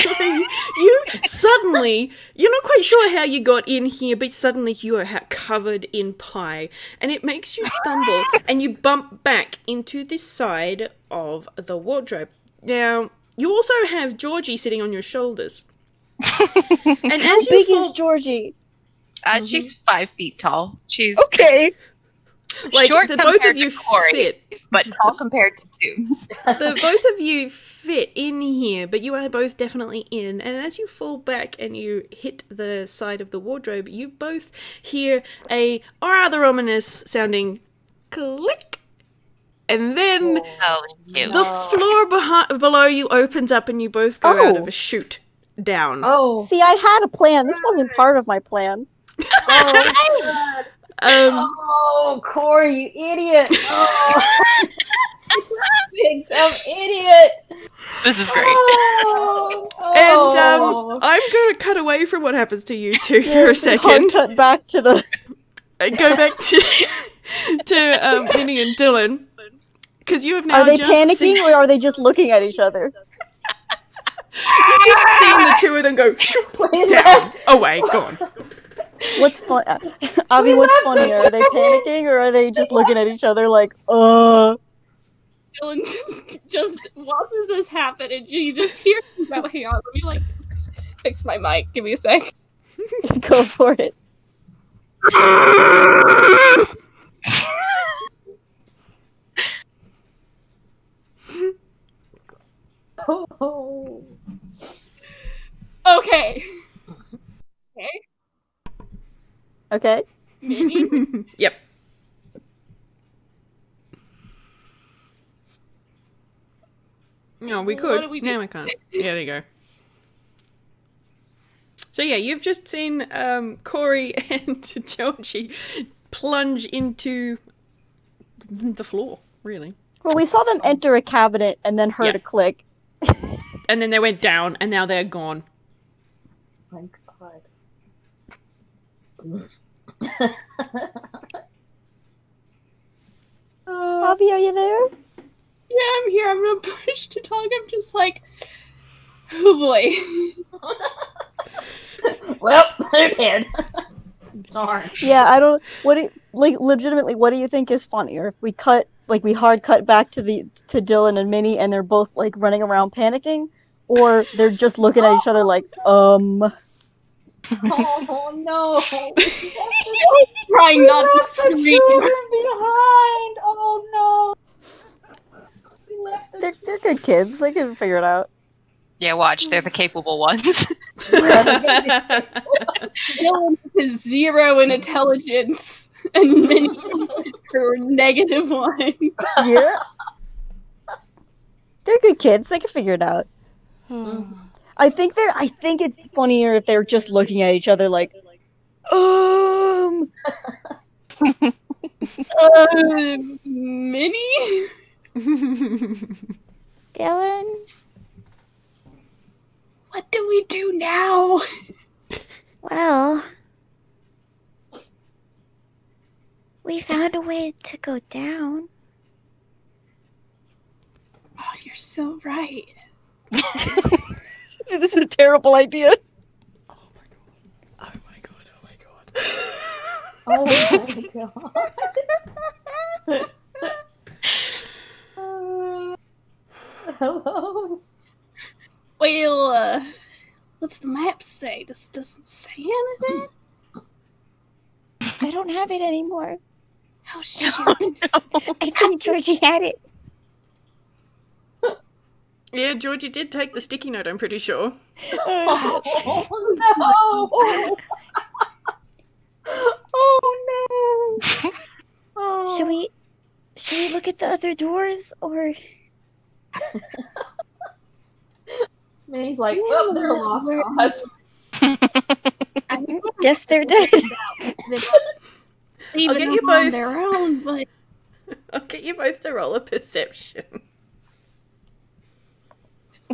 you suddenly you're not quite sure how you got in here but suddenly you are covered in pie and it makes you stumble and you bump back into this side of the wardrobe now you also have georgie sitting on your shoulders and How as you big fall, is Georgie? Uh, She's five feet tall. She's Okay. Like short the compared both of you Corey, fit but tall compared to Toons. the both of you fit in here, but you are both definitely in. And as you fall back and you hit the side of the wardrobe, you both hear a rather ominous sounding click. And then Oh, cute. the floor behind, below you opens up and you both go out of Oh. a chute down. Oh. See, I had a plan. This wasn't part of my plan. Oh, oh Um, oh, Corey, you idiot! Oh. Big dumb idiot! This is great. Oh, and um, oh. I'm going to cut away from what happens to you two for a second. cut back to the. go back to to um, Minnie and Dillan because you have now Are they panicking seen, or are they just looking at each other? you've just seen the two of them go down, away, gone. What's fun? Avi, what's funnier? Are they panicking or are they just looking at each other like, uh? Dillan just just watches this happen, and you just hear him go, "Hang on, let me like fix my mic. Give me a sec." Go for it. Oh. Okay. Okay. Okay. Minnie, yep. No, we What could. do we do? we can't. Yeah, there you go. So yeah, you've just seen um, Corey and Georgie plunge into the floor, really, Well, we saw them enter a cabinet and then heard Yeah. a click. and then they went down, and now they're gone. My God. Uh, Avi, are you there? yeah, I'm here. I'm gonna push to talk. I'm just like, oh boy. well, they're dead. Darn. Yeah, I don't. What do you, like legitimately? What do you think is funnier? If we cut like we hard cut back to the to Dillan and Minnie, and they're both like running around panicking, or they're just looking at each other like, um. Oh no! Trying not to left the scream. behind. Oh no! The They're they're good kids. They can figure it out. Yeah, watch. They're the mm. capable ones. Dillan is zero in intelligence, and Minnie for negative one. Yeah. they're good kids. They can figure it out. Mm. I think they're. I think it's funnier if they're just looking at each other like, um. Uh, Minnie? Dillan, What do we do now? well, we found a way to go down. Oh, you're so right. this is a terrible idea. oh my god! Oh my god! Oh my god. Oh my Uh, hello. Well, uh, what's the map say? This doesn't say anything? I don't have it anymore. Oh shit! I think Georgie had it. Yeah, Georgie did take the sticky note. I'm pretty sure. Oh no! oh no! Oh. Should we should we look at the other doors or Minnie's like, oh, they're a lost cause. Guess they're dead. Leaving get them you on both. their own, but I'll get you both to roll a perception.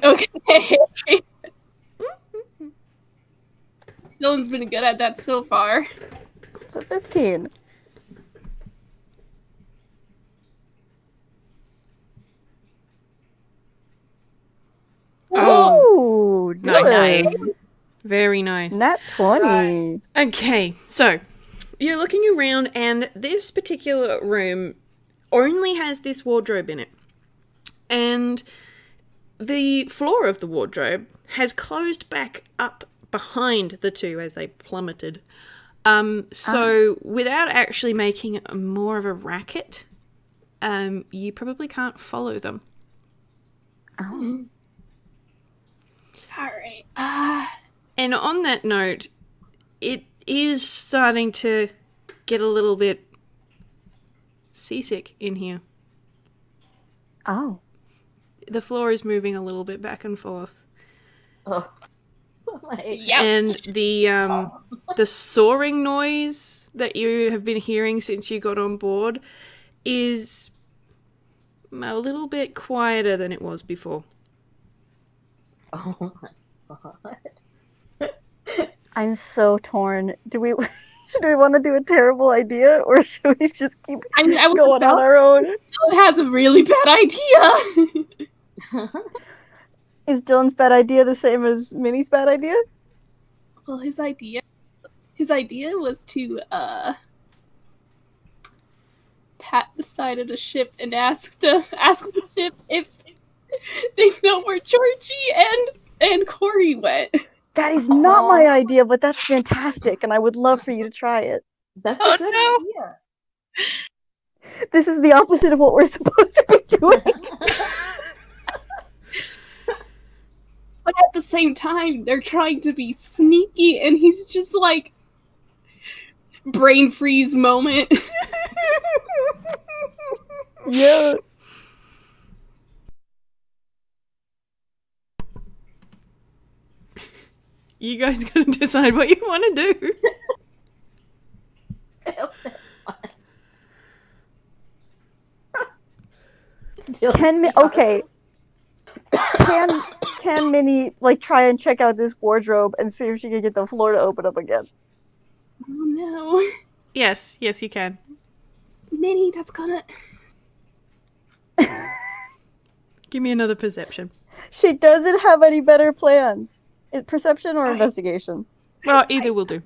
Okay. Dillan's been good at that so far. It's a 15. Oh, Oh, nice. good. Very nice. Nat 20. Uh, okay, so you're looking around, and this particular room only has this wardrobe in it. And the floor of the wardrobe has closed back up behind the two as they plummeted. Um, so, without actually making more of a racket, um, you probably can't follow them. Oh. Alright. Uh, And on that note, it is starting to get a little bit seasick in here. Oh. The floor is moving a little bit back and forth. Oh. Like, yep. And the um the soaring noise that you have been hearing since you got on board is a little bit quieter than it was before. oh my god. I'm so torn. Do we should we want to do a terrible idea or should we just keep I mean, I was going on about- our own? Dillan has a really bad idea. Is Dillan's bad idea the same as Minnie's bad idea? well, his idea, his idea was to uh pat the side of the ship and ask the ask the ship if they know where Georgie and and Corey went. That is not my idea, but that's fantastic, and I would love for you to try it. That's Oh, a good no. idea. This is the opposite of what we're supposed to be doing. But at the same time, they're trying to be sneaky, and he's just like brain freeze moment. yeah. You guys gotta decide what you want to do. Can Mi- okay. Can can Minnie like try and check out this wardrobe and see if she can get the floor to open up again? oh no, Yes, yes, you can. Minnie, that's gonna. Give me another perception. She doesn't have any better plans. Is perception or I- investigation? Well, either will do.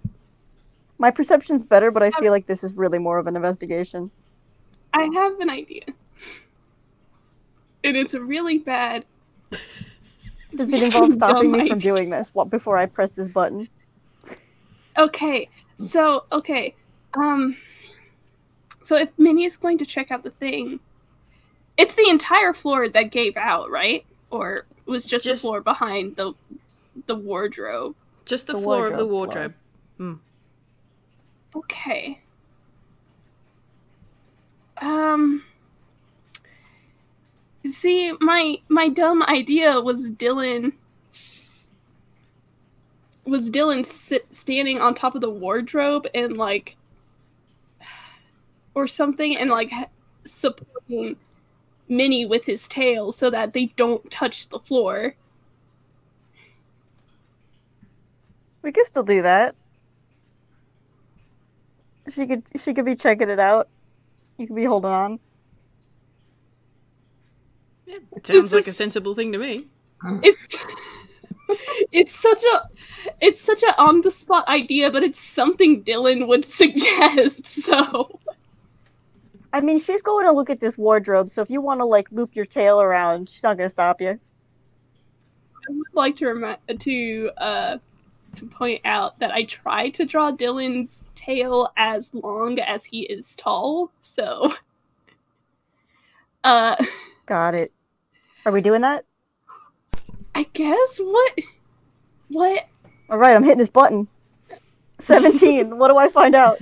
My perception's better, but I um, feel like this is really more of an investigation. I have an idea, and it's a really bad. Does it involve stopping me from doing this? What before I press this button? Okay, so okay, um, so if Minnie is going to check out the thing, it's the entire floor that gave out, right? Or was just, Just- the floor behind the the wardrobe? Just the, The floor of the wardrobe wardrobe. Okay. Um. See, my my dumb idea was Dillan. Was Dillan sit, standing on top of the wardrobe and like, or something, and like supporting Minnie with his tail so that they don't touch the floor. We could still do that. She could she could be checking it out. You could be holding on. It sounds like a sensible thing to me. It's it's such a it's such a on the spot idea, but it's something Dillan would suggest. So I mean, she's going to look at this wardrobe, so if you want to like loop your tail around, she's not gonna stop you. I would like to remi- to uh to point out that I try to draw Dillan's tail as long as he is tall. So uh Got it. Are we doing that? I guess what what All right, I'm hitting this button. Seventeen. what do I find out?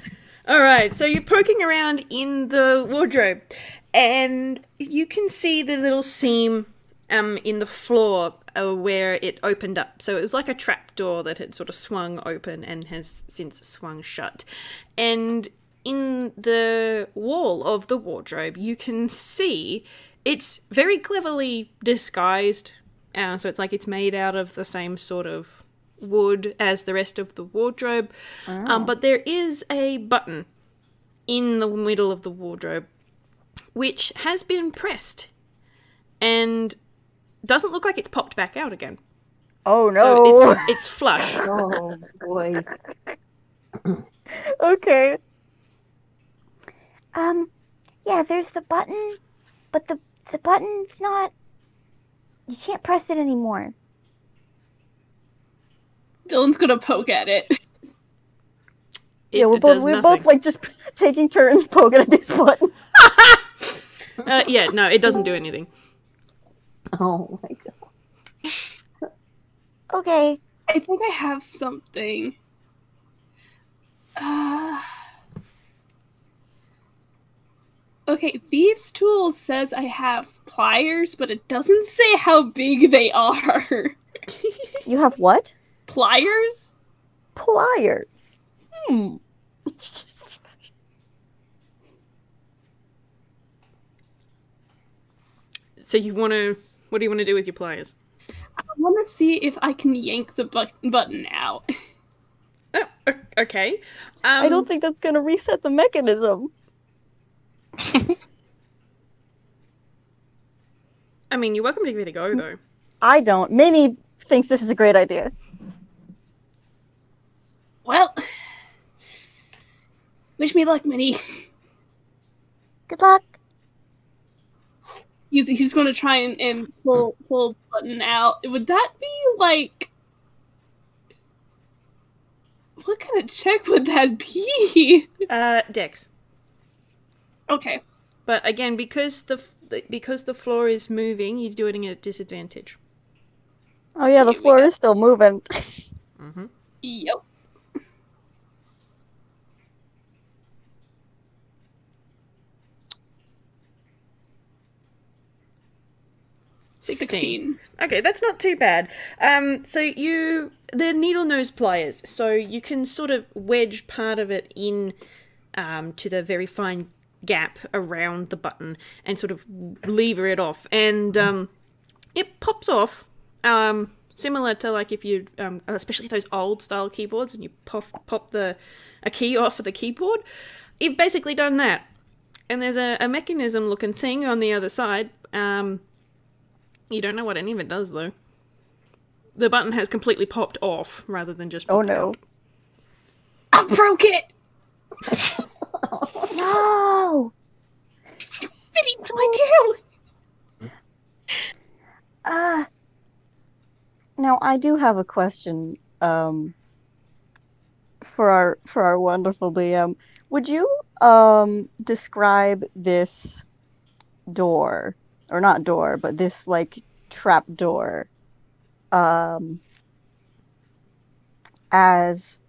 All right, so you're poking around in the wardrobe, and you can see the little seam um, in the floor uh, where it opened up. So it was like a trap door that had sort of swung open and has since swung shut. And in the wall of the wardrobe, you can see it's very cleverly disguised. Uh, so it's like it's made out of the same sort of wood as the rest of the wardrobe. Um, but there is a button in the middle of the wardrobe which has been pressed and doesn't look like it's popped back out again. Oh no. So it's, it's flush. Oh boy. okay. Um, yeah, there's the button, but the the button's not. You can't press it anymore. Dillan's gonna poke at it. It yeah, we're both does we're nothing. both like just taking turns poking at this button. Uh, yeah, no, it doesn't do anything. Oh my god. Okay. I think I have something. Uh... Okay, Thieves' Tool says I have pliers, but it doesn't say how big they are. You have what? pliers? Pliers. Hmm. So you want to? What do you want to do with your pliers? I want to see if I can yank the bu- button out. Oh, okay. Um, I don't think that's gonna reset the mechanism. I mean, you're welcome to give it a go, though. I don't. Minnie thinks this is a great idea. Well, wish me luck, Minnie. Good luck. He's he's gonna try and, and pull pull the button out. Would that be like? What kind of check would that be? Uh, Dex. Okay. But again, because the f- the- because the floor is moving, you're doing it at a disadvantage. Oh yeah, the Here floor is still moving. Mm-hmm. Yep. Sixteen. Okay, that's not too bad. Um, so you the needle nose pliers, so you can sort of wedge part of it in um, to the very fine gap around the button and sort of lever it off, and um, it pops off. Um, similar to like if you, um, especially those old style keyboards, and you pop pop the a key off of the keyboard. You've basically done that, and there's a, a mechanism looking thing on the other side. Um, you don't know what any of it does though. The button has completely popped off rather than just. Oh no. out. I broke it. No. Minnie, what do I do? Uh, Now I do have a question um for our for our wonderful DM. Would you um describe this door or not door, but this like trap door um as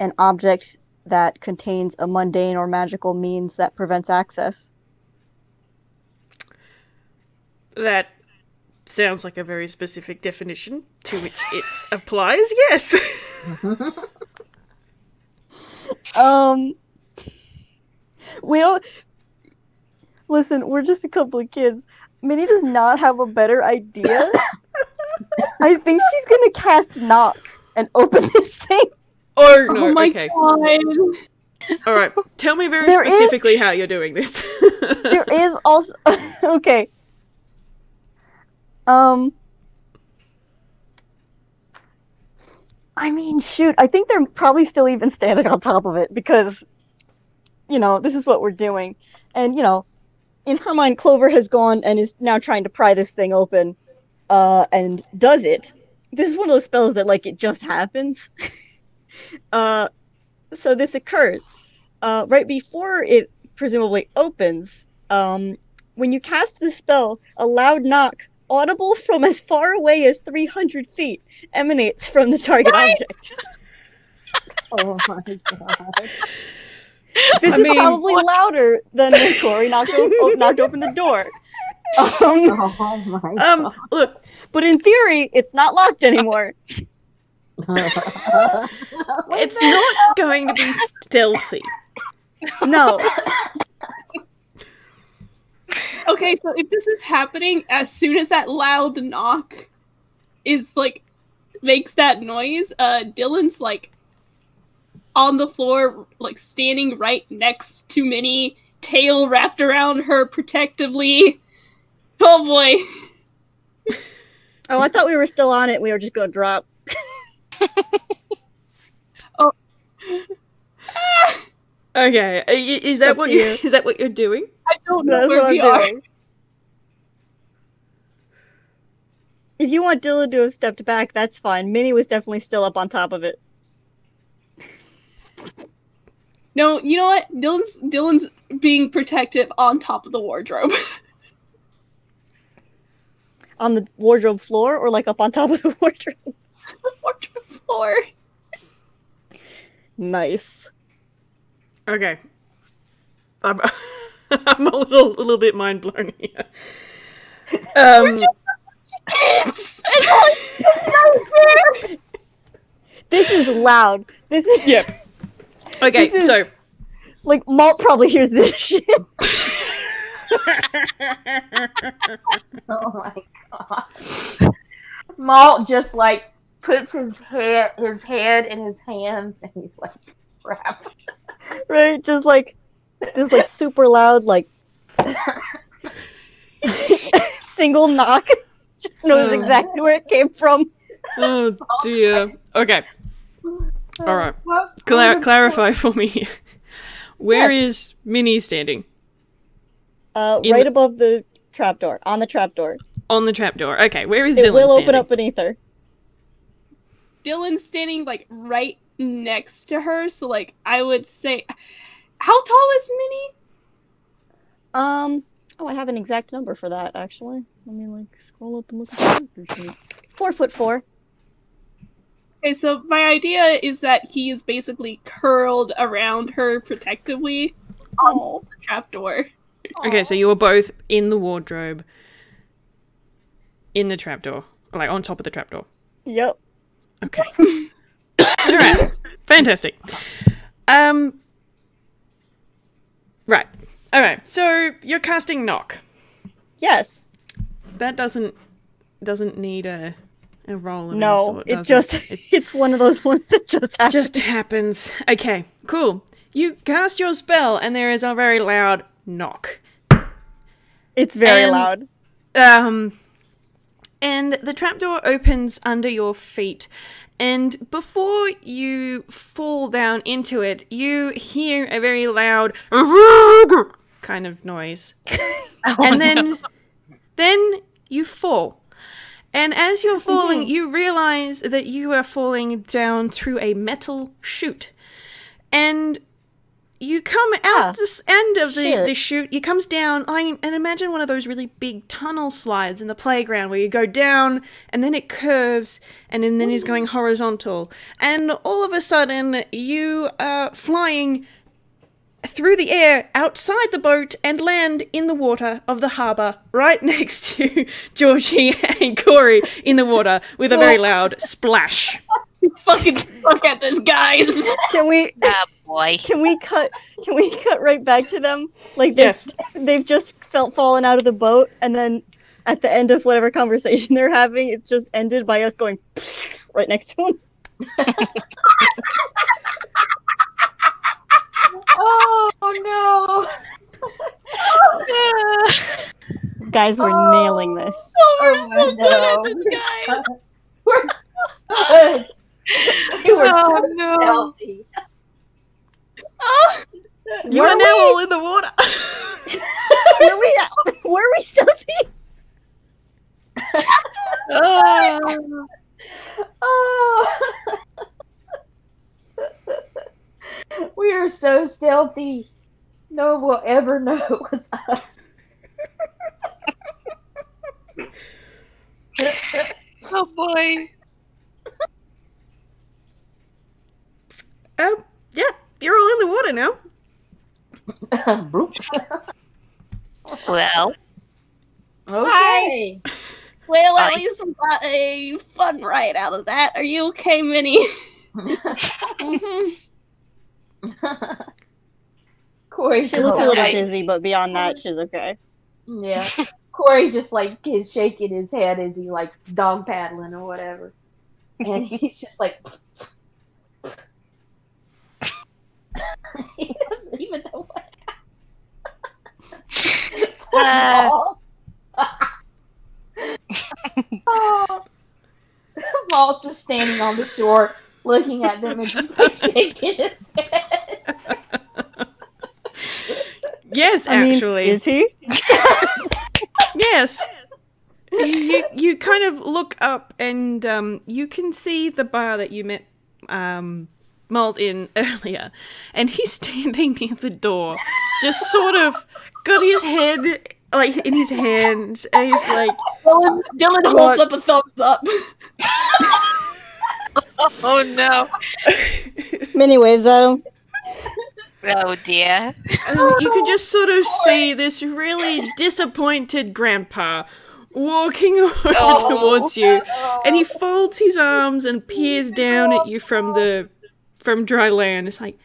an object that contains a mundane or magical means that prevents access? That sounds like a very specific definition to which it applies. Yes. Um, we don't listen. We're just a couple of kids. Minnie does not have a better idea. I think she's gonna cast knock and open this thing. Oh no. oh my okay. god. All right. Tell me very There is- specifically how you're doing this. There is also okay. Um, I mean, shoot. I think they're probably still even standing on top of it because, you know, this is what we're doing, and you know, in her mind, Clover has gone and is now trying to pry this thing open, uh, and does it. This is one of those spells that like it just happens. uh, so this occurs, uh, right before it presumably opens. Um, when you cast the spell, a loud knock, audible from as far away as 300 feet, emanates from the target object. Oh my god. This I is mean, probably louder than when Corey knocked, o- o- knocked open the door. Um, Oh my Um, look, but in theory, it's not locked anymore. god. it's not going to be stealthy. No. Okay, so if this is happening as soon as that loud knock is like makes that noise, uh Dillan's like on the floor, like standing right next to Minnie, tail wrapped around her protectively. Oh boy. Oh, I thought we were still on it. We were just gonna drop. Okay, uh, is that Up what you you. is that what you're doing? I don't know That's where what we I'm are. doing. If you want Dillan to have stepped back, that's fine. Minnie was definitely still up on top of it. No, you know what? Dillan's Dillan's being protective on top of the wardrobe. On the wardrobe floor or like up on top of the wardrobe. wardrobe floor. Nice. Okay, I'm I'm a little little bit mind blown here. Um, It's This is loud. This is Yep. okay, This is- so like Malt probably hears this shit. Oh my god. Malt just like puts his head his head in his hands and he's like crap. right? Just like this like super loud like single knock. Just knows exactly where it came from. oh dear. Okay, all right. Cla- clarify for me. here. Where is Minnie standing? Uh, right the- above the trapdoor, on the trapdoor. On the trapdoor. Okay, where is It Dillan will standing? open up beneath her. Dillan's standing like right next to her, so like I would say how tall is Minnie? Um. Oh, I have an exact number for that actually. Let me like scroll up and look at the character sheet. Four foot four. Okay, so my idea is that he is basically curled around her protectively on Oh. the trapdoor. Okay, so you were both in the wardrobe, in the trapdoor, like on top of the trapdoor. Yep. Okay. All right. Fantastic. Um. Right. All right. So you're casting knock. Yes. That doesn't doesn't need a a roll. No. sort, It just It it's one of those ones that just happens. just happens. Okay. Cool. You cast your spell, and there is a very loud knock. It's very and- loud. Um, and the trapdoor opens under your feet. And before you fall down into it, you hear a very loud kind of noise. Oh, and then then you fall. And as you're oh, falling, you realize that you are falling down through a metal chute. And you come out this end of the, shit. the chute, you comes down, I, and imagine one of those really big tunnel slides in the playground where you go down and then it curves and then, then is going horizontal. And all of a sudden, you are flying through the air outside the boat and land in the water of the harbour right next to Georgie and Corey in the water with a very loud splash. Fucking look at this, guys. Can we Oh boy. can we cut can we cut right back to them? Like they've, Yes. they've just felt fallen out of the boat and then at the end of whatever conversation they're having, it just ended by us going right next to them. Oh no! Guys, we're Oh. nailing this. Oh, we're Oh, so I good at this, guys. We're so good. We were Oh, so no. stealthy. Oh, You Were are now we? all in the water. Were we were we stealthy? Oh. Oh. we are so stealthy. No one will ever know it was us. Oh boy. Um, yeah, you're all in the water now. Bloop. Well, Yay! Well, at Bye. least we got a fun ride out of that. Are you okay, Minnie? Corey's She just looks a little Okay. dizzy, but beyond that, she's okay. yeah. Corey's just like is shaking his head as he like dog paddling or whatever, and he's just like. he doesn't even know what. Poor Uh. Malt. oh. Malt's just standing on the shore, looking at them and just like shaking his head. Yes, I mean, actually. is he? Yes. You you kind of look up and um, you can see the bar that you met um, Malt in earlier, and he's standing near the door, just sort of got his head like in his hands, and he's like, Dillan, Dillan holds up a thumbs up. Oh no. Minnie waves at him. Oh dear. and you can just sort of see this really disappointed grandpa walking over Oh. towards you, and he folds his arms and peers down at you from the from dry land. It's like,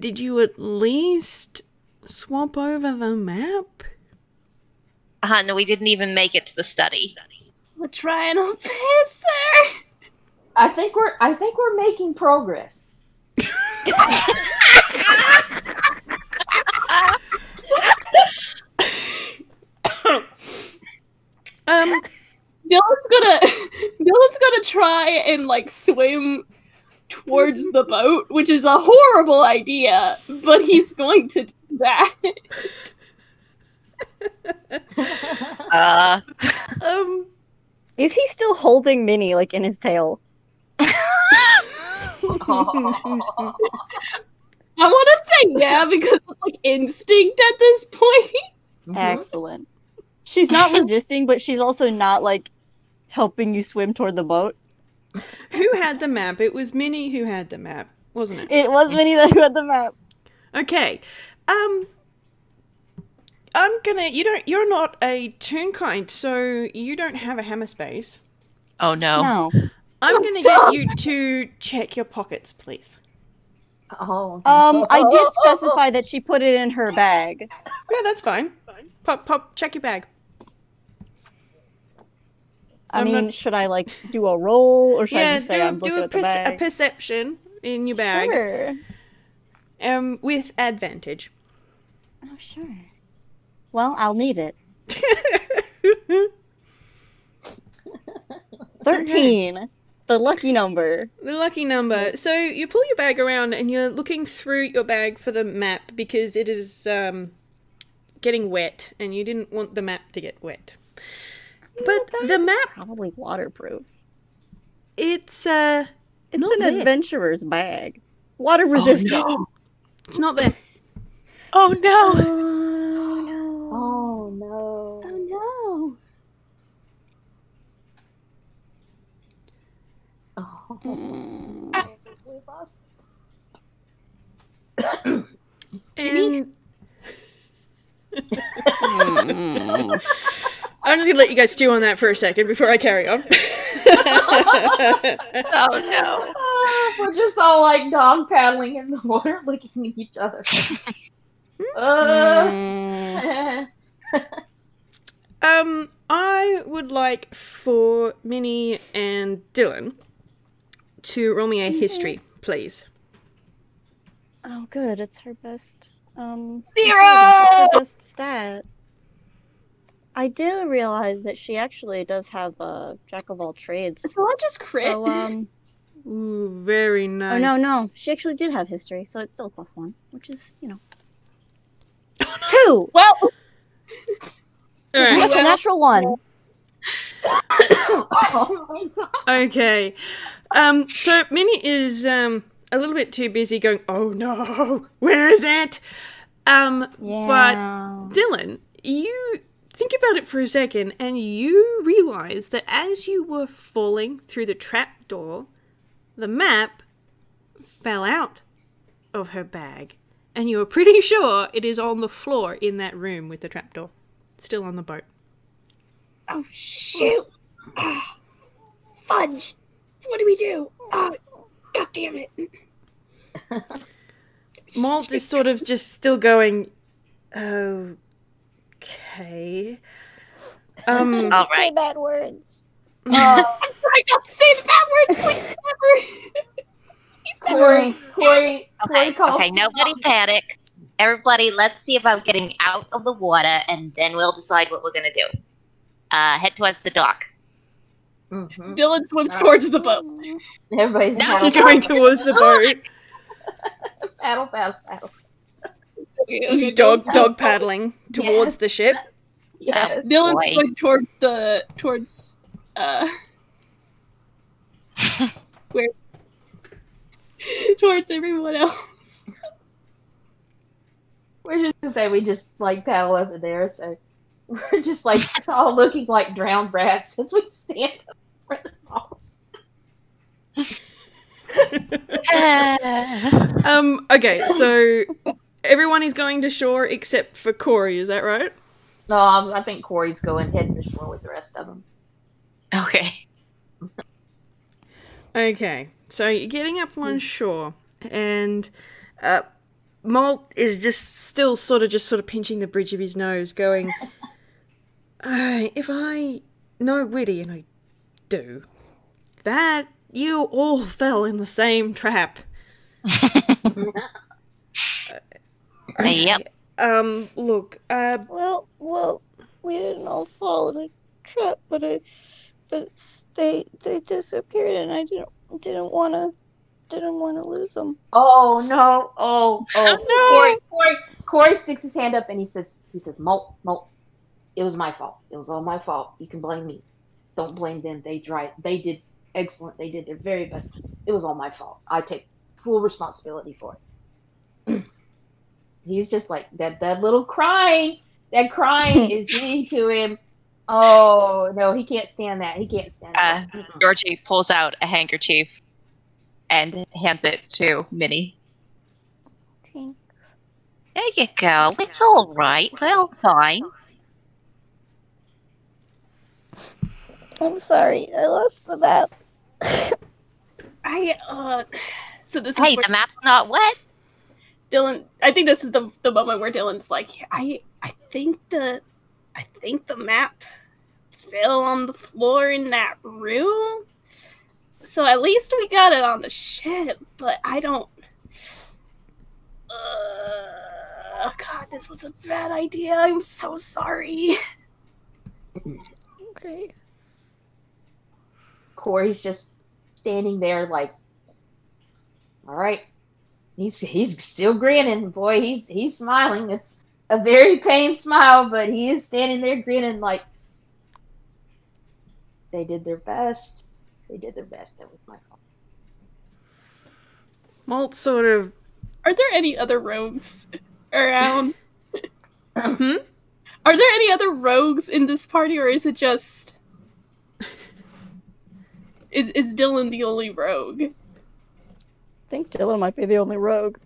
did you at least swap over the map? Uh, no, we didn't even make it to the study. We're trying our best, sir. I think we're I think we're making progress. Um, Dillan's gonna Dillan's gonna try and like swim towards the boat, which is a horrible idea, but he's going to do that. Uh, um, Is he still holding Minnie like in his tail? I want to say yeah because it's like instinct at this point. Mhm. Excellent. She's not resisting, but she's also not like helping you swim toward the boat. Who had the map? It was Minnie who had the map, wasn't it? It was Minnie that had the map. Okay. Um I'm gonna you don't you're not a toon kind, so you don't have a hammer space. oh no. No. I'm gonna get you to check your pockets, please. Oh. Um, I did specify that she put it in her bag. Yeah, that's fine. Pop pop check your bag. I I'm mean, not- should I like do a roll or should I just say do, I'm do a, at the perce- a perception in your bag. Sure. Um with advantage. Oh, sure. Well, I'll need it. Thirteen, the lucky number. The lucky number. So you pull your bag around and you're looking through your bag for the map because it is um, getting wet and you didn't want the map to get wet. But the map, Probably waterproof. it's uh, It's Not an there. adventurer's bag. Water resistant. it's not there. Oh no. Oh no. Oh no! Oh. Mm. We lost. And Mm. I'm just gonna let you guys stew on that for a second before I carry on. Oh no. We're just all like dog paddling in the water, looking at each other. uh, Mm. um, I would like for Minnie and Dylan to roll me a history, please. Oh, good. It's her best. Um, Zero! her best stat. I do realize that she actually does have a jack of all trades. So I just crit. So, um, Ooh, very nice. oh no, no, she actually did have history, so it's still plus one, which is, you know, two. well, All right. That's a natural one. oh. Okay. Um, so Minnie is um a little bit too busy going, oh no, where is it? Um, Yeah. Dillan, you think about it for a second and you realize that as you were falling through the trap door, the map fell out of her bag. And you are pretty sure it is on the floor in that room with the trapdoor. Still on the boat. Oh shoot! Ah, fudge! What do we do? Oh, God damn it! Malt is sort of just still going. Okay. Um. All Say right. bad words. Uh, I'm trying not to say the bad words. Please, never. He's. Corey, Corey, Corey Okay, calls. okay, nobody panic. Everybody, let's see about getting out of the water, and then we'll decide what we're gonna do. Uh, head towards the dock. Mhm. Dillan swims Ah. towards the boat. Everybody's No. You're going towards the boat. paddle, paddle, paddle. Okay, okay, Dog, dog paddling towards Yes. the ship. Yes. Dillan's Boy. going towards the towards uh where towards everyone else. We're just gonna say we just like paddle over there, so we're just like all looking like drowned rats as we stand up in front of them. Um. Okay. So everyone is going to shore except for Corey. Is that right? No, um, I think Corey's going head to shore with the rest of them. okay. Okay. So you're getting up on shore, and uh, Malt is just still sort of just sort of pinching the bridge of his nose, going, uh, "If I know Whitty, and I do, that you all fell in the same trap." Yep. Um. Look. Uh. Well, well, we didn't all fall in a trap, but I, but they they disappeared, and I didn't didn't want to didn't want to lose them. Oh no! Oh oh! Corey, Corey, Corey sticks his hand up and he says, "He says, Malt, Malt, it was my fault. It was all my fault. You can blame me. Don't blame them. They tried. They did excellent. They did their very best. It was all my fault. I take full responsibility for it." He's just like that. That little crying. That crying is getting to him. Oh no, he can't stand that. He can't stand that. Georgie pulls out a handkerchief and hands it to Minnie. Thanks. There you go. It's all right. Well, fine. I'm sorry, I lost the map. I uh so this Hey, is the map's not wet. Dillan I think this is the the moment where Dillan's like, I I think the I think the map fell on the floor in that room. So at least we got it on the ship, but I don't uh, God, this was a bad idea. I'm so sorry. Okay. Corey's just standing there like, all right. He's he's still grinning, boy. He's he's smiling. It's a very pained smile, but he is standing there grinning like they did their best. They did their best. That was my fault. Malt sort of. Are there any other rogues around? Hmm? Are there any other rogues in this party, or is it just is is Dillan the only rogue? I think Dillan might be the only rogue.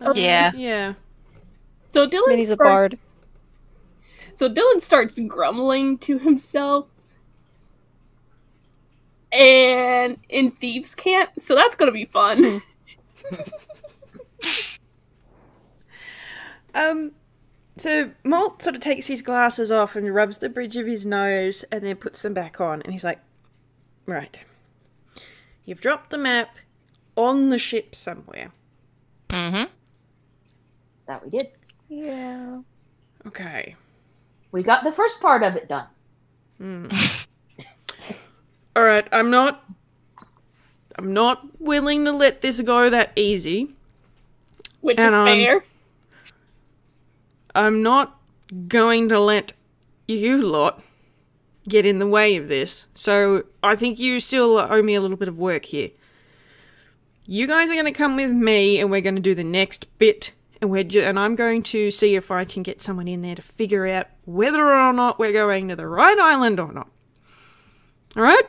uh, Yeah. Yeah. So Dillan Minnie's a bard. So Dillan starts grumbling to himself, and in thieves' cant. So that's gonna be fun. Um, so Malt sort of takes his glasses off and rubs the bridge of his nose and then puts them back on. And he's like, Right. You've dropped the map on the ship somewhere. Mm-hmm. That we did. Yeah. Okay. We got the first part of it done. Hmm. All right, I'm not. I'm not willing to let this go that easy. Which And, is um, fair. I'm not going to let you lot get in the way of this. So I think you still owe me a little bit of work here. You guys are going to come with me, and we're going to do the next bit, and we're ju- and I'm going to see if I can get someone in there to figure out whether or not we're going to the right island or not. All right?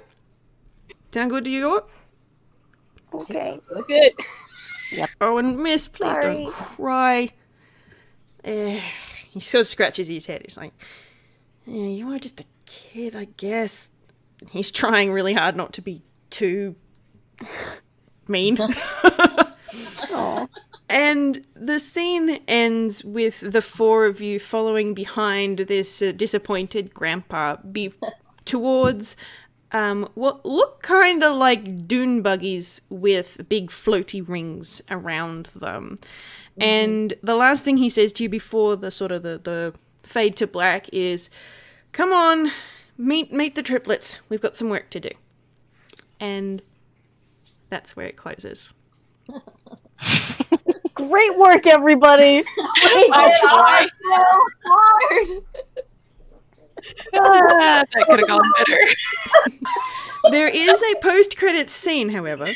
Sound good to you? lot? Okay. Good. Good. Oh, and Miss, please Sorry. don't cry. Eh, he sort of scratches his head. He's like, yeah, you are just a kid, I guess. He's trying really hard not to be too mean. And the scene ends with the four of you following behind this uh, disappointed grandpa be towards um, what look kind of like dune buggies with big floaty rings around them. And the last thing he says to you before the sort of the, the fade to black is, "Come on, meet meet the triplets. We've got some work to do." And that's where it closes. Great work, everybody. I tried so hard. Ah, that could have gone better. There is a post-credit scene, however.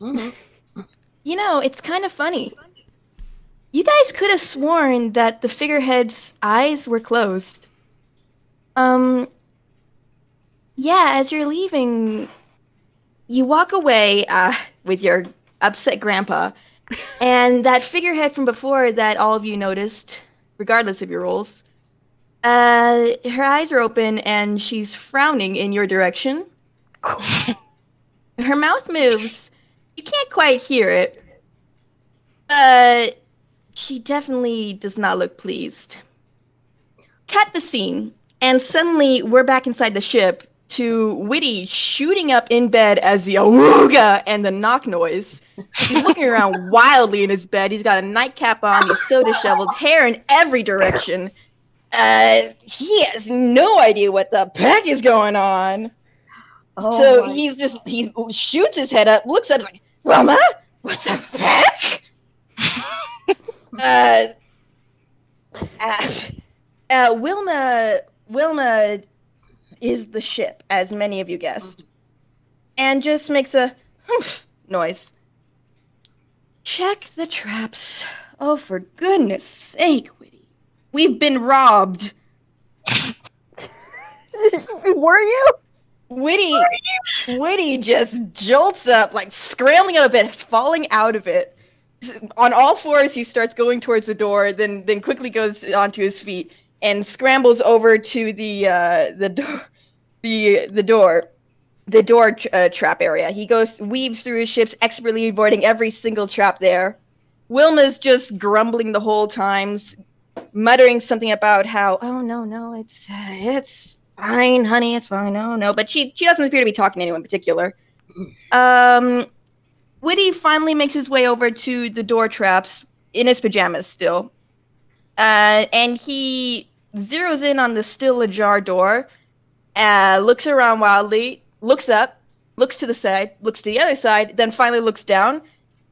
You know, it's kind of funny. You guys could have sworn that the figurehead's eyes were closed. Um. Yeah, as you're leaving, you walk away uh, with your upset grandpa, and that figurehead from before that all of you noticed, regardless of your roles, uh, her eyes are open and she's frowning in your direction. her mouth moves. You can't quite hear it, but she definitely does not look pleased. Cut the scene, and suddenly we're back inside the ship to Whitty shooting up in bed as the awooga and the knock noise. He's looking around wildly in his bed. He's got a nightcap on, he's so disheveled, hair in every direction. Uh, he has no idea what the heck is going on. Oh so he's just he shoots his head up, looks up, he's like, Wilma, what's the heck? uh, uh, uh, Wilma, Wilma is the ship, as many of you guessed, mm-hmm. and just makes a humph noise. Check the traps. Oh, for goodness sake, Whitty. We've been robbed. Were you? Whitty, Whitty just jolts up, like scrambling out of bed, falling out of it. On all fours, he starts going towards the door, then then quickly goes onto his feet and scrambles over to the uh, the door, the the door, the door uh, trap area. He goes weaves through his ships, expertly avoiding every single trap there. Wilma's just grumbling the whole time, muttering something about how, oh no no, it's it's fine, honey, it's fine. No, no, but she she doesn't appear to be talking to anyone in particular. Um, Whitty finally makes his way over to the door traps in his pajamas still, uh, and he zeroes in on the still ajar door, uh, looks around wildly, looks up, looks to the side, looks to the other side, then finally looks down,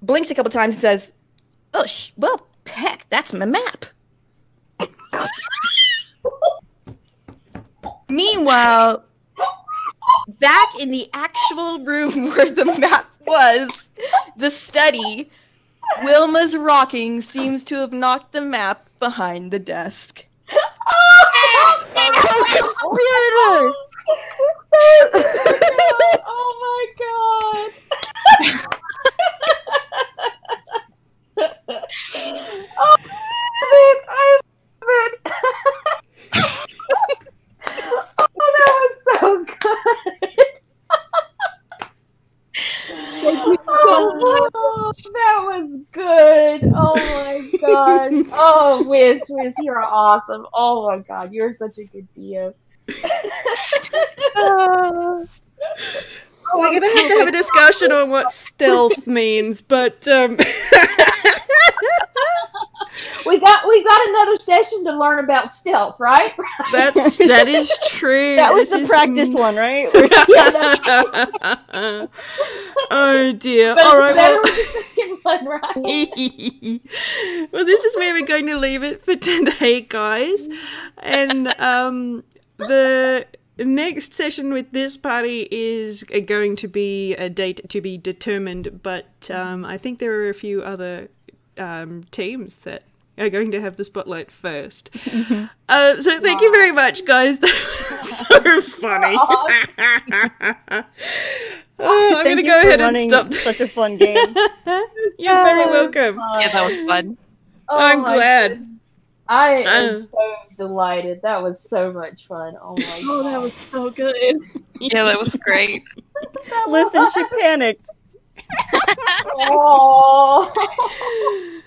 blinks a couple times, and says, "Oh, sh- well, heck, that's my map." Meanwhile, back in the actual room where the map was, the study, Wilma's rocking seems to have knocked the map behind the desk. Weirder. oh my god. oh, I love it. oh, that was so good. Oh, that was good. Oh my god. Oh, Wiz, Wiz, you're awesome. Oh my god, you're such a good DM. We're gonna have to have a discussion on what stealth means, but um, we got we got another session to learn about stealth, right? that's that is true. That was This the practice m- one, right? yeah, that's oh dear. but All it's right. Well, with the second one, right? well, this is where we're going to leave it for today, guys. And um, the next session with this party is uh, going to be a date to be determined, but um, I think there are a few other um, teams that are going to have the spotlight first. Uh, so thank you very much, guys. That was so funny. Oh, I'm going to go ahead and stop. Such a fun game. You're very welcome. Yeah, that was fun. Oh I'm my glad. I am Uh. so delighted. That was so much fun. Oh my Oh, that was so good. Yeah, that was great. Listen, she panicked. Oh.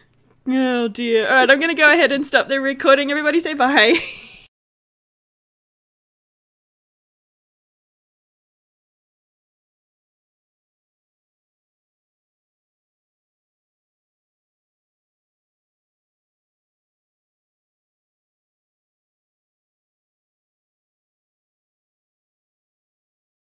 Oh dear. All right, I'm going to go ahead and stop the recording. Everybody say bye.